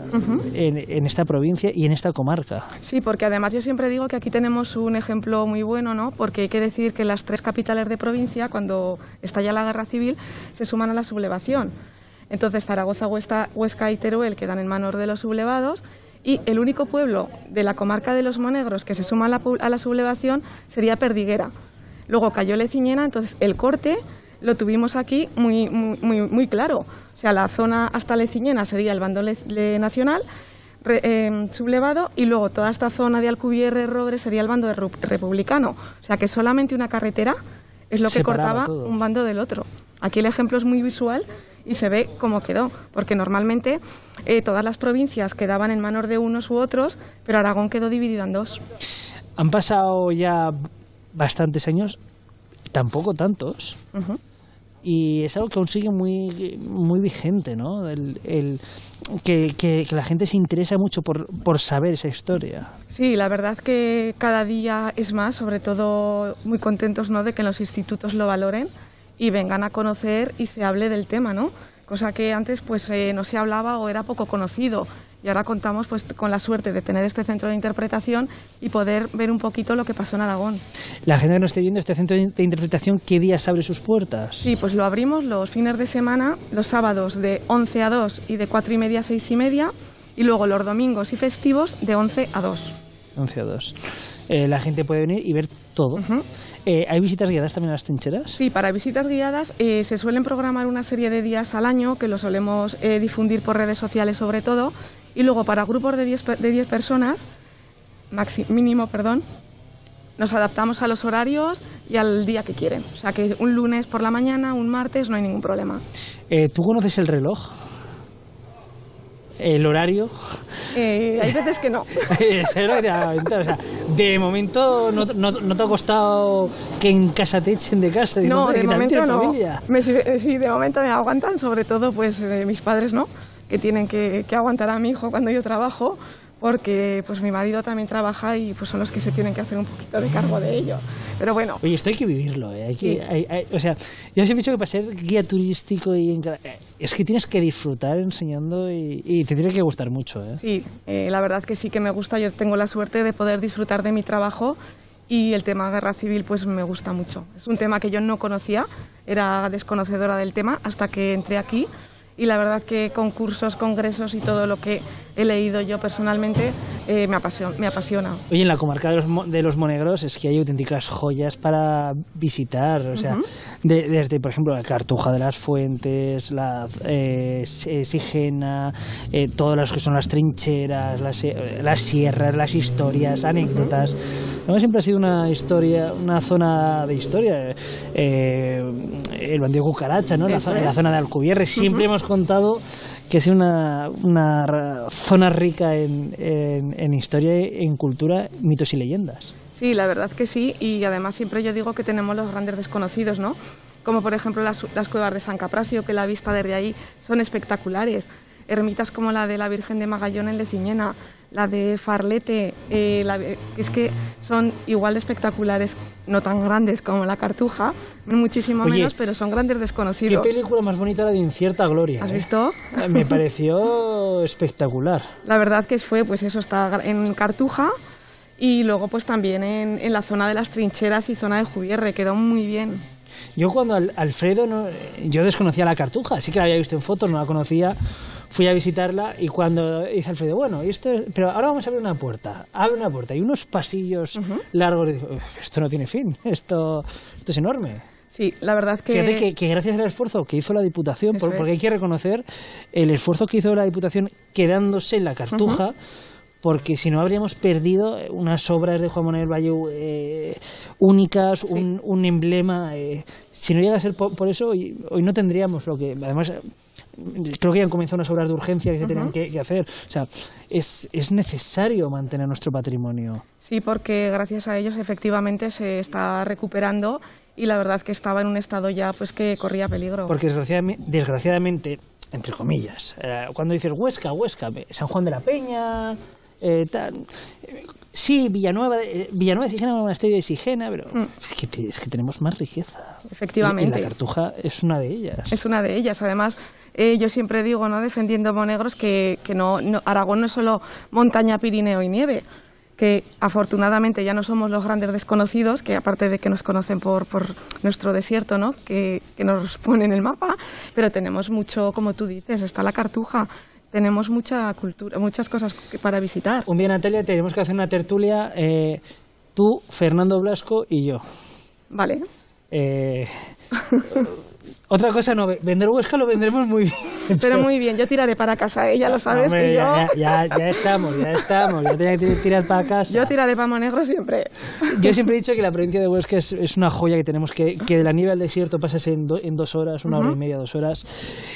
en, en esta provincia y en esta comarca. Sí, porque además yo siempre digo que aquí tenemos un ejemplo muy bueno, ¿no? Porque hay que decir que las tres capitales de provincia, cuando estalla la guerra civil, se suman a la sublevación. Entonces Zaragoza, Huesca, Huesca y Teruel quedan en manos de los sublevados y el único pueblo de la comarca de los Monegros que se suma a la, a la sublevación sería Perdiguera. Luego cayó Leciñena, entonces el corte lo tuvimos aquí muy, muy, muy, muy claro. O sea, la zona hasta Leciñena sería el bando le- le- nacional, re- eh, sublevado, y luego toda esta zona de Alcubierre, Robre sería el bando de republicano. O sea, que solamente una carretera es lo que Separaba cortaba todo. un bando del otro. Aquí el ejemplo es muy visual y se ve cómo quedó, porque normalmente eh, todas las provincias quedaban en manos de unos u otros, pero Aragón quedó dividido en dos. Han pasado ya bastantes años, tampoco tantos, y es algo que aún sigue muy, muy vigente, ¿no? El, el- que, que- que la gente se interesa mucho por, por saber esa historia. Sí, la verdad que cada día es más, sobre todo muy contentos ¿no? de que los institutos lo valoren y vengan a conocer y se hable del tema, ¿no? Cosa que antes pues eh, no se hablaba o era poco conocido. Y ahora contamos pues con la suerte de tener este centro de interpretación y poder ver un poquito lo que pasó en Aragón. La gente que nos esté viendo este centro de interpretación, ¿qué días abre sus puertas? Sí, pues lo abrimos los fines de semana, los sábados de 11 a 2 y de 4 y media a 6 y media, y luego los domingos y festivos de 11 a 2. 11 a 2. Eh, la gente puede venir y ver todo. Eh, ¿Hay visitas guiadas también a las trincheras? Sí, para visitas guiadas eh, se suelen programar una serie de días al año que lo solemos eh, difundir por redes sociales sobre todo y luego para grupos de 10, pe- de 10 personas, maxi- mínimo, perdón, nos adaptamos a los horarios y al día que quieren. O sea que un lunes por la mañana, un martes, no hay ningún problema. ¿Tú conoces el reloj? El horario. Eh, hay veces que no. O sea, de momento no, no- no te ha costado que en casa te echen de casa. digo, No, de momento no. familia. Me- sí, sí, de momento me aguantan, sobre todo pues eh, mis padres, ¿no? Que tienen que, que aguantar a mi hijo cuando yo trabajo, porque pues mi marido también trabaja y pues son los que se tienen que hacer un poquito de cargo de ello. Pero bueno, Oye, esto hay que vivirlo, ¿eh? Hay que, Sí. hay- hay- o sea, yo os he dicho que para ser guía turístico y en eh, es que tienes que disfrutar enseñando y, y te tiene que gustar mucho, ¿eh? sí, eh, la verdad que sí que me gusta. Yo tengo la suerte de poder disfrutar de mi trabajo y el tema guerra civil pues me gusta mucho. Es un tema que yo no conocía, era desconocedora del tema hasta que entré aquí y la verdad que concursos, congresos y todo lo que he leído yo personalmente eh, me, apasiona, me apasiona. Oye, en la comarca de los, de los Monegros es que hay auténticas joyas para visitar. O sea, Ujú. de- desde, por ejemplo, la Cartuja de las Fuentes, la eh, Si- Sigena, eh, todas las que son las trincheras, las, eh, las sierras, las historias, anécdotas. Además, siempre ha sido una historia, una zona de historia. Eh, el bandido Cucaracha, ¿no? La, la zona de Alcubierre. Siempre Ujú. hemos contado que es una, una zona rica en, en- en historia, en cultura, mitos y leyendas. Sí, la verdad que sí, y además siempre yo digo que tenemos los grandes desconocidos, ¿no? Como por ejemplo las, las cuevas de San Caprasio, que la vista desde ahí son espectaculares. Ermitas como la de la Virgen de Magallón en Leciñena, la de Farlete, eh, la de- es que son igual de espectaculares, no tan grandes como la Cartuja, muchísimo Oye, menos, pero son grandes Qué desconocidos. película más bonita la de Incierta Gloria. ¿Has ¿eh? visto? Me pareció espectacular. La verdad que fue, pues eso, está en Cartuja y luego pues también en, en la zona de las trincheras y zona de Jubierre, quedó muy bien. Yo cuando Al- Alfredo, no- yo desconocía la cartuja, sí que la había visto en fotos, no la conocía, fui a visitarla y cuando dice Alfredo, bueno, y esto es- pero ahora vamos a abrir una puerta, abre una puerta y unos pasillos largos, y digo, "Uf, esto no tiene fin, esto, esto es enorme. Sí, la verdad que... Fíjate que, que gracias al esfuerzo que hizo la Diputación, por- porque hay que reconocer el esfuerzo que hizo la Diputación quedándose en la cartuja, porque si no habríamos perdido unas obras de Juan Manuel Valle eh, únicas, un, un emblema. eh, si no llega a ser por, por eso, hoy, hoy no tendríamos lo que. Además, creo que ya han comenzado unas obras de urgencia que se tenían Ujú. que, que hacer. O sea, es, es necesario mantener nuestro patrimonio. Sí, porque gracias a ellos efectivamente se está recuperando y la verdad que estaba en un estado ya pues que corría peligro. Porque desgraciadamente, desgraciadamente entre comillas, eh, cuando dices Huesca, Huesca, eh, San Juan de la Peña, eh, tal, eh, sí, Villanueva, de- eh, Villanueva de Sigena, Monasterio de Sigena, pero es, que, es que tenemos más riqueza. Mm. Efectivamente. Y, y la Cartuja es una de ellas. Es una de ellas. Además, eh, yo siempre digo, ¿no? defendiendo Monegros, que, que no, no- Aragón no es solo montaña, Pirineo y nieve, que afortunadamente ya no somos los grandes desconocidos, que aparte de que nos conocen por, por nuestro desierto, ¿no? que, que nos pone en el mapa, pero tenemos mucho, como tú dices, está la Cartuja, tenemos mucha cultura, muchas cosas para visitar. Un día, Natalia, tenemos que hacer una tertulia, eh, tú, Fernando Blasco y yo. Vale. Eh, otra cosa no, vender Huesca lo vendremos muy bien. Pero muy bien, yo tiraré para casa, ¿eh? ya lo sabes Hombre, que yo... ya, ya- estamos, ya estamos. Ya tenía que tirar para casa. Yo tiraré para Monegro siempre. Yo siempre he dicho que la provincia de Huesca es, es una joya que tenemos que, que de la nieve al desierto pasas en, do- en dos horas, una hora y media, dos horas,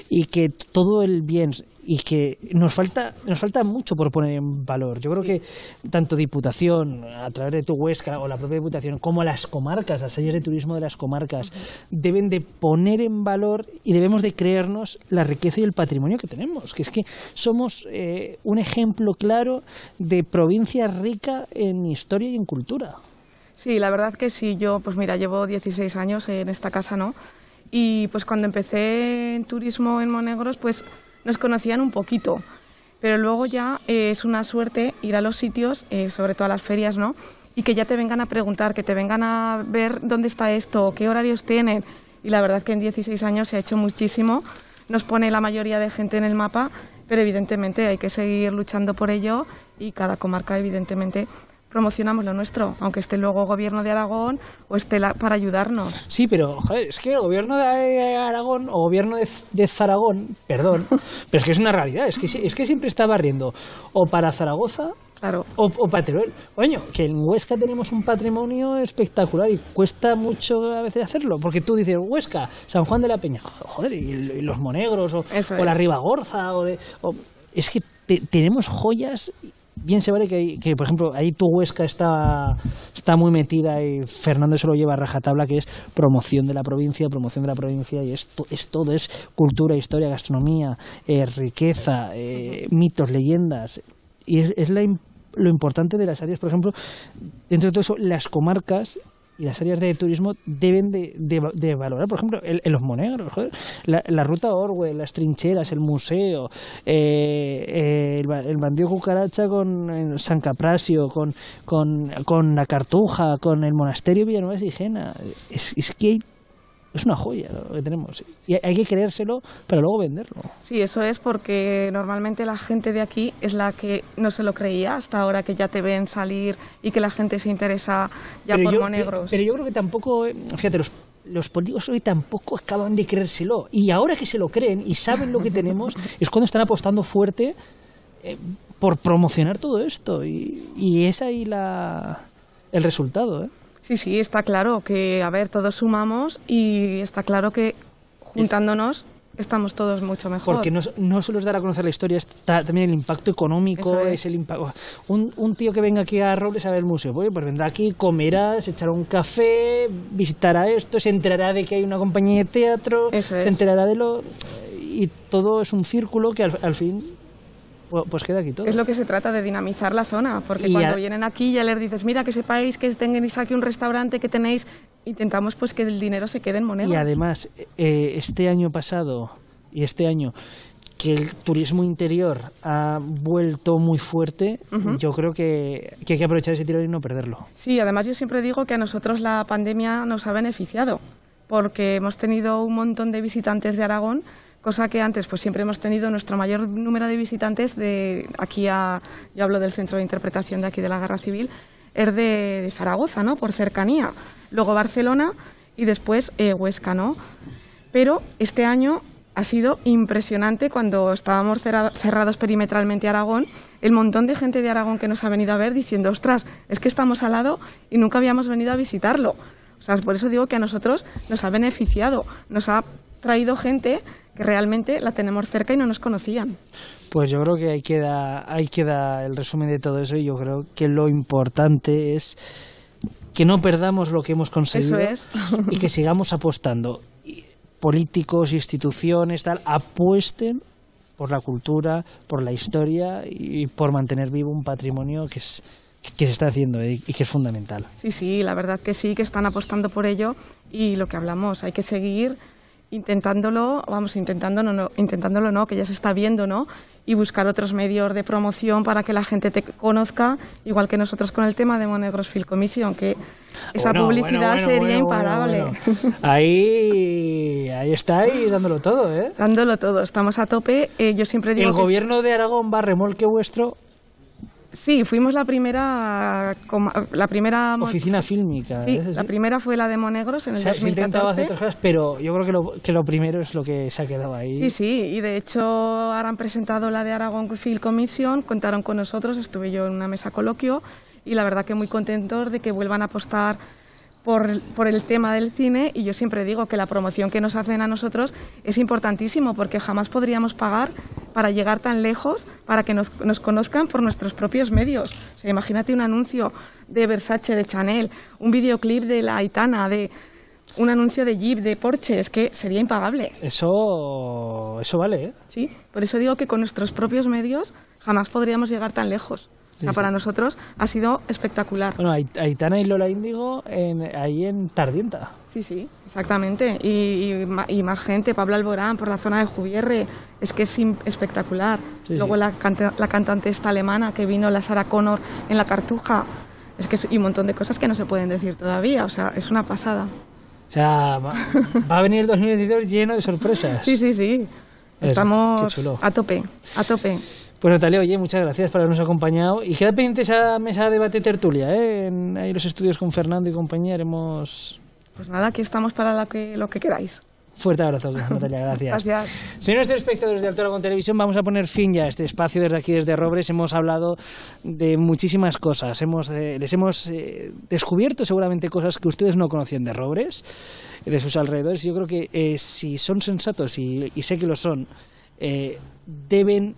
y que todo el bien y que nos falta nos falta mucho por poner en valor. Yo creo que tanto Diputación, a través de tu Huesca o la propia Diputación, como las comarcas, las áreas de turismo de las comarcas, deben de poner en valor y debemos de creernos la riqueza y el patrimonio que tenemos. Que es que somos eh, un ejemplo claro de provincia rica en historia y en cultura. Sí, la verdad que sí. Yo, pues mira, llevo 16 años en esta casa, ¿no? Y pues cuando empecé en turismo en Monegros, pues nos conocían un poquito. Pero luego ya eh, es una suerte ir a los sitios, eh, sobre todo a las ferias, ¿no? Y que ya te vengan a preguntar, que te vengan a ver dónde está esto, qué horarios tienen. Y la verdad que en 16 años se ha hecho muchísimo. Nos pone la mayoría de gente en el mapa, pero evidentemente hay que seguir luchando por ello y cada comarca, evidentemente, promocionamos lo nuestro, aunque esté luego gobierno de Aragón o esté la- para ayudarnos. Sí, pero joder, es que el gobierno de Aragón o gobierno de, de Zaragón, perdón, pero es que es una realidad, es que, es que siempre está barriendo o para Zaragoza Claro. o, o para Teruel. Coño, que en Huesca tenemos un patrimonio espectacular y cuesta mucho a veces hacerlo, porque tú dices Huesca, San Juan de la Peña, joder, y, y los Monegros o, la. Ribagorza o, de- o- es que tenemos joyas bien se vale que, que, por ejemplo, ahí tu Huesca está, está muy metida y Fernando se lo lleva a rajatabla, que es promoción de la provincia, promoción de la provincia, y esto es todo, es cultura, historia, gastronomía, eh, riqueza, eh, mitos, leyendas. Y es, es la, lo importante de las áreas, por ejemplo, dentro de todo eso, las comarcas y las áreas de turismo deben de, de, valorar, por ejemplo, en, los monegros, la, ruta Orwell, las trincheras, el museo, eh, eh, el, el, bandido cucaracha con San Caprasio, con, con, con, la Cartuja, con el monasterio Villanueva de Sigena. Es, es que hay es una joya lo que tenemos. Y hay que creérselo para luego venderlo. Sí, eso es porque normalmente la gente de aquí es la que no se lo creía hasta ahora que ya te ven salir y que la gente se interesa ya por monegros. Pero yo creo que tampoco, eh, fíjate, los, los políticos hoy tampoco acaban de creérselo. Y ahora que se lo creen y saben lo que tenemos, es cuando están apostando fuerte eh, por promocionar todo esto. Y, y es ahí la, el resultado, ¿eh? Sí, sí, está claro que, a ver, todos sumamos y está claro que juntándonos estamos todos mucho mejor. Porque no, no solo es dar a conocer la historia, también el impacto económico, es. el impacto. Un, un, tío que venga aquí a Robles a ver el museo, pues, pues vendrá aquí, comerá, se echará un café, visitará esto, se enterará de que hay una compañía de teatro, se enterará de lo. Y todo es un círculo que al, al fin pues queda aquí todo. Es lo que se trata de dinamizar la zona, porque cuando vienen aquí ya les dices, mira, que sepáis que tengáis aquí un restaurante que tenéis, intentamos pues que el dinero se quede en moneda. Y además, eh, este año pasado y este año que el turismo interior ha vuelto muy fuerte, yo creo que, que, hay que aprovechar ese tiro y no perderlo. Sí, además yo siempre digo que a nosotros la pandemia nos ha beneficiado, porque hemos tenido un montón de visitantes de Aragón cosa que antes pues siempre hemos tenido nuestro mayor número de visitantes de aquí a yo hablo del centro de interpretación de aquí de la Guerra Civil es de, Zaragoza no por cercanía. Luego Barcelona y después eh, Huesca no pero este año ha sido impresionante cuando estábamos cerrados perimetralmente Aragón, el montón de gente de Aragón que nos ha venido a ver diciendo, ostras, es que estamos al lado y nunca habíamos venido a visitarlo. O sea, por eso digo que a nosotros nos ha beneficiado, nos ha traído gente que realmente la tenemos cerca y no nos conocían. Pues yo creo que ahí queda, ahí queda el resumen de todo eso y yo creo que lo importante es que no perdamos lo que hemos conseguido y que sigamos apostando. Políticos, instituciones, tal, apuesten por la cultura, por la historia y por mantener vivo un patrimonio que es que se está haciendo y que es fundamental. Sí, sí, la verdad que sí, que están apostando por ello y lo que hablamos, hay que seguir intentándolo, vamos, intentándolo no, intentándolo no, que ya se está viendo, ¿no? Y buscar otros medios de promoción para que la gente te conozca, igual que nosotros con el tema de Monegros Film Commission, que esa publicidad sería imparable. Ahí, ahí está y dándolo todo, ¿eh? Dándolo todo, estamos a tope. Eh, yo siempre digo. El gobierno de Aragón va remolque vuestro Sí, fuimos la primera, la primera oficina fílmica. Sí, la primera fue la de Monegros en el se, 2014. Se cosas, pero yo creo que lo, que lo primero es lo que se ha quedado ahí. Sí, sí, y de hecho ahora han presentado la de Aragón Film Commission, contaron con nosotros, estuve yo en una mesa coloquio y la verdad que muy contentos de que vuelvan a apostar por, por, el tema del cine y yo siempre digo que la promoción que nos hacen a nosotros es importantísimo porque jamás podríamos pagar para llegar tan lejos para que nos, nos conozcan por nuestros propios medios. O sea, imagínate un anuncio de Versace, de Chanel, un videoclip de la Aitana, de un anuncio de Jeep, de Porsche, es que sería impagable. Eso, eso vale, ¿eh? Sí, por eso digo que con nuestros propios medios jamás podríamos llegar tan lejos para nosotros ha sido espectacular. Bueno, Aitana y Lola Índigo ahí en Tardienta. Sí, sí, exactamente. Y, más gente, Pablo Alborán por la zona de Jubierre, es que es espectacular. Luego La, la, cantante esta alemana que vino, la Sara Connor, en la Cartuja. Es que y un montón de cosas que no se pueden decir todavía, o sea, es una pasada. O sea, va, a venir el 2022 lleno de sorpresas. Sí, sí, sí. Estamos a tope, a tope. Pues Natalia, oye, muchas gracias por habernos acompañado. Y queda pendiente esa mesa de debate tertulia, ¿eh? En ahí los estudios con Fernando y compañía haremos... Pues nada, aquí estamos para lo que, lo que queráis. Fuerte abrazo, Natalia, gracias. gracias. Señores espectadores de Alto con Televisión, vamos a poner fin ya a este espacio desde aquí, desde Robres. Hemos hablado de muchísimas cosas. Hemos, eh, les hemos eh, descubierto seguramente cosas que ustedes no conocían de Robres, de sus alrededores. Yo creo que eh, si son sensatos, y, y, sé que lo son, deben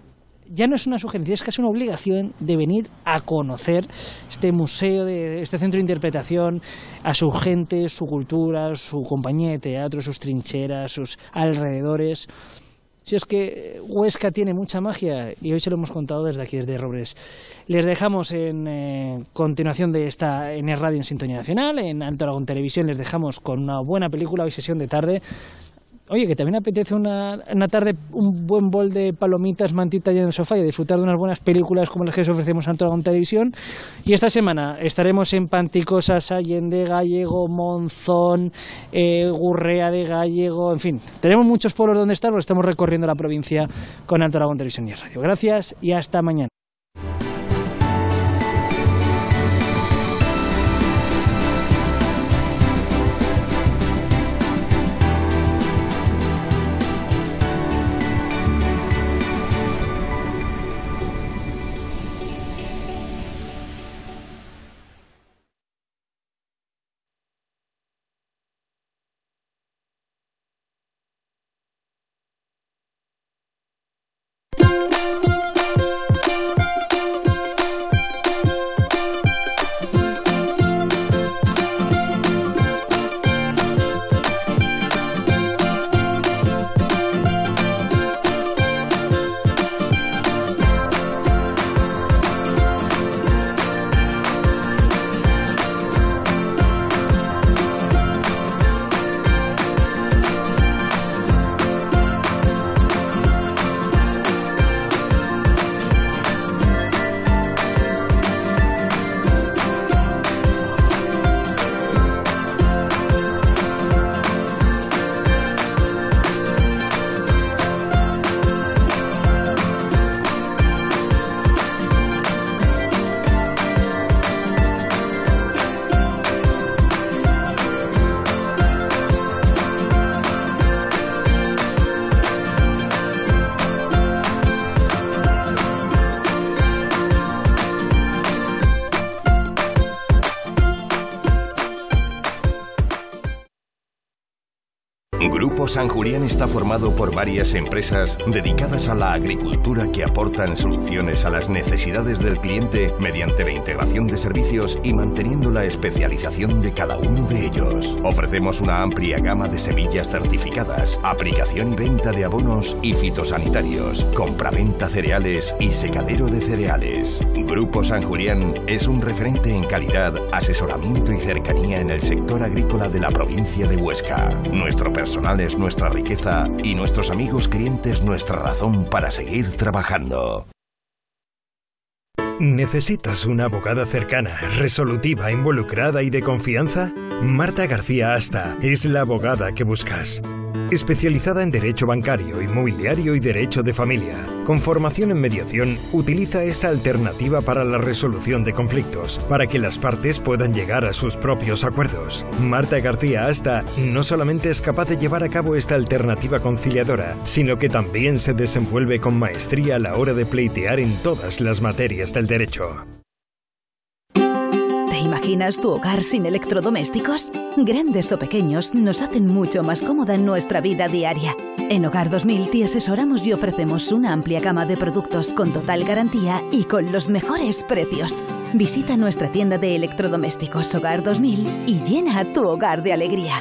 ya no es una sugerencia, es casi una obligación de venir a conocer este museo, de, este centro de interpretación, a su gente, su cultura, su compañía de teatro, sus trincheras, sus alrededores. Si es que Huesca tiene mucha magia y hoy se lo hemos contado desde aquí, desde Robres. Les dejamos en eh, continuación de esta en el Radio en Sintonía Nacional, en Alto Aragón Televisión, les dejamos con una buena película, hoy sesión de tarde, Oye, que también apetece una, una, tarde, un buen bol de palomitas, mantita allá en el sofá y disfrutar de unas buenas películas como las que os ofrecemos en Televisión. Y esta semana estaremos en Panticosas, Allende, Gallego, Monzón, eh, Gurrea de Gallego, en fin. Tenemos muchos pueblos donde estar porque estamos recorriendo la provincia con Alto Aragón Televisión y Radio. Gracias y hasta mañana. Julián está formado por varias empresas dedicadas a la agricultura que aportan soluciones a las necesidades del cliente mediante la integración de servicios y manteniendo la especialización de cada uno de ellos. Ofrecemos una amplia gama de semillas certificadas, aplicación y venta de abonos y fitosanitarios, compraventa cereales y secadero de cereales. Grupo San Julián es un referente en calidad, asesoramiento y cercanía en el sector agrícola de la provincia de Huesca. Nuestro personal es nuestra riqueza y nuestros amigos clientes nuestra razón para seguir trabajando. ¿Necesitas una abogada cercana, resolutiva, involucrada y de confianza? Marta García Asta es la abogada que buscas. Especializada en Derecho Bancario, Inmobiliario y Derecho de Familia. Con formación en mediación, utiliza esta alternativa para la resolución de conflictos, para que las partes puedan llegar a sus propios acuerdos. Marta García Asta no solamente es capaz de llevar a cabo esta alternativa conciliadora, sino que también se desenvuelve con maestría a la hora de pleitear en todas las materias del derecho. ¿Te imaginas tu hogar sin electrodomésticos? Grandes o pequeños, nos hacen mucho más cómoda nuestra vida diaria. En Hogar 2000 te asesoramos y ofrecemos una amplia gama de productos con total garantía y con los mejores precios. Visita nuestra tienda de electrodomésticos Hogar 2000 y llena tu hogar de alegría.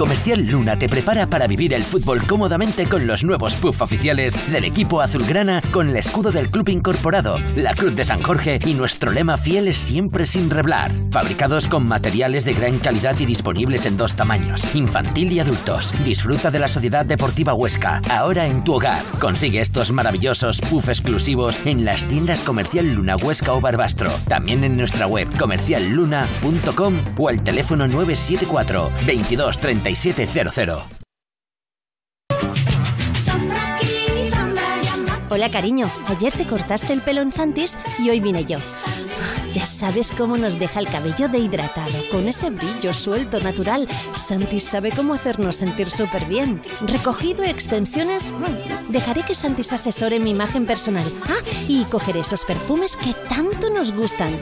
Comercial Luna te prepara para vivir el fútbol cómodamente con los nuevos puff oficiales del equipo azulgrana con el escudo del club incorporado, la cruz de San Jorge y nuestro lema fieles siempre sin reblar. Fabricados con materiales de gran calidad y disponibles en dos tamaños, infantil y adultos. Disfruta de la Sociedad Deportiva Huesca, ahora en tu hogar. Consigue estos maravillosos puff exclusivos en las tiendas Comercial Luna Huesca o Barbastro. También en nuestra web comercialluna.com o al teléfono 974 22 3700. Hola cariño, ayer te cortaste el pelo en Santis y hoy vine yo. Ya sabes cómo nos deja el cabello de hidratado, con ese brillo suelto natural. Santis sabe cómo hacernos sentir súper bien. Recogido y extensiones, dejaré que Santis asesore mi imagen personal. Ah, y cogeré esos perfumes que tanto nos gustan.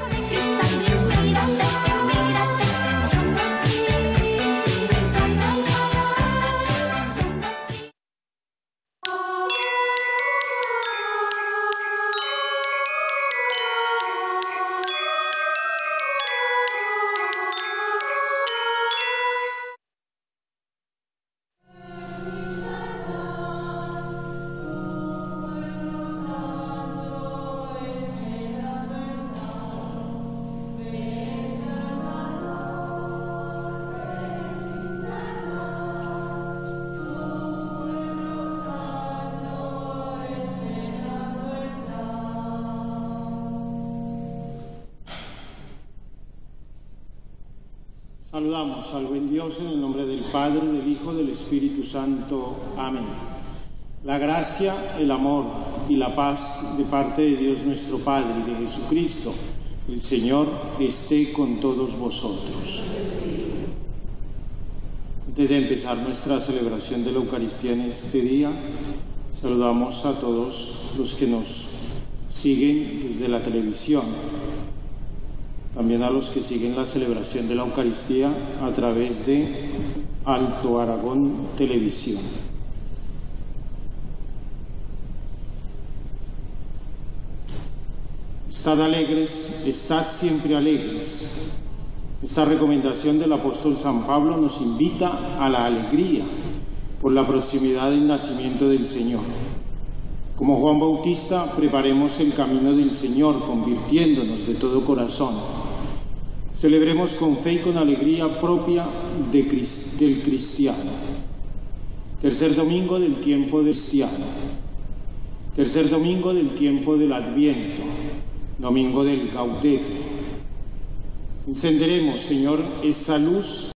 En el nombre del Padre, del Hijo, del Espíritu Santo. Amén. La gracia, el amor y la paz de parte de Dios nuestro Padre y de Jesucristo, el Señor, esté con todos vosotros. Antes de empezar nuestra celebración de la Eucaristía en este día, saludamos a todos los que nos siguen desde la televisión también a los que siguen la celebración de la Eucaristía a través de Alto Aragón Televisión. Estad alegres, estad siempre alegres. Esta recomendación del apóstol San Pablo nos invita a la alegría por la proximidad del nacimiento del Señor. Como Juan Bautista, preparemos el camino del Señor, convirtiéndonos de todo corazón Celebremos con fe y con alegría propia de, del cristiano. Tercer domingo del tiempo cristiano. Tercer domingo del tiempo del Adviento. Domingo del Gaudete. Encenderemos, Señor, esta luz